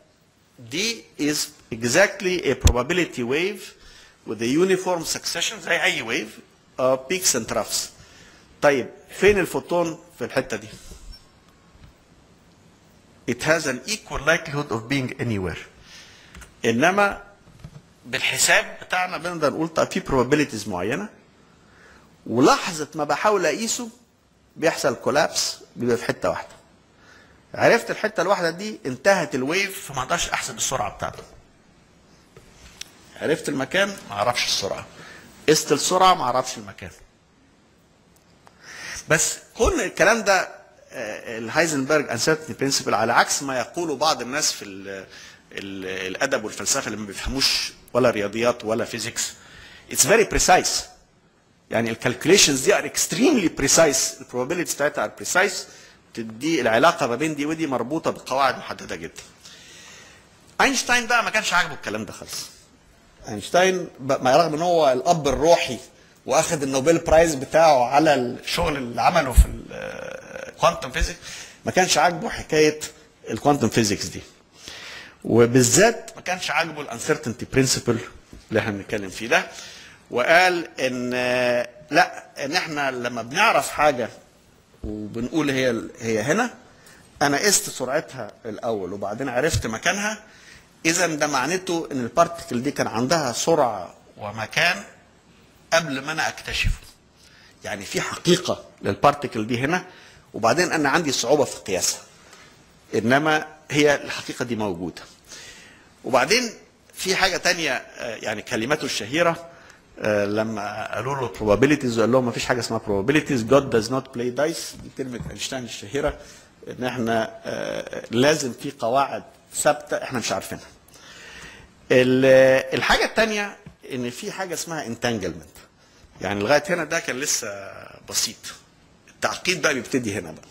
Speaker 1: دي is exactly a probability wave with a uniform succession زي اي wave of peaks and طيب فين الفوتون في الحته دي it has an equal likelihood of being anywhere انما بالحساب بتاعنا بنقدر نقول طيب في probabilities معينه ولحظه ما بحاول اقيسه بيحصل collapse بيبقى في حتة واحدة عرفت الحتة الواحدة دي انتهت ال wave فما أقدرش أحسب السرعة بتاعته. عرفت المكان؟ ما أعرفش السرعة. قست السرعة ما أعرفش المكان. بس كل الكلام ده آه، الهايزنبرج uncertainty principle على عكس ما يقوله بعض الناس في ال ال الأدب والفلسفة اللي ما بيفهموش ولا رياضيات ولا physics it's very precise يعني ال calculations دي are extremely precise ال probabilities بتاعتها are precise تدي العلاقة ما بين دي ودي مربوطة بقواعد محددة جدا. أينشتاين بقى ما كانش عاجبه الكلام ده خالص. أينشتاين مع رغم إن هو الأب الروحي واخد النوبل prize بتاعه على الشغل اللي عمله في ال quantum physics ما كانش عاجبه حكاية ال quantum physics دي. وبالذات ما كانش عاجبه ال uncertainty principle اللي إحنا بنتكلم فيه ده. وقال إن لا إن إحنا لما بنعرف حاجة وبنقول هي هي هنا. أنا قست سرعتها الأول وبعدين عرفت مكانها. اذا ده معناته إن البارتكل دي كان عندها سرعة ومكان قبل ما أنا أكتشفه. يعني في حقيقة للبارتكل دي هنا. وبعدين أنا عندي صعوبة في قياسها. إنما هي الحقيقة دي موجودة. وبعدين في حاجة تانية آه، يعني كلماته الشهيرة. لما قالوا له probabilities قال لهم ما فيش حاجة اسمها probabilities. God does not play dice. دي كلمة أينشتاين الشهيرة إن إحنا آه، لازم في قواعد ثابتة إحنا مش عارفينها. ال- الحاجة الثانية إن في حاجة اسمها entanglement. يعني لغاية هنا ده كان لسه بسيط. التعقيد بقى بيبتدي هنا بقى.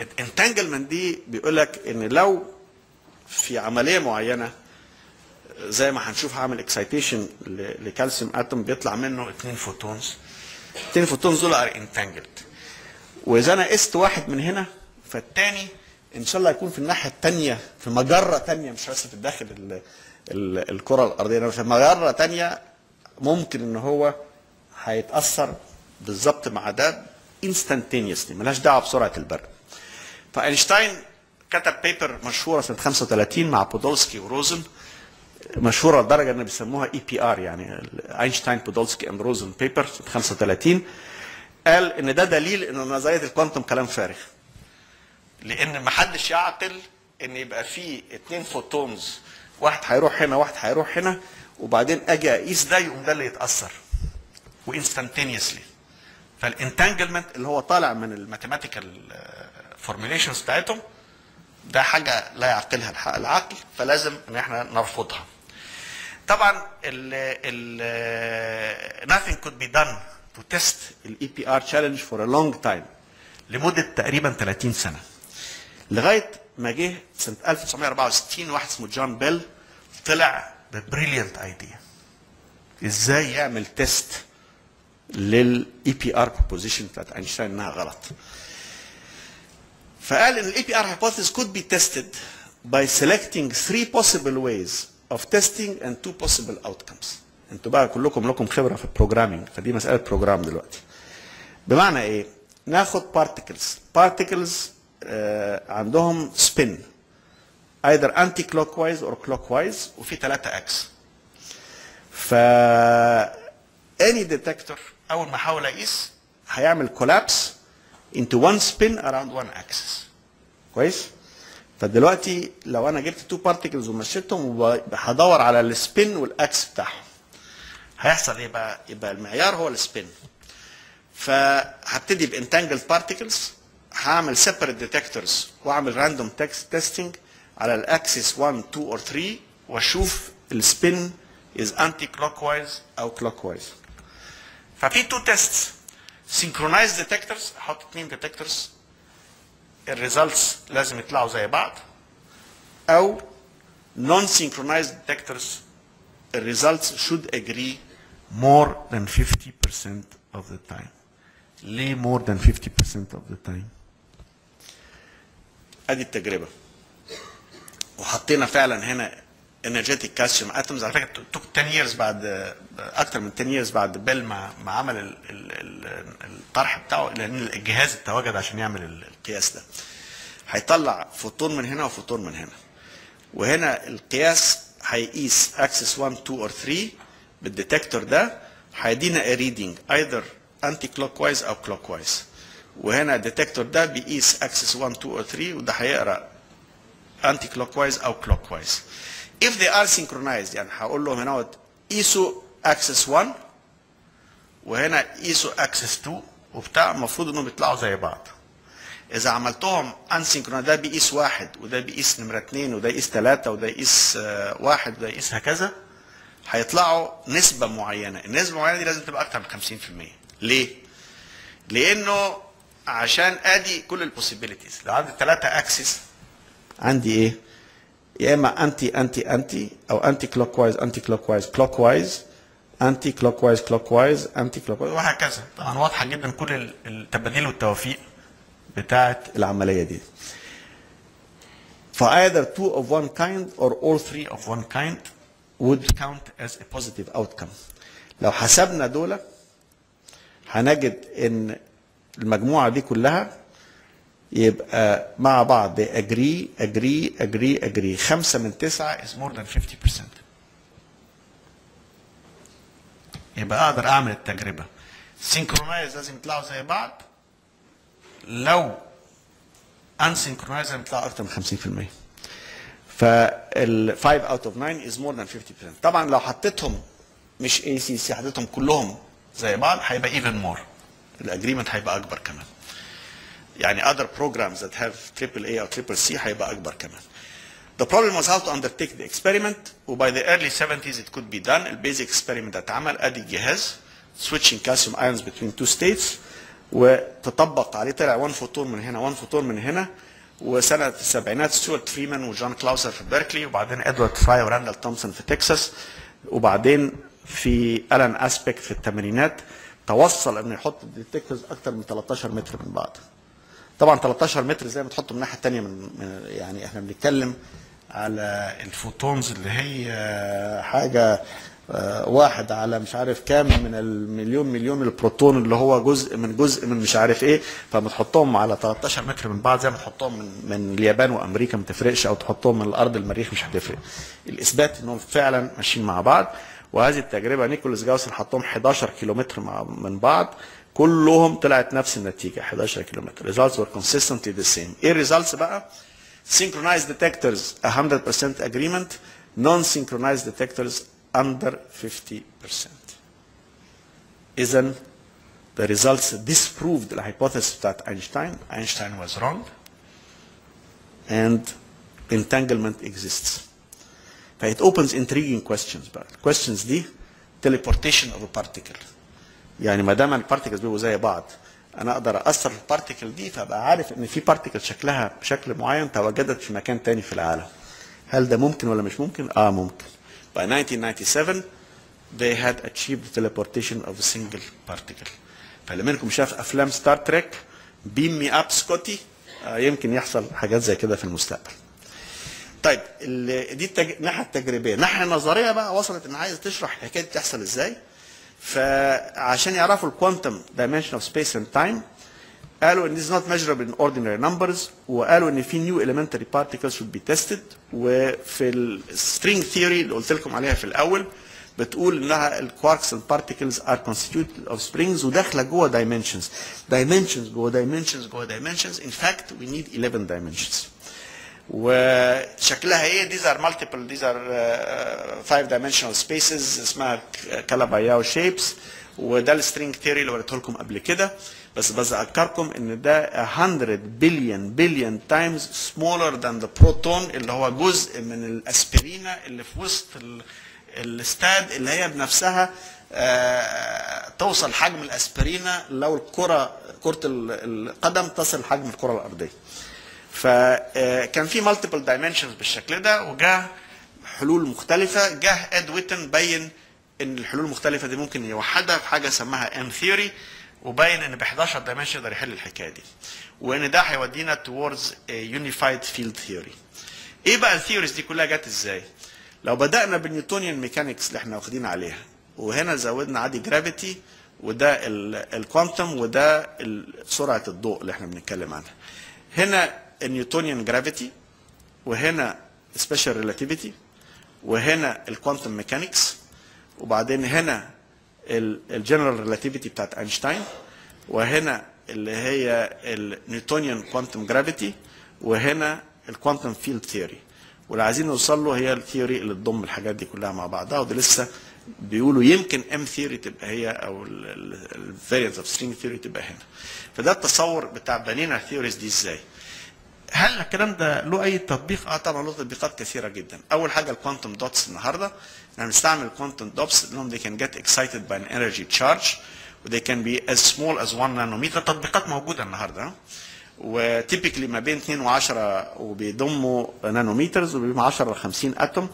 Speaker 1: ال entanglement دي بيقول لك إن لو في عملية معينة زي ما هنشوف هعمل excitation ل calcium atom بيطلع منه اثنين photons. اثنين photons دول are entangled وإذا أنا قست واحد من هنا فالتاني إن شاء الله يكون في الناحية الثانية في مجرة ثانية مش بس في الداخل ال ال الكرة الأرضية. في مجرة ثانية ممكن إن هو هيتأثر بالظبط مع ده instantaneously ملهاش دعوة بسرعة البرق. فأينشتاين كتب paper مشهورة سنة 35 مع بودولسكي وروزن. مشهورة لدرجة إن بيسموها EPR يعني اينشتاين بودولسكي and روزن paper سنه 35 قال إن ده دليل إن نظرية ال quantum كلام فارغ. لأن ما حدش يعقل إن يبقى في اتنين photons واحد هيروح هنا واحد هيروح هنا وبعدين أجي أقيس ده يقوم ده اللي يتأثر و instantaneously فال entanglement اللي هو طالع من ال mathematical formulations بتاعتهم ده حاجة لا يعقلها العقل فلازم إن إحنا نرفضها. طبعا ال ال nothing could be done to test ال EPR challenge for a long time. لمدة تقريبا 30 سنة. لغاية ما جه سنة 1964 واحد اسمه جون بيل طلع ب brilliant idea إزاي يعمل test لل EPR proposition بتاعت أينشتاين إنها غلط. فقال إن ال EPR hypothesis could be tested by selecting three possible ways of testing and two possible outcomes. أنتوا بقى كلكم لكم خبرة في ال programming فدي مسألة program دلوقتي. بمعنى إيه؟ ناخد particles particles عندهم spin either anti clockwise or clockwise وفي ثلاثة axes ف any detector أول ما احاول أقيس هيعمل collapse into one spin around one axis. كويس؟ فدلوقتي لو أنا جبت two particles ومشيتهم وهدور على ال spin وال axis بتاعهم هيحصل إيه بقى؟ يبقى المعيار هو ال spin فهبتدي ب entangled particles هعمل separate detectors وأعمل random testing على ال axis 1 2 or 3 وأشوف ال spin is anti clockwise أو clockwise ففي two tests synchronized detectors أحط اثنين detectors ال results لازم يطلعوا زي بعض أو non synchronized detectors results should agree more than 50% of the time ليه more than 50% of the time ادي التجربه وحطينا فعلا هنا energetic calcium atoms. على فكرة took 10 years بعد أكتر من 10 years بعد بيل ما ما عمل ال ال ال الطرح بتاعه لأن الجهاز اتواجد عشان يعمل ال- القياس ده. هيطلع فوتون من هنا وفوتون من هنا. وهنا القياس هيقيس axis 1 2 or 3 بال detector ده. هيدينا reading either anti clockwise أو clockwise وهنا ال detector ده بيقيس axis 1 2 أو 3 وده هيقرأ anti clockwise أو clockwise if they are synchronized يعني هقول لهم هنا قيسوا axis 1 وهنا قيسوا axis 2 وبتاع المفروض إنهم يطلعوا زي بعض إذا عملتهم unsynchron ده بيقيس واحد وده بيقيس نمرة اثنين وده يقيس ثلاثة وده يقيس آه، واحد وده يقيس هكذا هيطلعوا نسبة معينة النسبة المعينة دي لازم تبقى أكتر من 50% ليه؟ لأنه عشان أدي كل ال possibilities لو عندي ثلاثة axes عندي إيه؟ يا إما anti anti anti أو انتي كلوك وايز انتي كلوك وايز كلوك وايز انتي كلوك وايز كلوك وايز انتي كلوك وايز وهكذا. طبعا واضحة جدا كل ال- التباديل والتوافيق بتاعت العملية دي. ف either two of one kind or all three of one kind would count as a positive outcome. لو حسبنا دول هنجد إن المجموعة دي كلها يبقى مع بعض agree agree agree agree. خمسة من تسعة is more than 50% يبقى أقدر أعمل التجربة. Synchronized لازم يطلعوا زي بعض. لو unsynchronized لازم يطلعوا أكتر من 50% فال 5 out of 9 is more than 50% طبعا لو حطيتهم مش ACC حطيتهم كلهم زي بعض هيبقى even more. ال agreement هيبقى أكبر كمان. يعني other programs that have triple A or triple C هيبقى أكبر كمان. The problem was how to undertake the experiment. و by the early 70s it could be done. ال basic experiment اتعمل أدي الجهاز switching calcium ions between two states. وتطبق عليه. طلع 1 فوتون من هنا 1 فوتون من هنا. وسنة السبعينات ستيوارت فريمان وجون كلاوسر في بيركلي. وبعدين إدوارد فراي وراندال تومسون في تكساس. وبعدين في ألان اسبيكت في الثمانينات. توصل إنه يحط ال detectors أكثر من 13 متر من بعض. طبعا 13 متر زي ما تحطه من الناحية الثانية من يعني إحنا بنتكلم على ال photons اللي هي حاجة آه، واحد على مش عارف كام من المليون مليون البروتون اللي هو جزء من جزء من مش عارف إيه فما تحطهم على 13 متر من بعض زي ما تحطهم من من اليابان وأمريكا ما تفرقش أو تحطهم من الأرض المريخ مش هتفرق. الإثبات إنهم فعلا ماشيين مع بعض وهذه التجربة نيكولاس جاوسن حطهم 11 كيلومتر مع من بعض. كلهم طلعت نفس النتيجه 11 كيلومتر results were consistently the same ايه الريزلتس بقى synchronized detectors 100% agreement non-synchronized detectors under 50% اذا the results disproved the hypothesis بتاعت اينشتاين اينشتاين was wrong and entanglement exists ف it opens intriguing questions بقى questions دي teleportation of a particle يعني ما دام ال particles بيبقوا زي بعض أنا أقدر أثر ال particle دي فأبقى عارف إن في particle شكلها بشكل معين تواجدت في مكان تاني في العالم. هل ده ممكن ولا مش ممكن؟ آه ممكن. By 1997 they had achieved teleportation of a single particle. فاللي منكم شاف أفلام ستار تريك beam me up سكوتي آه يمكن يحصل حاجات زي كده في المستقبل. طيب دي. الناحيه التجريبية. الناحيه النظرية بقى وصلت إن عايزه تشرح الحكاية دي تحصل إزاي. فعشان يعرفوا ال quantum dimension of space and time قالوا إن this not measurable in ordinary numbers وقالوا إن في new elementary particles should be tested وفي ال string theory اللي قلت لكم عليها في الأول بتقول إنها ال quarks and particles are constituted of strings وداخلة جوه dimensions dimensions جوه dimensions جوه dimensions in fact we need 11 dimensions وشكلها إيه؟ These are multiple these are uh, five spaces اسمها Calabi-Yau shapes وده ال string theory اللي وريته لكم قبل كده. بس بذكركم إن ده 100 بليون بليون times smaller than the proton اللي هو جزء من الأسبرينة اللي في وسط ال- الاستاد اللي هي بنفسها آه، توصل حجم الأسبرينة لو الكرة كرة ال- القدم تصل لحجم الكرة الأرضية. فكان في multiple dimensions بالشكل ده وجاء حلول مختلفة جه Ed Witten بين إن الحلول المختلفة دي ممكن يوحدها في حاجة سماها M theory وبين إن ب 11 dimension يقدر يحل الحكاية دي. وإن ده هيودينا a unified field theory. إيه بقى ال theories دي كلها جت إزاي؟ لو بدأنا بال Newtonian mechanics اللي إحنا واخدين عليها وهنا زودنا عادي gravity وده ال quantum وده سرعة الضوء اللي إحنا بنتكلم عنها. هنا ال Newtonian gravity وهنا special relativity وهنا ال quantum mechanics وبعدين هنا ال general relativity بتاعت اينشتاين وهنا اللي هي ال Newtonian quantum gravity وهنا ال quantum field theory واللي عايزين نوصل له هي ال theory اللي تضم الحاجات دي كلها مع بعضها وده لسه بيقولوا يمكن M theory تبقى هي أو ال variant of string theory تبقى هنا. فده التصور بتاع بنينا ال theories دي إزاي؟ هل الكلام ده له أي تطبيق؟ آه طبعا له تطبيقات كثيرة جدا. أول حاجة ال quantum dots النهارده. إحنا بنستعمل ال quantum dots إنهم they can get excited by an energy charge. و they can be as small as 1 نانومتر تطبيقات موجودة النهارده. و typically ما بين 2 و10 وبيضموا نانومترز وبيبقوا 10 ل 50 atom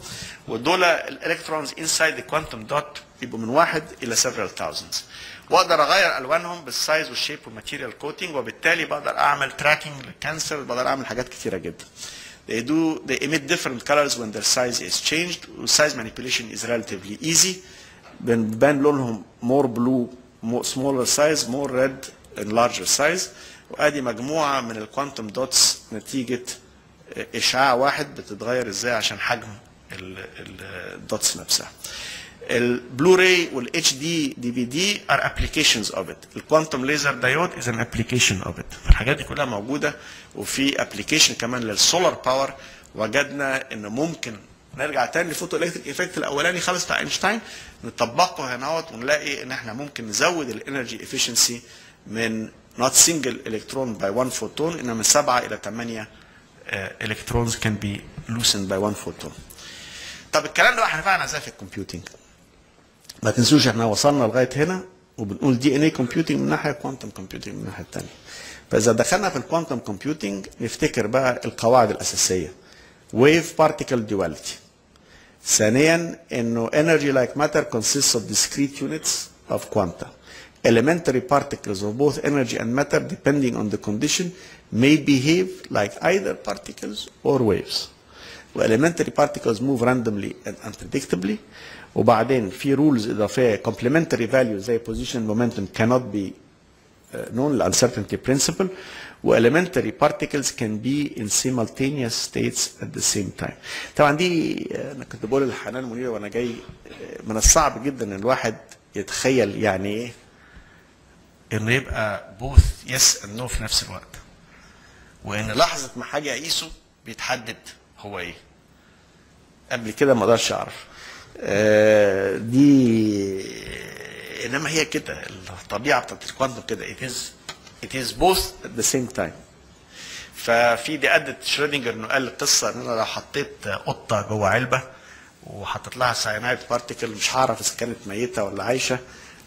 Speaker 1: ودول ال electrons inside ال quantum dot بيبقوا من واحد إلى several thousands. واقدر أغير ألوانهم بال size وال shape وال material coating وبالتالي بقدر أعمل tracking لل cancer بقدر أعمل حاجات كتيرة جدا. They do they emit different colors when their size is changed. Size manipulation is relatively easy. بنبان لونهم more blue more smaller size more red and larger size. وأدي مجموعة من ال quantum dots نتيجة إشعاع واحد بتتغير إزاي عشان حجم ال dots نفسها. ال Blu-ray وال HD DVD are applications of it ال quantum laser diode is an application of it الحاجات دي كلها موجودة وفي application كمان لل solar power وجدنا إن ممكن نرجع تاني ل photoelectric effect الأولاني خالص بتاع أينشتاين نطبقه هنا ونلاقي إن إحنا ممكن نزود ال energy efficiency من not single electron by one photon إنما من 7 إلى 8 electrons can be loosened by one photon. طب الكلام ده إحنا فعلا إزاي في ال computing ما تنسوش إحنا وصلنا لغايه هنا وبنقول دي DNA computing من ناحيه quantum computing من الناحيه الثانية فاذا دخلنا في ال quantum computing نفتكر بقى القواعد الاساسيه wave particle duality ثانيا انه energy like matter consists of discrete units of quanta elementary particles of both energy and matter depending on the condition may behave like either particles or waves elementary particles move randomly and unpredictably وبعدين في rules اضافيه complementary values زي position momentum cannot be uh, known uncertainty principle و elementary particles can be in simultaneous states at the same time. طبعا دي أنا كنت بقول لحنان منير وأنا جاي من الصعب جدا إن الواحد يتخيل يعني إيه؟ إنه يبقى both yes and no في نفس الوقت. وإن لحظة ما حاجة أقيسه بيتحدد هو إيه. قبل كده ما أقدرش أعرف. آه دي إنما هي كده الطبيعة بتاعت ال quantum كده. It is it is both at the same time. ففي دي أدت شرودنجر إنه قال القصة إن أنا لو حطيت قطة جوه علبة وحطيت لها cyanide particle مش هعرف إذا كانت ميتة ولا عايشة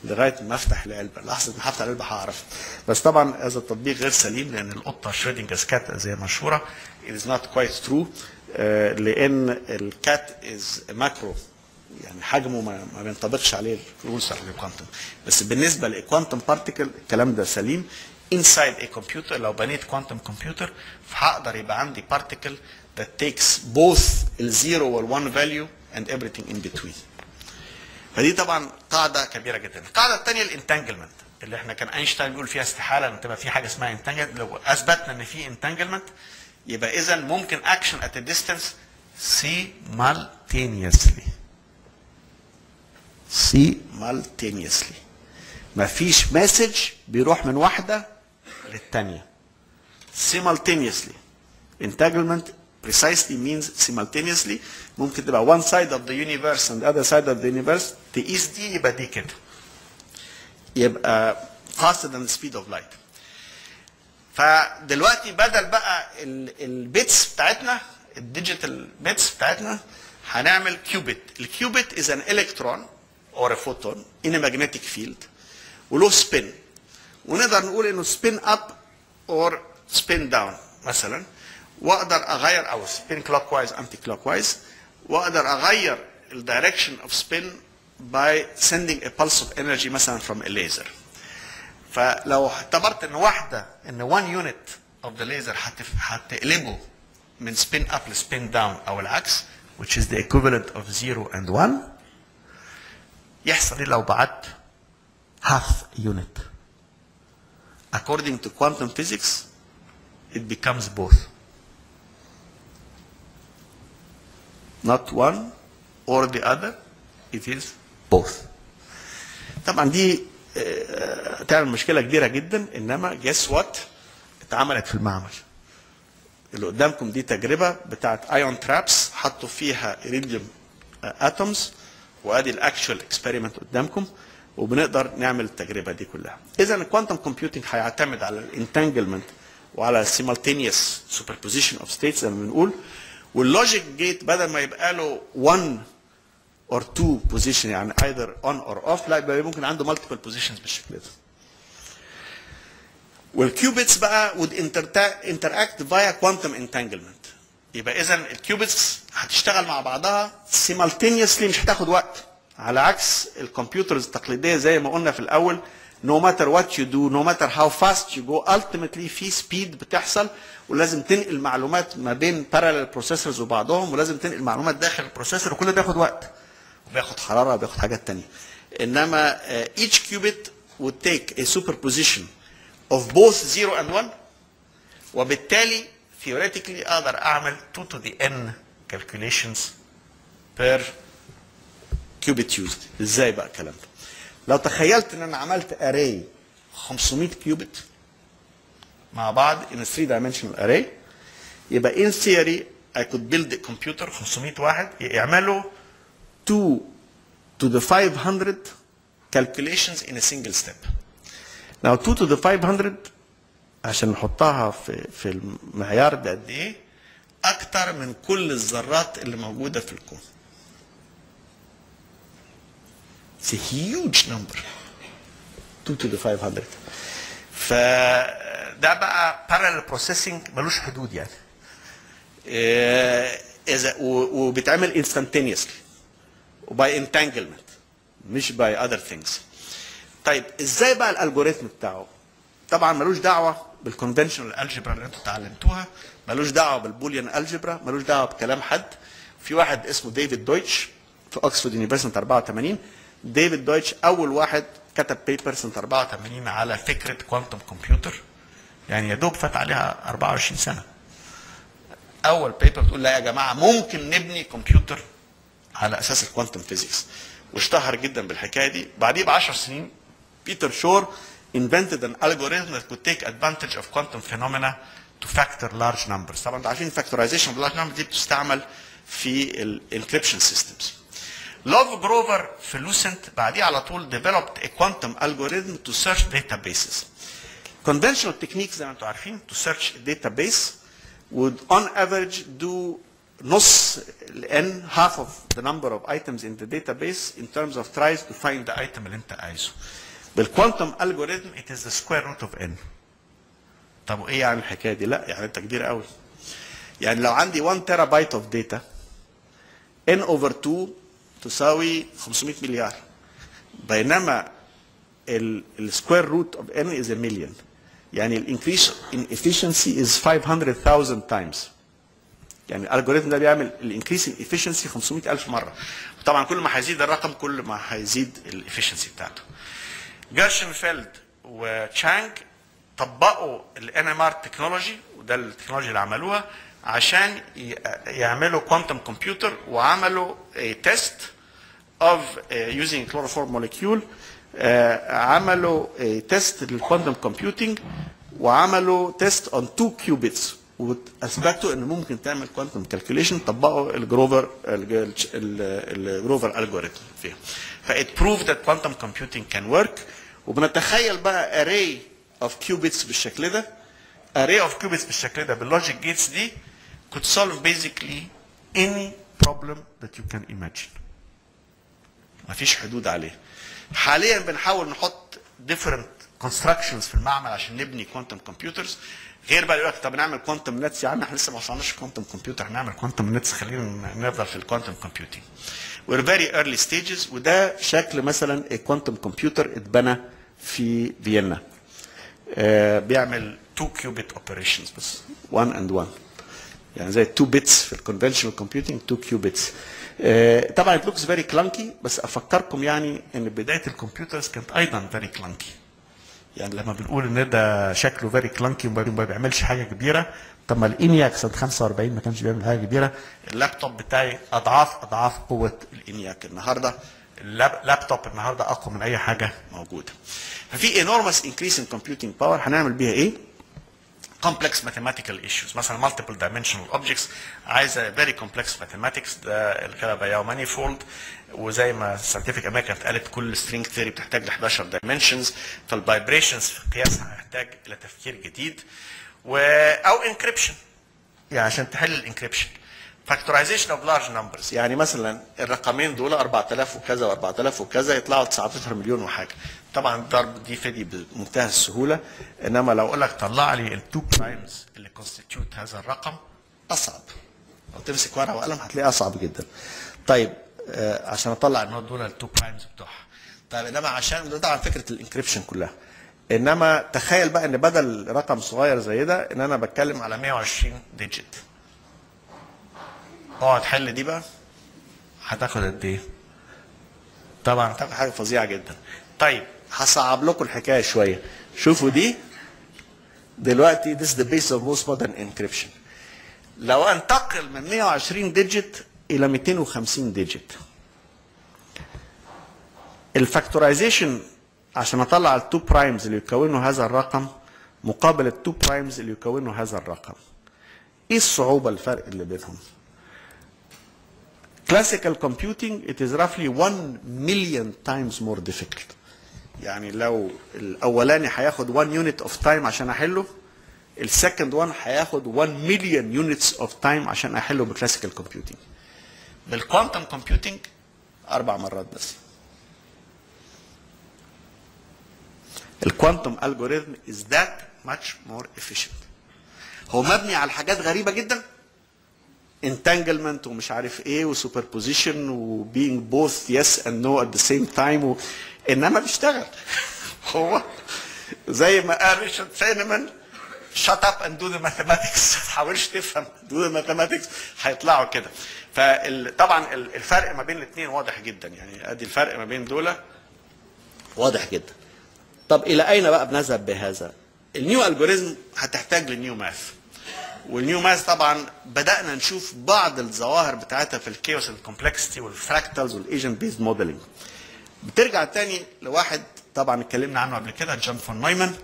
Speaker 1: لغاية ما أفتح العلبة. لحظة ما هفتح العلبة هعرف. بس طبعا هذا التطبيق غير سليم لأن القطة Schrödinger's cat زي مشهورة. It is not quite true آه لأن ال cat is macro يعني حجمه ما, ما بينطبقش عليه ال rules بتاعت ال quantum بس بالنسبة لل quantum particle الكلام ده سليم. Inside a computer لو بنيت quantum computer فهقدر يبقى عندي particle that takes both ال zero وال one value and everything in between. فدي طبعا قاعدة كبيرة جدا. القاعدة الثانية ال entanglement اللي إحنا كان اينشتاين بيقول فيها استحالة إن تبقى في حاجة اسمها entanglement لو أثبتنا إن في entanglement يبقى اذا ممكن action a distance simultaneously. Simultaneously مفيش مسج بيروح من واحدة للثانيه simultaneously entanglement precisely means simultaneously ممكن تبقى one side of the universe and the other side of the universe تقيس دي يبقى دي كده يبقى faster than the speed of light فدلوقتي بدل بقى ال bits بتاعتنا ال digital bits بتاعتنا هنعمل qubit ال qubit is an electron or a photon in a magnetic field. وله spin ونقدر نقول انه spin up or spin down مثلا وأقدر أغير أو wise anti-clockwise وأقدر أغير ال direction of spin by sending a pulse of energy مثلا from a laser. فلو اعتبرت إن واحدة إن 1 unit of the laser هتقلبه من spin up ل spin down أو العكس which is the equivalent of 0 and 1 يحصل إيه لو بعت half unit. According to quantum physics it becomes both. Not one or the other it is both. طبعا دي تعمل مشكلة كبيرة جدا إنما guess what اتعملت في المعمل. اللي قدامكم دي تجربة بتاعت ion traps حطوا فيها iridium atoms وادي ال actual experiment قدامكم وبنقدر نعمل التجربة دي كلها. اذا ال quantum computing هيعتمد على ال entanglement وعلى ال simultaneous superposition of states زي ما بنقول وال logic gate بدل ما يبقى له 1 or 2 position يعني either on or off لا يبقى ممكن عنده multiple positions بالشكل ده. وال qubits بقى would interact via quantum entanglement يبقى اذا ال qubits هتشتغل مع بعضها simultaneously مش هتاخد وقت. على عكس ال computers التقليدية زي ما قلنا في الأول no matter what you do no matter how fast you go ultimately في speed بتحصل ولازم تنقل معلومات ما بين parallel processors وبعضهم ولازم تنقل معلومات داخل البروسيسور وكل ده بياخد وقت. وبياخد حرارة وبياخد حاجات تانية. إنما uh, each qubit would take a superposition of both 0 and 1 وبالتالي theoretically أقدر اعمل 2 to the n calculations per qubit used إزاي بقى الكلام ده لو تخيلت ان أنا عملت array 500 qubit مع بعض in a 3 dimensional array يبقى in theory I could build a computer 500 واحد يعملوا 2 to the 500 calculations in a single step Now 2 to the 500 عشان نحطها في في المعيار ده قد إيه؟ أكتر من كل الذرات اللي موجودة في الكون. It's a huge number. 2 to the 500. فده بقى parallel processing ملوش حدود يعني. إيه، إذا وبيتعمل instantaneously و by entanglement مش by other things. طيب إزاي بقى ال algorithm بتاعه؟ طبعا ملوش دعوة بال conventional algebra اللي أنتوا اتعلمتوها، ملوش دعوة بال Boolean algebra، ملوش دعوة بكلام حد. في واحد اسمه ديفيد دويتش في Oxford University 84 ديفيد دويتش أول واحد كتب paper سنه 84 على فكرة quantum computer يعني يا دوب فات عليها 24 سنة. أول paper بتقول لا يا جماعة ممكن نبني كمبيوتر على أساس ال quantum physics واشتهر جدا بالحكاية دي. بعديه ب 10 سنين بيتر شور invented an algorithm that could take advantage of quantum phenomena to factor large numbers طبعا انتوا عارفين factorization of large numbers دي بتستعمل في ال encryption systems لوف جروفر في لوسنت بعديه على طول developed a quantum algorithm to search databases conventional techniques زي ما انتم عارفين to search a database would on average do نص n half of the number of items in the database in terms of tries to find the item اللي انت عايزه. بال quantum it is the square root of n. طب وايه يعني الحكاية دي؟ لا يعني أنت كبير قوي. يعني لو عندي 1 terabyte of data n over 2 تساوي 500 مليار. بينما ال square root of is a million. يعني ال increase in efficiency is 500,000 times. يعني ال algorithm ده بيعمل ال increase in efficiency 500000 مرة. طبعا كل ما هيزيد الرقم كل ما هيزيد ال efficiency بتاعته. جيرشنفيلد وتشانج طبقوا ال NMR technology وده التكنولوجيا اللي عملوها عشان يعملوا quantum computer وعملوا test using chloroform molecule uh, عملوا test لل quantum computing وعملوا test on two qubits. وأثبتوا إن ممكن تعمل quantum calculation طبقوا ال Grover ال Grover algorithm فيها. ف it proved that quantum computing can work. وبنتخيل بقى array of qubits بالشكل ده. array of qubits بالشكل ده بال logic gates دي could solve basically any problem that you can imagine. مفيش حدود عليه. حاليا بنحاول نحط different constructions في المعمل عشان نبني quantum computers غير بقى يقول لك طب نعمل quantum nets يا عم إحنا لسه ما وصلناش quantum computer هنعمل quantum nets خلينا نفضل في ال quantum computing we're very early stages. وده شكل مثلا ال quantum computer اتبنى في فيينا. آه، بيعمل 2 qubit operations بس. 1 and 1 يعني زي 2 bits في ال conventional computing 2 qubits طبعا it looks very clunky بس أفكركم يعني إن بداية ال computers كانت أيضا very clunky. يعني لما بنقول إن ده شكله very clunky وما ما بيعملش حاجة كبيرة طب ما ال ENIAC سنه 45 ما كانش بيعمل حاجة كبيرة اللابتوب بتاعي اضعاف أضعاف قوة ال ENIAC النهارده ال lap- laptop النهارده أقوى من أي حاجة موجودة. ففي enormous increase in computing power هنعمل بيها إيه؟ complex mathematical issues مثلا multiple dimensional objects عايزة very complex mathematics ده الكلام بياو manifold وزي ما Scientific American قالت كل string theory بتحتاج ل 11 dimensions فال vibrations في قياسها هيحتاج إلى تفكير جديد و أو encryption. يعني عشان تحل ال encryption factorization of large numbers يعني مثلا الرقمين دول 4000 وكذا و4000 وكذا يطلعوا 19 مليون وحاجة. طبعا الضرب دي فدي بمنتهى السهولة إنما لو أقول لك طلع لي ال two primes اللي constitute هذا الرقم أصعب. لو تمسك ورقة وقلم هتلاقيه أصعب جدا. طيب عشان اطلع هو دول ال two primes بتوعها طيب انما عشان ده طبعا فكرة ال encryption كلها انما تخيل بقى ان بدل رقم صغير زي ده ان أنا بتكلم على 120 digit اقعد حل دي بقى هتاخد قد إيه؟ طبعا هتاخد حاجة فظيعة جدا. طيب هصعب لكم الحكاية شوية. شوفوا دي دلوقتي this is the base of most modern encryption. لو انتقل من 120 digit إلى 250 digit. ال factorization عشان أطلع ال two primes اللي يكونوا هذا الرقم مقابل ال two primes اللي يكونوا هذا الرقم. إيه الصعوبة الفرق اللي بينهم؟ classical computing it is roughly 1 million times more difficult يعني لو الأولاني هياخد 1 unit of time عشان أحله ال second one هياخد 1 million units of time عشان أحله ب classical computing بال quantum computing أربع مرات بس. ال quantum algorithm is that much more efficient. هو مبني على حاجات غريبة جدا. Entanglement ومش عارف إيه و superposition و being both yes and no at the same time. إنما بيشتغل. هو زي ما قال ريتشارد فينمان shut up and do the mathematics. ما تحاولش تفهم. Do the mathematics. هيطلعوا كده. فطبعا الفرق ما بين الاثنين واضح جدا. يعني أدي الفرق ما بين دول واضح جدا. طب إلى أين بقى بنذهب بهذا؟ ال new algorithms هتحتاج لل new math وال new math طبعا بدأنا نشوف بعض الظواهر بتاعتها في ال chaos ال complexity وال fractals وال agent-based modeling بترجع تاني لواحد طبعا اتكلمنا عنه قبل كده جون فون نويمان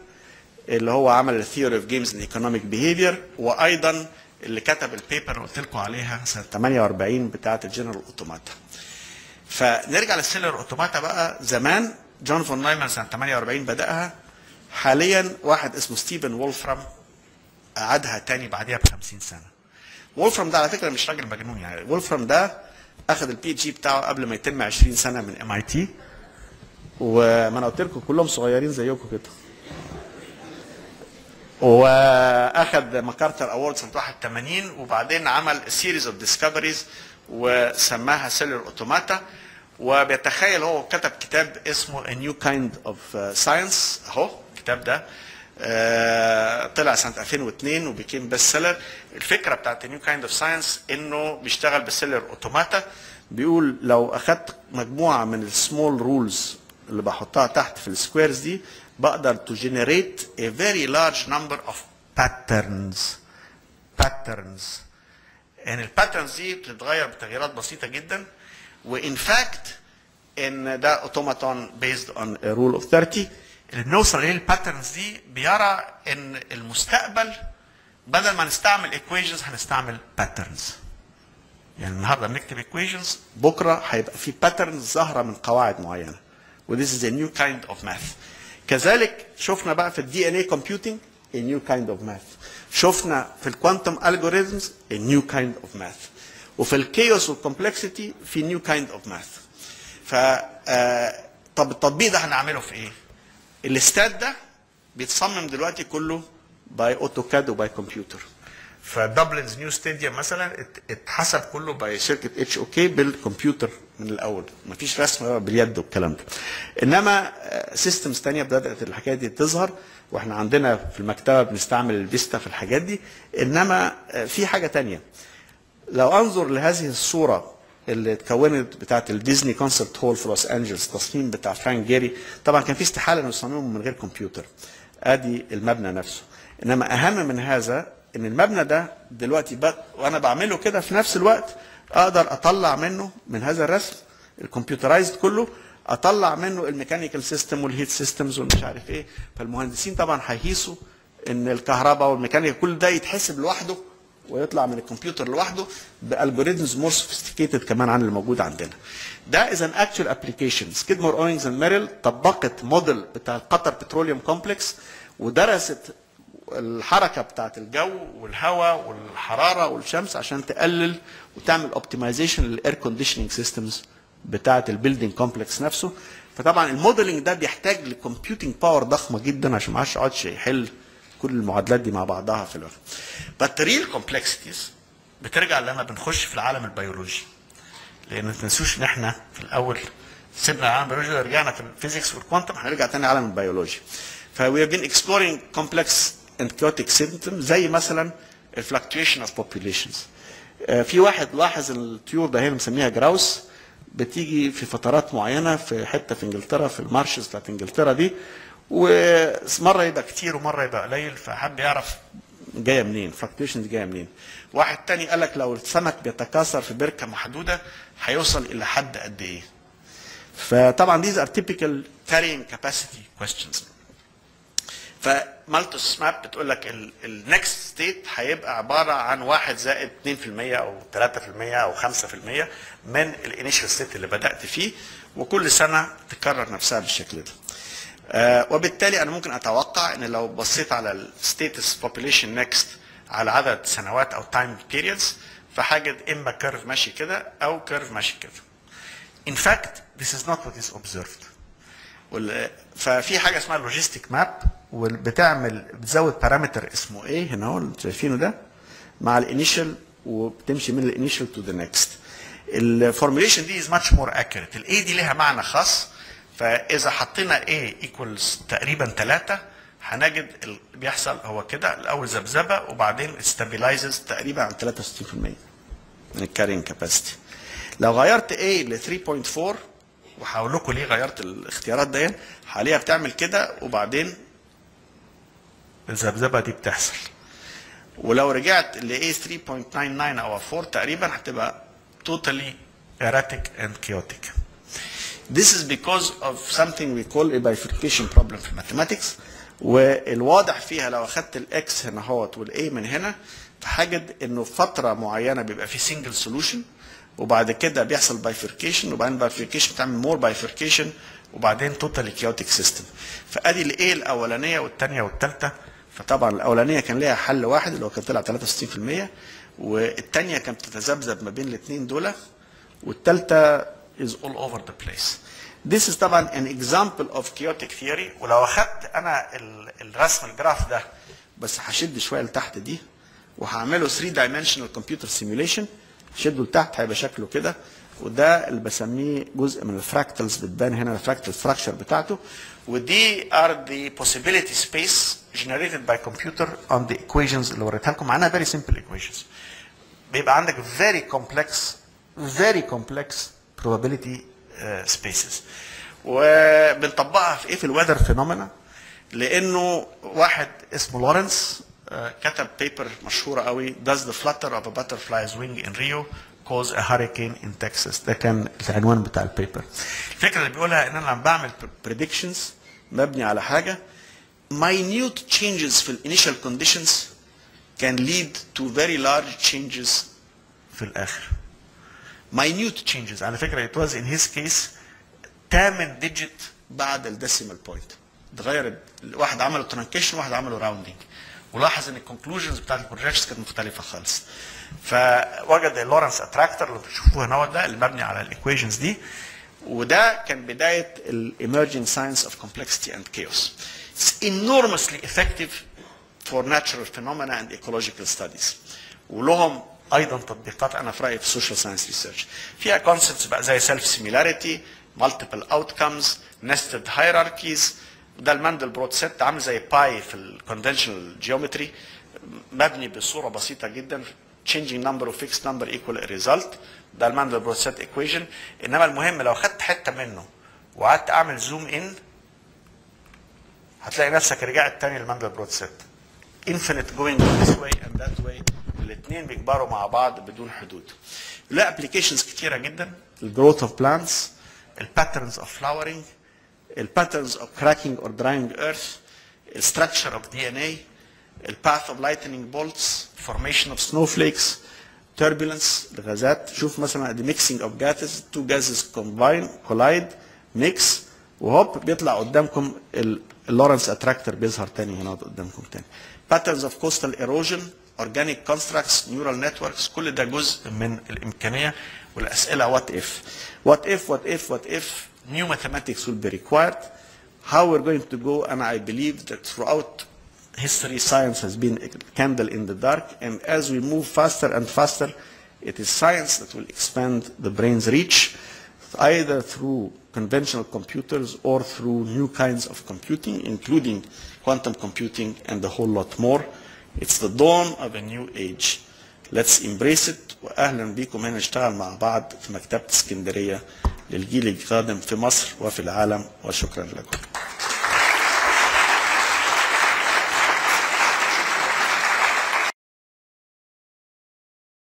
Speaker 1: اللي هو عمل ال theory of games and economic behavior وأيضا اللي كتب ال paper اللي قلت لكم عليها سنة 48 بتاعة ال general automata. فنرجع لل cellular automata بقى. زمان جون فون نويمان سنه 48 بدأها. حاليا واحد اسمه ستيفن وولفرام عادها تاني بعديها ب 50 سنة. وولفرام ده على فكرة مش راجل مجنون يعني. وولفرام ده أخذ ال PhD بتاعه قبل ما يتم 20 سنة من MIT وما أنا قلت لكم كلهم صغيرين زيكم كده. وأخذ MacArthur award سنه 81 وبعدين عمل series of discoveries وسماها cellular automata وبيتخيل هو كتب كتاب اسمه A New Kind of Science. أهو الكتاب ده آه، طلع سنة 2002 و became best seller الفكرة بتاعت new kind of science إنه بيشتغل بال cellular automata بيقول لو أخدت مجموعة من ال small rules اللي بحطها تحت في ال squares دي بقدر to generate a very large number of patterns. Patterns. يعني ال patterns دي بتتغير بتغييرات بسيطة جدا. و in fact إن ده automaton based on rule of 30 اللي بنوصل إليه ال patterns دي بيرى إن المستقبل بدل ما نستعمل equations هنستعمل patterns. يعني النهارده بنكتب equations بكرة هيبقى في patterns ظاهرة من قواعد معينة. و this is a new kind of math. كذلك شفنا بقى في ال DNA computing a new kind of math. شفنا في ال quantum algorithms a new kind of math. وفي ال chaos وال complexity في new kind of math. ف آه، طب التطبيق ده هنعمله في إيه؟ الاستاد ده بيتصمم دلوقتي كله by AutoCAD و by كمبيوتر. ف Dublin's new stadium مثلا ات- اتحسب كله by شركة HOK بالكمبيوتر من الأول. مفيش رسم باليد والكلام ده. إنما systems تانية بدأت الحكاية دي تظهر وإحنا عندنا في المكتبة بنستعمل الفيستا في الحاجات دي. إنما آه، في حاجة تانية. لو أنظر لهذه الصورة اللي اتكونت بتاعت ال Disney concert hall في لوس أنجلوس تصميم بتاع فرانك جيري طبعا كان في استحالة إنه يصممه من غير كمبيوتر. آدي المبنى نفسه. إنما أهم من هذا إن المبنى ده دلوقتي وأنا بعمله كده في نفس الوقت أقدر أطلع منه من هذا الرسم ال computerized كله أطلع منه ال mechanical system وال heat systems والمش عارف إيه فالمهندسين طبعا هيهيسوا إن الكهرباء والميكانيكا كل ده يتحسب لوحده ويطلع من الكمبيوتر لوحده ب algorithms more sophisticated كمان عن اللي موجود عندنا. ده is an actual application Skidmore, Owings and Merrill طبقت موديل بتاع القطر petroleum complex ودرست الحركة بتاعت الجو والهواء والحرارة والشمس عشان تقلل وتعمل optimization لل air conditioning systems بتاعت ال building complex نفسه فطبعا ال modeling ده بيحتاج ل computing power ضخمة جدا عشان ما يقعدش يحل كل المعادلات دي مع بعضها في الوقت. The real complexities بترجع لما بنخش في العالم البيولوجي. لأن ما تنسوش إن إحنا في الأول سيبنا العالم البيولوجي ورجعنا في ال physics وال quantum هنرجع تاني لعالم البيولوجي. ف we have been exploring complex chaotic systems زي مثلا ال fluctuation of. آه، في واحد لاحظ الطيور ده هي بنسميها grouse بتيجي في فترات معينة في حتة في إنجلترا في ال marshes بتاعت إنجلترا دي ومرة يبقى كتير ومرة يبقى قليل فحب يعرف جاية منين fluctuations جاية منين. واحد تاني قال لك لو السمك بيتكاثر في بركة محدودة هيوصل إلى حد قد إيه. فطبعا these are typical carrying capacity questions. ف Malthus map بتقول لك ال next state هيبقى عبارة عن 1 زائد 2% أو 3% أو 5% من ال initial state اللي بدأت فيه وكل سنة تكرر نفسها بالشكل ده. آه وبالتالي أنا ممكن أتوقع إن لو بصيت على ال states population next على عدد سنوات أو time periods فهجد إما curve ماشي كده أو curve ماشي كده. In fact, this is not what is observed. ففي حاجة اسمها logistic map وبتعمل بتزود parameter اسمه A هنا أهو اللي شايفينه ده مع ال initial وبتمشي من ال initial to the next ال formulation دي is much more accurate ال A دي ليها معنى خاص. فإذا حطينا A equals تقريبا 3 هنجد اللي بيحصل هو كده الأول ذبذبة وبعدين stabilizes تقريبا عن 63% من ال carrying capacity لو غيرت A ل 3.4 وهقول لكم ليه غيرت الاختيارات دي هلاقيها بتعمل كده وبعدين الذبذبة دي بتحصل. ولو رجعت ل A 3.99 أو 4 تقريبا هتبقى totally erratic and chaotic. This is because of something we call a bifurcation problem في mathematics. والواضح فيها لو أخدت ال X هنا اهوت وال Y من هنا فهجد إنه فترة معينة بيبقى في single solution وبعد كده بيحصل bifurcation وبعدين bifurcation بتعمل more bifurcation وبعدين totally chaotic system فأدي ال A الأولانية والثانيه والثالثه فطبعا الأولانية كان ليها حل واحد اللي هو كان طلع 63% والثانيه كانت بتتذبذب ما بين الاثنين دول والثالثه is all over the place. This is طبعا an example of chaotic theory. ولو أخدت أنا ال- الرسم ال graph ده بس هشد شوية لتحت دي وهعمله 3 dimensional computer simulation. شده لتحت هيبقى شكله كده وده اللي بسميه جزء من ال fractals بتبان هنا ال fractal structure بتاعته. ودي are the possibility space generated by computer on the equations اللي وريتها لكم. معناها very simple equations. بيبقى عندك very complex very complex probability uh, spaces. وبنطبقها في إيه؟ في ال weather phenomena لأنه واحد اسمه Lorenz كتب paper مشهوره قوي does the flutter of a butterfly's wing in Rio cause a hurricane in Texas ده كان العنوان بتاع ال paper الفكرة اللي بيقولها إن أنا لما بعمل predictions مبني على حاجة. Minute changes في ال initial conditions can lead to very large changes في الآخر. Minute changes. على فكرة it was in his case تامن digit بعد ال decimal point اتغير واحد عمله truncation واحد عمله rounding ولاحظ إن ال conclusions بتاعت ال projects كانت مختلفة خالص. فوجد ال Lorenz attractor اللي بتشوفوه هنا ده اللي مبني على ال equations دي وده كان بداية ال emerging science of complexity and chaos It's enormously effective for phenomena and ecological studies. ولهم أيضا تطبيقات. أنا في رأيي في ال social science research فيها concepts بقى زي self similarity multiple outcomes nested hierarchies ده ال Mandelbrot set عامل زي pi في ال conventional geometry مبني بصورة بسيطة جدا changing number of fixed number equal a result. ده ال Mandelbrot set equation. إنما المهم لو خدت حتة منه وقعدت أعمل zoom in هتلاقي نفسك رجعت تاني لل Mandelbrot set infinite going this way and that way. الاثنين بيكبروا مع بعض بدون حدود. له applications كتيرة جدا. ال growth of plants ال patterns of flowering ال patterns of cracking or drying earth ال structure of DNA ال path of lightning bolts formation of snow flakes turbulence الغازات شوف مثلا the mixing of gases two gases combine collide mix وهوب بيطلع قدامكم اللورنس اتراكتور بيظهر تاني هنا قدامكم تاني. Patterns of coastal erosion organic constructs neural networks كل ده جزء من الإمكانية والأسئلة what if. What if what if what if new mathematics will be required. How we're going to go and I believe that throughout history science has been a candle in the dark and as we move faster and faster it is science that will expand the brain's reach either through conventional computers or through new kinds of computing including quantum computing and a whole lot more. It's the dawn of a new age. Let's embrace it واهلا بيكم. هنا نشتغل مع بعض في مكتبة اسكندرية للجيل القادم في مصر وفي العالم وشكرا لكم.